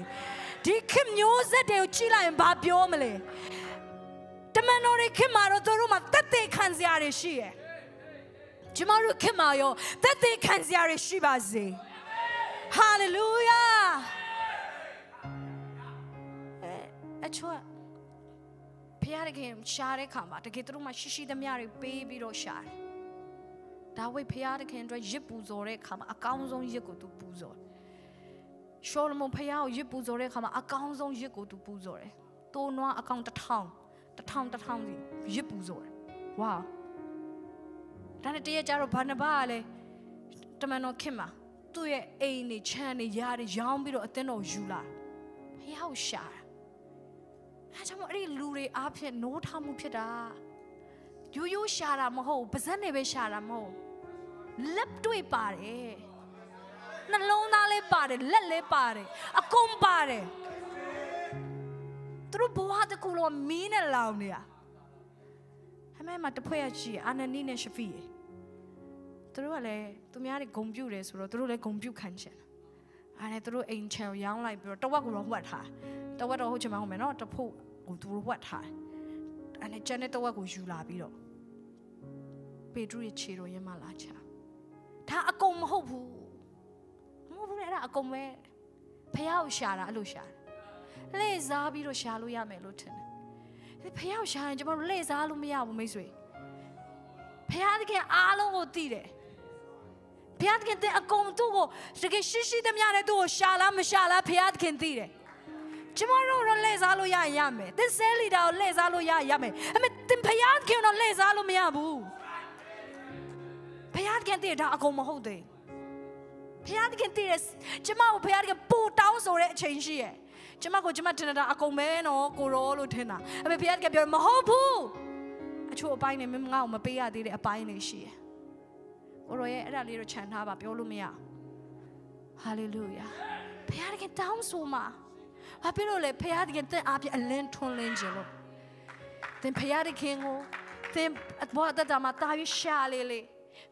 ဒီခေတ်မျိုးဆက်တွေကိုကြည့်လိုက်ရင်ဘာပြောမလဲ တမန်တော်တွေခေတ်မှာတော့သူတို့မှာတက်တဲ့ခံစရာတွေရှိရဲ့ကျမတို့ခင်မာရောတက်တဲ့ခံစရာတွေရှိပါစေဟာလေလုယာအချွတ်ဖခင်တခင်ရှားတဲ့ခါမှာတကယ်သူတို့မှရှိရှိသမျှတွေပေးပြီးတော့ရှာတယ်ဒါဝိဖခင်တခင်အတွက်ရစ်ပူဇော်တဲ့ခါမှာအကောင်းဆုံးရစ်ကိုသူပူဇော်ရှောလမုန်ဖခင်ကိုရစ်ပူဇော်တဲ့ခါမှာအကောင်းဆုံးရစ်ကိုသူပူဇော်တယ်တိုးနွားအကောင်တစ်ထောင် တစ်ထောင်တစ်ထောင်စီရစ်ပူဇော်တယ်ဝါဒါနဲ့တရက်ကြတော့ဘာနဘာကလည်းတမန်တော်ခင်မှာသူ့ရဲ့အိမ်နေခြံနေရားတွေရောင်းပြီးတော့အသင်းတော်ယူလာဖះကိုရှာတာအဲကြောင့်အဲ့ဒီလူတွေအားဖြင့်နိုးထမှုဖြစ်တာရိုးရိုးရှာတာမဟုတ်ပါဇက်နဲ့ပဲရှာတာမဟုတ်လက်တွေ့ပါတယ်နှလုံးသားလေးပါတယ်လက်လေးပါတယ်အကုန်ပါတယ် သူတို့ဘဝတစ်ခုလုံးမီးနဲ့လောင်နေတာအမေမှာတဖွဲ့ရရှိအာနနီနဲ့ရှဖီရေသူတို့ကလည်းသူများတွေဂုံပြုတ်တယ်ဆိုတော့သူတို့လည်းဂုံပြုတ်ခံချင်တယ်အားနဲ့သူတို့အိမ်ချယ်ရောင်းလိုက်ပြီးတော့တဝက်ကိုတော့ဝတ်ထားတဝက်တော့ဟုတ်ချင်မှဟုတ်မယ်နော်တဖို့ဟိုသူတို့ဝတ်ထားအားနဲ့ကျန်တဲ့တဝက်ကိုယူလာပြီးတော့ပေတရုရဲ့ခြေတော်ရင်းမှလာချဒါအကုန်မဟုတ်ဘူးမဟုတ်ဘူးလေအဲ့ဒါအကုန်ပဲဖះကိုရှာတာအဲ့လိုရှာတယ် လှည့်စားပြီးတော့ရှာလို့ရမယ်လို့ထင်တယ်ဖះကိုရှာရင်ကျမတို့လှည့်စားလို့မရဘူးမိတ်ဆွေဖះတကယ်အားလုံးကိုသိတယ်ဖះတကယ်တဲ့အကုန်သူ့ကိုတကယ်ရှိရှိသမျှနဲ့သူ့ကိုရှာလားမရှာလားဖះတကယ်သိတယ်ကျမတို့တော့လှည့်စားလို့ရရမယ်သင်ဆဲလီတာကိုလှည့်စားလို့ရရမယ်အမေသင်ဖះတကယ်တော့လှည့်စားလို့မရဘူးဖះတကယ်သိတာအကုန်မဟုတ်သေးဖះတကယ်သိတယ်ကျမကိုဖះတကယ်ပူတောင်းဆိုတဲ့အချိန်ရှိရဲ့ ကျမကိုကျမတင်တာအကုန်မဲနော်ကိုရောလို့ထင်တာအမေဖះတကယ်ပြောမဟုတ်ဘူးအချို့အပိုင်းနဲ့မင်းငါ့ကိုမပေးရသေးတဲ့အပိုင်းတွေရှိရဲ့ကိုရောရဲ့အဲ့ဒါလေးတော့ခြံထားပါပြောလို့မရဟာလေလုယာဖះတကယ်တောင်းဆိုမှာဘာဖြစ်လို့လဲဖះတကယ်တဲ့အားဖြင့်အလင်းထွန်းလင်းခြင်းလို့သင်ဖះတခင်ကိုသင်ဘောတတမှာတာရရှာလေလေ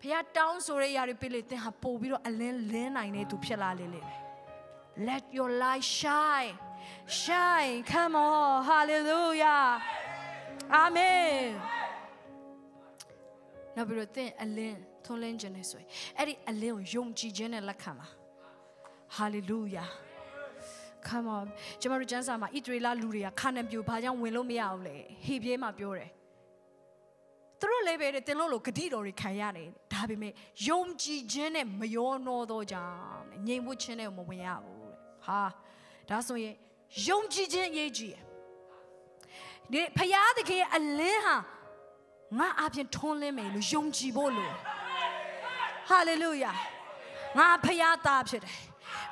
ဖះတောင်းဆိုတဲ့ຢာတွေပြလေသင်ဟာပို့ပြီးတော့အလင်းလင်းနိုင်တဲ့သူဖြစ်လာလေလေ let your light shine shine come on hallelujah amen နောက်ပြီးတော့သင်အလင်းထွန်းလင်းခြင်းနဲ့ဆိုရင်အဲ့ဒီအလင်းကိုယုံကြည်ခြင်းနဲ့လက်ခံပါ hallelujah come on ကျမတို့ကျမ်းစာမှာဣသရေလလူတွေကခါနန်ပြိုဘာကြောင့်ဝင်လို့မရဘူးလဲဟေပြေးမှာပြောတယ်သူတို့လည်းပဲတင်လို့လို့ဂတိတော်တွေခံရတယ်ဒါပေမဲ့ယုံကြည်ခြင်းနဲ့မယောနောသောကြောင့်ငြိမ်ဝှက်ခြင်းနဲ့မဝင်ရဘူးတဲ့ဟာဒါဆိုရင် ယုံကြည်ခြင်းအရေးကြီးတယ်ဒီဖယားတကယ်အလင်းဟာငါအပြင်ထွန်းလင်းမယ်လို့ယုံကြည်ဖို့လို့ဟာလေလုယာငါဖယားသားဖြစ်တယ်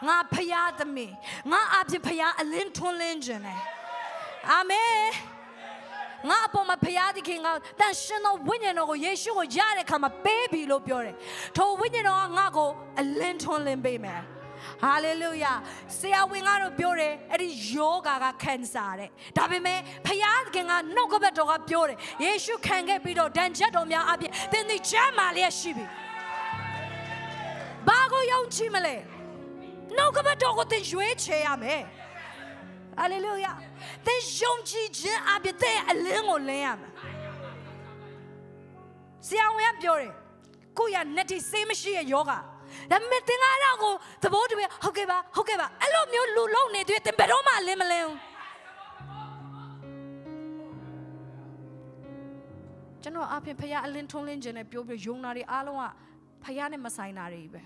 ငါဖယားသမီးငါအပြင်ဖယားအလင်းထွန်းလင်းခြင်းတယ်အာမင်ငါအပေါ်မှာဖရာသခင်ကတန်ရှင်သောဝိညာဉ်တော်ကိုယေရှုကိုရတဲ့အခါမှာပေးပြီလို့ပြောတယ်ထိုဝိညာဉ်တော်ကငါ့ကိုအလင်းထွန်းလင်းပေးမယ် ဟာလေလုယာဆရာဝန်ကတော့ပြောတယ်အဲ့ဒီယောဂါကကန်ဆာတဲ့ဒါပေမဲ့ဖယားခင်ကနှုတ်ကပတ်တော်ကပြောတယ်ယေရှုခံခဲ့ပြီးတော့ဒဏ်ချက်တော်များအပြင်သင်ဒီချမ်းမာလျက်ရှိပြီဘာကိုယုံကြည်မလဲနှုတ်ကပတ်တော်ကိုသင်ရွေးချယ်ရမယ်ဟာလေလုယာသင်ယုံကြည်ခြင်းအပြင်သင်အလင်းကိုလင်းရမယ်ဆရာဝန်ကပြောတယ်ကိုရနဲ့တိစေးမရှိရဲ့ယောဂါ ဒါပေမဲ့သင်ကတော့ကိုသဘောတူရဲ့ဟုတ်ကဲ့ပါဟုတ်ကဲ့ပါအဲ့လိုမျိုးလူလုံးနေတွေ့သင်ဘယ်တော့မှလင်းမလင်းဘူးကျွန်တော်အဖေဖခင်အလင်းထုံးလင်းခြင်းနဲ့ပြောပြီးယုံနာတွေအားလုံးကဖခင်နဲ့မဆိုင်တာတွေပဲ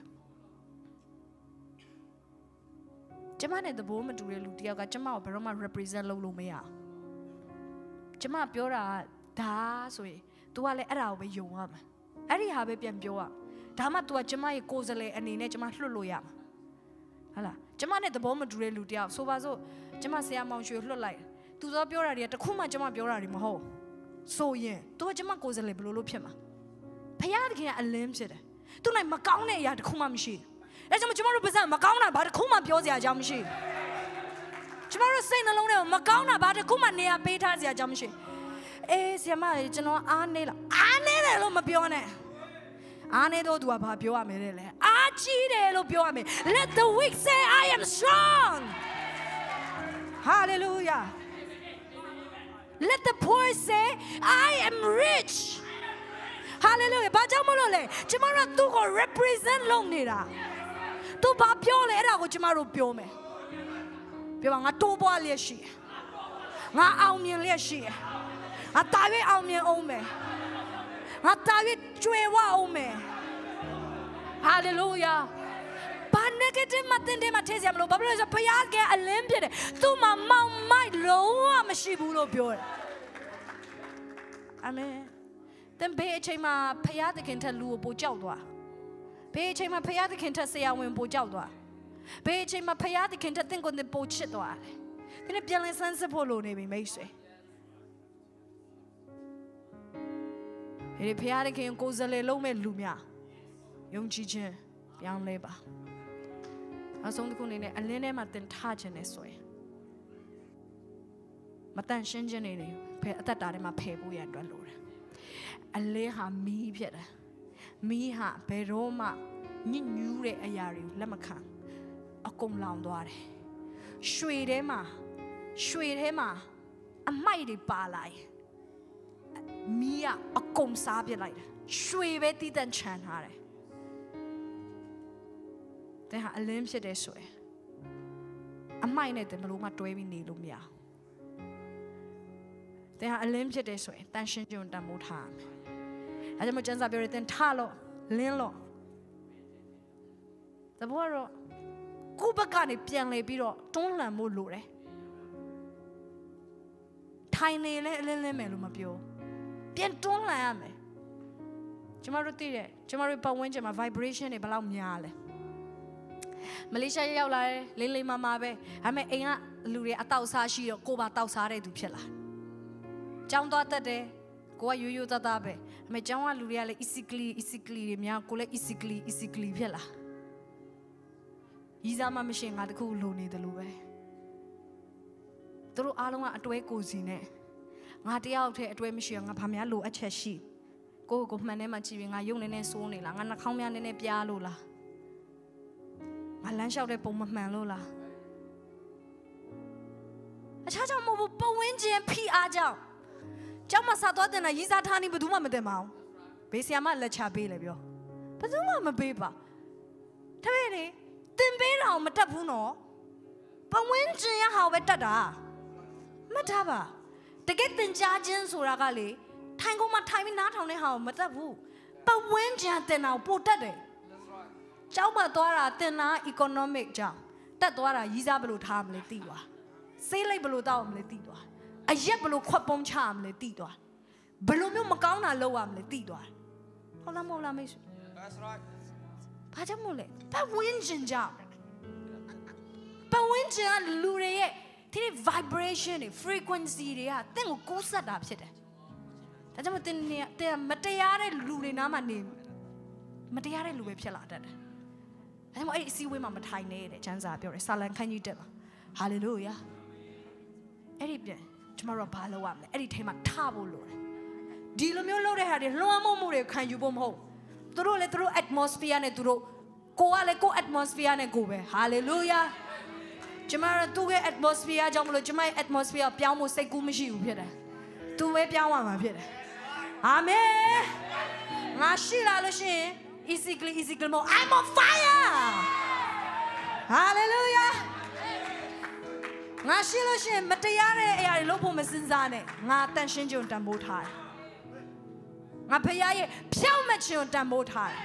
ကျမနဲ့သဘောမတူတဲ့လူတယောက်ကကျမကိုဘယ်တော့မှ represent လုပ်လို့မရကျမပြောတာကဒါဆိုရင် तू ကလည်းအဲ့ဒါကိုပဲယုံရမှာအဲ့ဒီဟာပဲပြန်ပြောရ ဒါမှ तू ကကျမရဲ့ကိုယ်စလဲအနေနဲ့ကျမလွှတ်လို့ရမှာဟုတ်လားကျမနဲ့သဘောမတူတဲ့လူတယောက်ဆိုပါစို့ကျမဆရာမောင်ရွှေလွှတ်လိုက်သူသောပြောတာတွေကတခုမှကျမပြောတာတွေမဟုတ်ဆိုရင် तू ကကျမကိုယ်စလဲဘယ်လိုလုပ်ဖြစ်မှာဖခင်တခင်ကအလင်းဖြစ်တယ်သူနိုင်မကောင်းတဲ့အရာတခုမှမရှိဘူးဒါကြောင့်ကျမတို့ပါစံမကောင်းတာဘာတခုမှပြောစရာအကြောင်းမရှိဘူးကျမတို့စိတ်နှလုံးထဲမှာမကောင်းတာဘာတခုမှနေရာပေးထားစရာအကြောင်းမရှိအေးဆရာမကြီးကျွန်တော်အားနေလားအားနေတယ်လို့မပြောနဲ့ အားနေတော့သူကဘာပြောရမလဲလဲအားကြီးတယ်လို့ပြောရမယ် let the weak say i am strong hallelujah let the poor say i am rich hallelujah ဘာကြောင့်မလို့လဲကျမတို့သူ့ကို represent လုပ်နေတာသူဘာပြောလဲအဲ့ဒါကိုကျမတို့ပြောမယ်ပြောပါငါတိုးပွားလျက်ရှိတယ်ငါအောင်မြင်လျက်ရှိတယ်ငါတာ၍အောင်မြင်အောင်မယ် ငါတာ၍ကျွေဝအောင်မယ်ဟာလေလုယာဘာ negative မတင်တယ်မထဲစရာမလိုဘာဖြစ်လို့လဲဆိုဘုရားကအလင်းဖြစ်တယ်သူ့မှာမောင်မိုက်လုံးဝမရှိဘူးလို့ပြောတယ်အာမင်တန်ဘေးအချိန်မှာဘုရားသခင်ထက်လူကိုပိုကြောက်သွားဘေးအချိန်မှာဘုရားသခင်ထက်ဆရာဝန်ပိုကြောက်သွားဘေးအချိန်မှာဘုရားသခင်ထက်တင့်ကိုယ်နဲ့ပိုချစ်သွားတယ်ဒီနေ့ပြန်လည်ဆန်းစစ်ဖို့လိုနေပြီမိတ်ဆွေ ဒီဖခင်ခင်ကိုယ်စလေလုံးမဲ့လူများယုံကြည်ခြင်းပြောင်းလဲပါအဆုံးတစ်ခုအနေနဲ့အလင်းထဲမှာတင်ထားခြင်းနဲ့ဆိုရင်မတန်ရှင်းခြင်းတွေဖယ်အသက်တာထဲမှာဖယ်ဖို့ရအတွက်လိုတယ်အလင်းဟာမီးဖြစ်တယ်မီးဟာဘယ်တော့မှညစ်ညူးတဲ့အရာတွေကိုလက်မခံအကုန်လောင်သွားတယ်ရွှေထဲမှာရွှေထဲမှာအမိုက်တွေပါလာရင် မီးကအကုန်စားပြစ်လိုက်တယ်ရွှေပဲတည်တံ့ချန်ထားတယ်တဲ့ဟာအလင်းဖြစ်တဲ့ဆိုရင်အမိုက်နဲ့တင်ဘလို့မှတွဲပြီးနေလို့မရတဲ့ဟာအလင်းဖြစ်တဲ့ဆိုရင်တန်ရှင်းကြုံတန်မိုးထားရမယ်အဲကြောင့်မကျန်းစာပြောရတဲ့ထလို့လင်းလို့တဘောတော့ကိုဘက်ကနေပြန်လေပြီးတော့တွန်းလှန်ဖို့လိုတယ်ထိုင်နေလဲအလင်းလင်းမယ်လို့မပြော ပြန်တွန်းလှန်ရမယ်ကျမတို့သိတယ်ကျမတို့ပတ်ဝန်းကျင်မှာ vibration တွေဘယ်လောက်များလဲမလေးရှားရောက်လာတယ်လေးလေးမမပဲဒါပေမဲ့အိမ်ကလူတွေအတောက်စားရှိတော့ကိုပါတောက်စားတဲ့သူဖြစ်လာကျောင်းသွားတတ်တယ်ကိုကရိုးရိုးသားသားပဲဒါပေမဲ့ကျောင်းကလူတွေကလည်း easily easily တွေများကိုလည်း easily easily ဖြစ်လာရီးစားမှမရှိငါတခုလိုနေတယ်လို့ပဲသူတို့အားလုံးကအတွဲကိုစီနဲ့ ငါတယောက်တည်းအတွဲမရှိအောင်ငါဘာများလိုအပ်ချက်ရှိကိုကိုကိုမှန်ထဲမှာကြည့်ပြီးငါယုံနေနေစိုးနေလားငါနှာခေါင်းများနေနေပြားလို့လားငါလမ်းလျှောက်တဲ့ပုံမမှန်လို့လားအခြားကြောင့်မဟုတ်ဘူးပဝင်းကျင်ဖိအားကြောင့်ကျောင်းမှာစာသွားတင်တာရေးစားထားနေဘယ်သူမှမတင်ပါဘူးဘေးဆီယာမလက်ချပေးလေပြောဘယ်သူမှမပေးပါတပည့်လေတင်ပေးတာမတက်ဘူးနော်ပဝင်းကျင်ရဟာပဲတက်တာမှတ်ထားပါ တကယ်တင်ကြားခြင်းဆိုတာကလေထိုင်ကုန်မှာထိုင်ပြီးနားထောင်တဲ့ဟာကိုမတက်ဘူးပဝင်းကျင်တင်တာကိုပို့တက်တယ်ကျောင်းမှာသွားတာတင်တာ economic ကြောင့်တက်သွားတာရီးစားဘယ်လိုထားမလဲသိသွားဆေးလိုက်ဘယ်လိုတောက်မလဲသိသွားအရက်ဘယ်လိုခွက်ပုံးချရမလဲသိသွားဘယ်လိုမျိုးမကောင်းတာလုပ်ရမလဲသိသွားဟုတ်လားမဟုတ်လားမိတ်ဆွေ That's right. ဘာကြောင့်မို့လဲပတ်ဝန်းကျင်ကြောင့်ပတ်ဝန်းကျင်ကလူတွေရဲ့ ဒီ vibration တွေ frequency တွေကတင့်ကိုကူးဆက်တာဖြစ်တယ်ဒါကြောင့်မတင်နေတင်မတရားတဲ့လူတွေနားမှာနေမတရားတဲ့လူပဲဖြစ်လာတတ်တယ်ဒါကြောင့်အဲ့ဒီအစည်းအဝေးမှာမထိုင်နဲ့တဲ့ကျမ်းစာပြောတယ်ဆာလံခန်းကြီးတက်ပါဟာလေလုယာအဲ့ဒီပြန်ကျမတို့ကဘာလုပ်ရမလဲအဲ့ဒီထဲမှာထဖို့လိုတယ်ဒီလိုမျိုးလုပ်တဲ့ဟာတွေလွှမ်းမိုးမှုတွေခံယူဖို့မဟုတ်သူတို့လည်းသူတို့ atmosphere နဲ့သူတို့ကိုကလည်းကို atmosphere နဲ့ကိုပဲ hallelujah ကျမတို့သူ့ရဲ့ atmosphere ကြောင့်မလို့ကျမရဲ့ atmosphere ပြောင်းဖို့စိတ်ကူးမရှိဘူးဖြစ်တယ်သူပဲပြောင်းရမှာဖြစ်တယ်အာမင်ငါရှိလာလို့ရှိရင် easily easily မို့ I'm on fire hallelujah ငါရှိလို့ရှိရင်မတရားတဲ့အရာတွေလုပ်ဖို့မစင်စားနဲ့ငါတန်ရှင်းခြင်းတန်ဖိုးထားတယ်ငါဖခင်ရဲ့ဖြောင့်မခြင်းတန်ဖိုးထားတယ်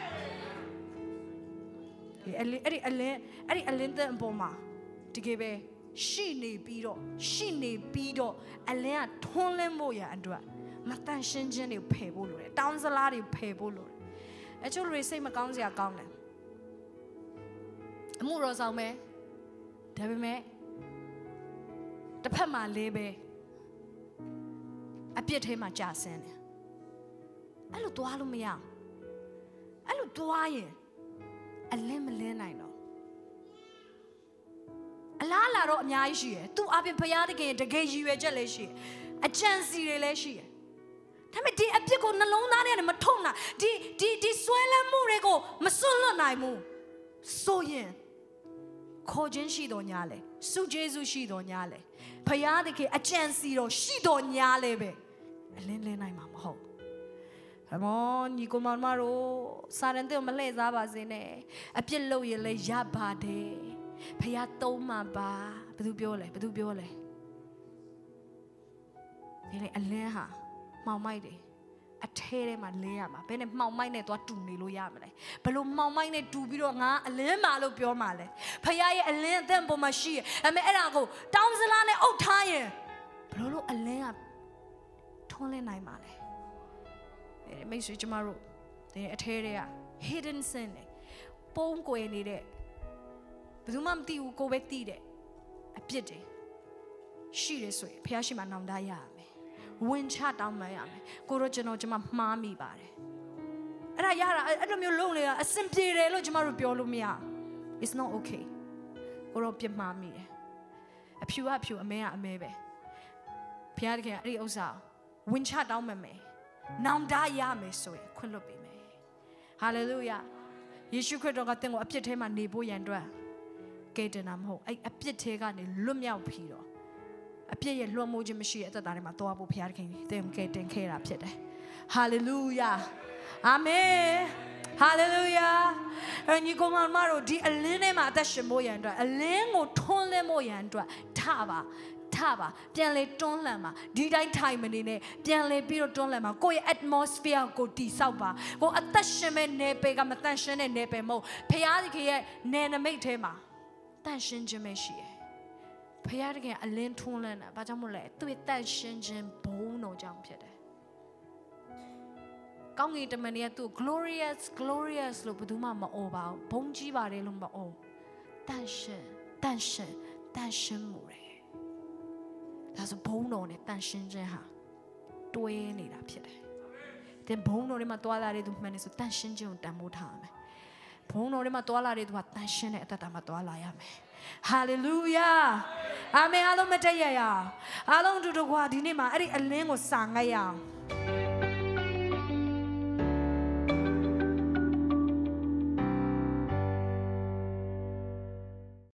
ဒီအဲ့ဒီအလင်းအဲ့ဒီအလင်းတဲ့အပေါ်မှာ တကယ်ပဲရှိနေပြီးတော့ရှိနေပြီးတော့အလင်းကထွန်းလင်းဖို့ရအတွက်မတန်ရှင်းခြင်းတွေဖယ်ဖို့လိုတယ်တောင်းစလားတွေဖယ်ဖို့လိုတယ်အချို့လူတွေစိတ်မကောင်းစရာကောင်းတယ်အမှုတော်ဆောင်မယ်ဒါပေမဲ့တစ်ဖက်မှာလေးပဲအပြစ်ထဲမှာကြာဆင်းတယ်အဲ့လိုသွားလို့မရအဲ့လိုသွားရင်အလင်းမလင်းနိုင်တော့အ လားလာတော့အများကြီးရှိတယ်သူအပြင်ဖရားတကယ်တကယ်ရည်ရွယ်ချက်လည်းရှိတယ်အကြံစီတွေလည်းရှိတယ်ဒါပေမဲ့ဒီအပြစ်ကိုနှလုံးသားထဲကနေမထုတ်နိုင်ဒီဒီဒီဆွဲလန်းမှုတွေကိုမစွန့်လွတ်နိုင်ဘူးဆိုရင်ခေါ်ခြင်းရှိတော်ညာလေစုကျေးဇူးရှိတော်ညာလေဖရားတကယ်အကြံစီတော်ရှိတော်ညာလေပဲအလင်းလင်းနိုင်မှာမဟုတ်ဟမောညီကိုမောင်မတို့စာရန်တဲ့မလှည့်စားပါစေနဲ့အပြစ်လုပ်ရင်လည်းရပါတယ် ဖရားသုံးမှာပါဘသူပြောလဲဘသူပြောလဲဒီလေအလင်းဟာမှောင်မိုက်တယ်အထဲထဲမှာလင်းရမှာဘယ်နဲ့မှောင်မိုက်နဲ့သွားတူနေလို့ရမလဲဘလို့မှောင်မိုက်နဲ့တူပြီးတော့ငါအလင်းမာလို့ပြောမှာလဲဖခင်ရဲ့အလင်းအသက်ပေါ်မှာရှိရအမေအဲ့ဒါကိုတောင်းစလားနဲ့အုပ်ထားရင်ဘလို့လို့အလင်းကထွန်းလင်းနိုင်မှာလဲအဲ့မိတ်ဆွေကျမတို့ဒီအထဲတွေက hidden sin တွေပုံကွယ်နေတဲ့ ဘယ်သူမှမသိဘူးကိုပဲသိတဲ့အပြစ်တွေရှိတယ်ဆိုရင်ဖခင်ရှိမှနောင်တရရမယ်ဝင်ချတောင်းပန်ရမယ်ကိုတော့ကျွန်တော်ကျွန်မမှားမိပါတယ်အဲ့ဒါရတာအဲ့လိုမျိုးလုပ်နေတာအဆင်ပြေတယ်လို့ကျွန်မတို့ပြောလို့မရ it's not okay ကိုတော့ပြမှားမိတယ်အဖြူကအဖြူအမဲကအမဲပဲဖခင်တကယ်အဲ့ဒီဥစ္စာဝင်ချတောင်းပန်မယ်နောင်တရမယ်ဆိုရင်ခွင့်လွတ်ပေးမယ်ဟာလေလုယာယေရှုခရစ်တော်ကသင်ကိုအပြစ်ထဲမှာနေဖို့ရန်အတွက် ကယ်တင်တာမဟုတ်အဲ့အပြစ်ထဲကနေလွတ်မြောက်ပြီးတော့အပြစ်ရဲ့လွှမ်းမိုးခြင်းမရှိတဲ့အသက်တာတွေမှာသွားဖို့ဘုရားသခင်သင်ကယ်တင်ခဲ့တာဖြစ်တယ်ဟာလေလုယာအာမင်ဟာလေလုယာအညီကောင်မတို့ဒီအလင်းထဲမှာအသက်ရှင်ဖို့ရန်အတွက်အလင်းကိုထွန်းလင်းဖို့ရန်အတွက်ထပါထပါပြန်လေတွန်းလှန်ပါဒီတိုင်းထိုင်မနေနဲ့ပြန်လေပြီးတော့တွန်းလှန်ပါကိုယ့်ရဲ့ atmosphere ကိုတိဆောက်ပါကိုအသက်ရှင်မဲ့နေပေကမတန့်ရှင်းတဲ့နေပေမဟုတ်ဖခင်သခင်ရဲ့နယ်နမိတ်ထဲမှာ တန့်ရှင်းခြင်းပဲရှိတယ်ဖခင်တကယ်အလင်းထွန်းလန်းတာဘာကြောင့်မို့လဲသူ့ရဲ့တန့်ရှင်းခြင်းဘုံတော်ကြောင့်ဖြစ်တယ်ကောင်းကင်တမန်တွေကသူ့ glorious glorious လို့ဘယ်သူမှမအော်ပါဘူးဘုံကြီးပါတယ်လို့မအော်တန့်ရှင်းတန့်ရှင်းတန့်ရှင်းမှုတယ်ဒါဆိုဘုံတော်နဲ့တန့်ရှင်းခြင်းဟာတွဲနေတာဖြစ်တယ်တဲ့ဘုံတော်တွေမှာတွာလာတဲ့သူမှန်နေဆိုတန့်ရှင်းခြင်းကိုတန်ဖိုးထားရမယ် ဘုံတော်တွေမှာတွာလာတဲ့သူကတန့်ရှင်းတဲ့အတ္တတာမှာတွာလာရမယ်ဟာလေလုယာအာမင်အားလုံးမတည့်ရရအောင်အားလုံးတူတူကွာဒီနေ့မှာအဲ့ဒီအလင်းကိုစာငတ်ရအောင်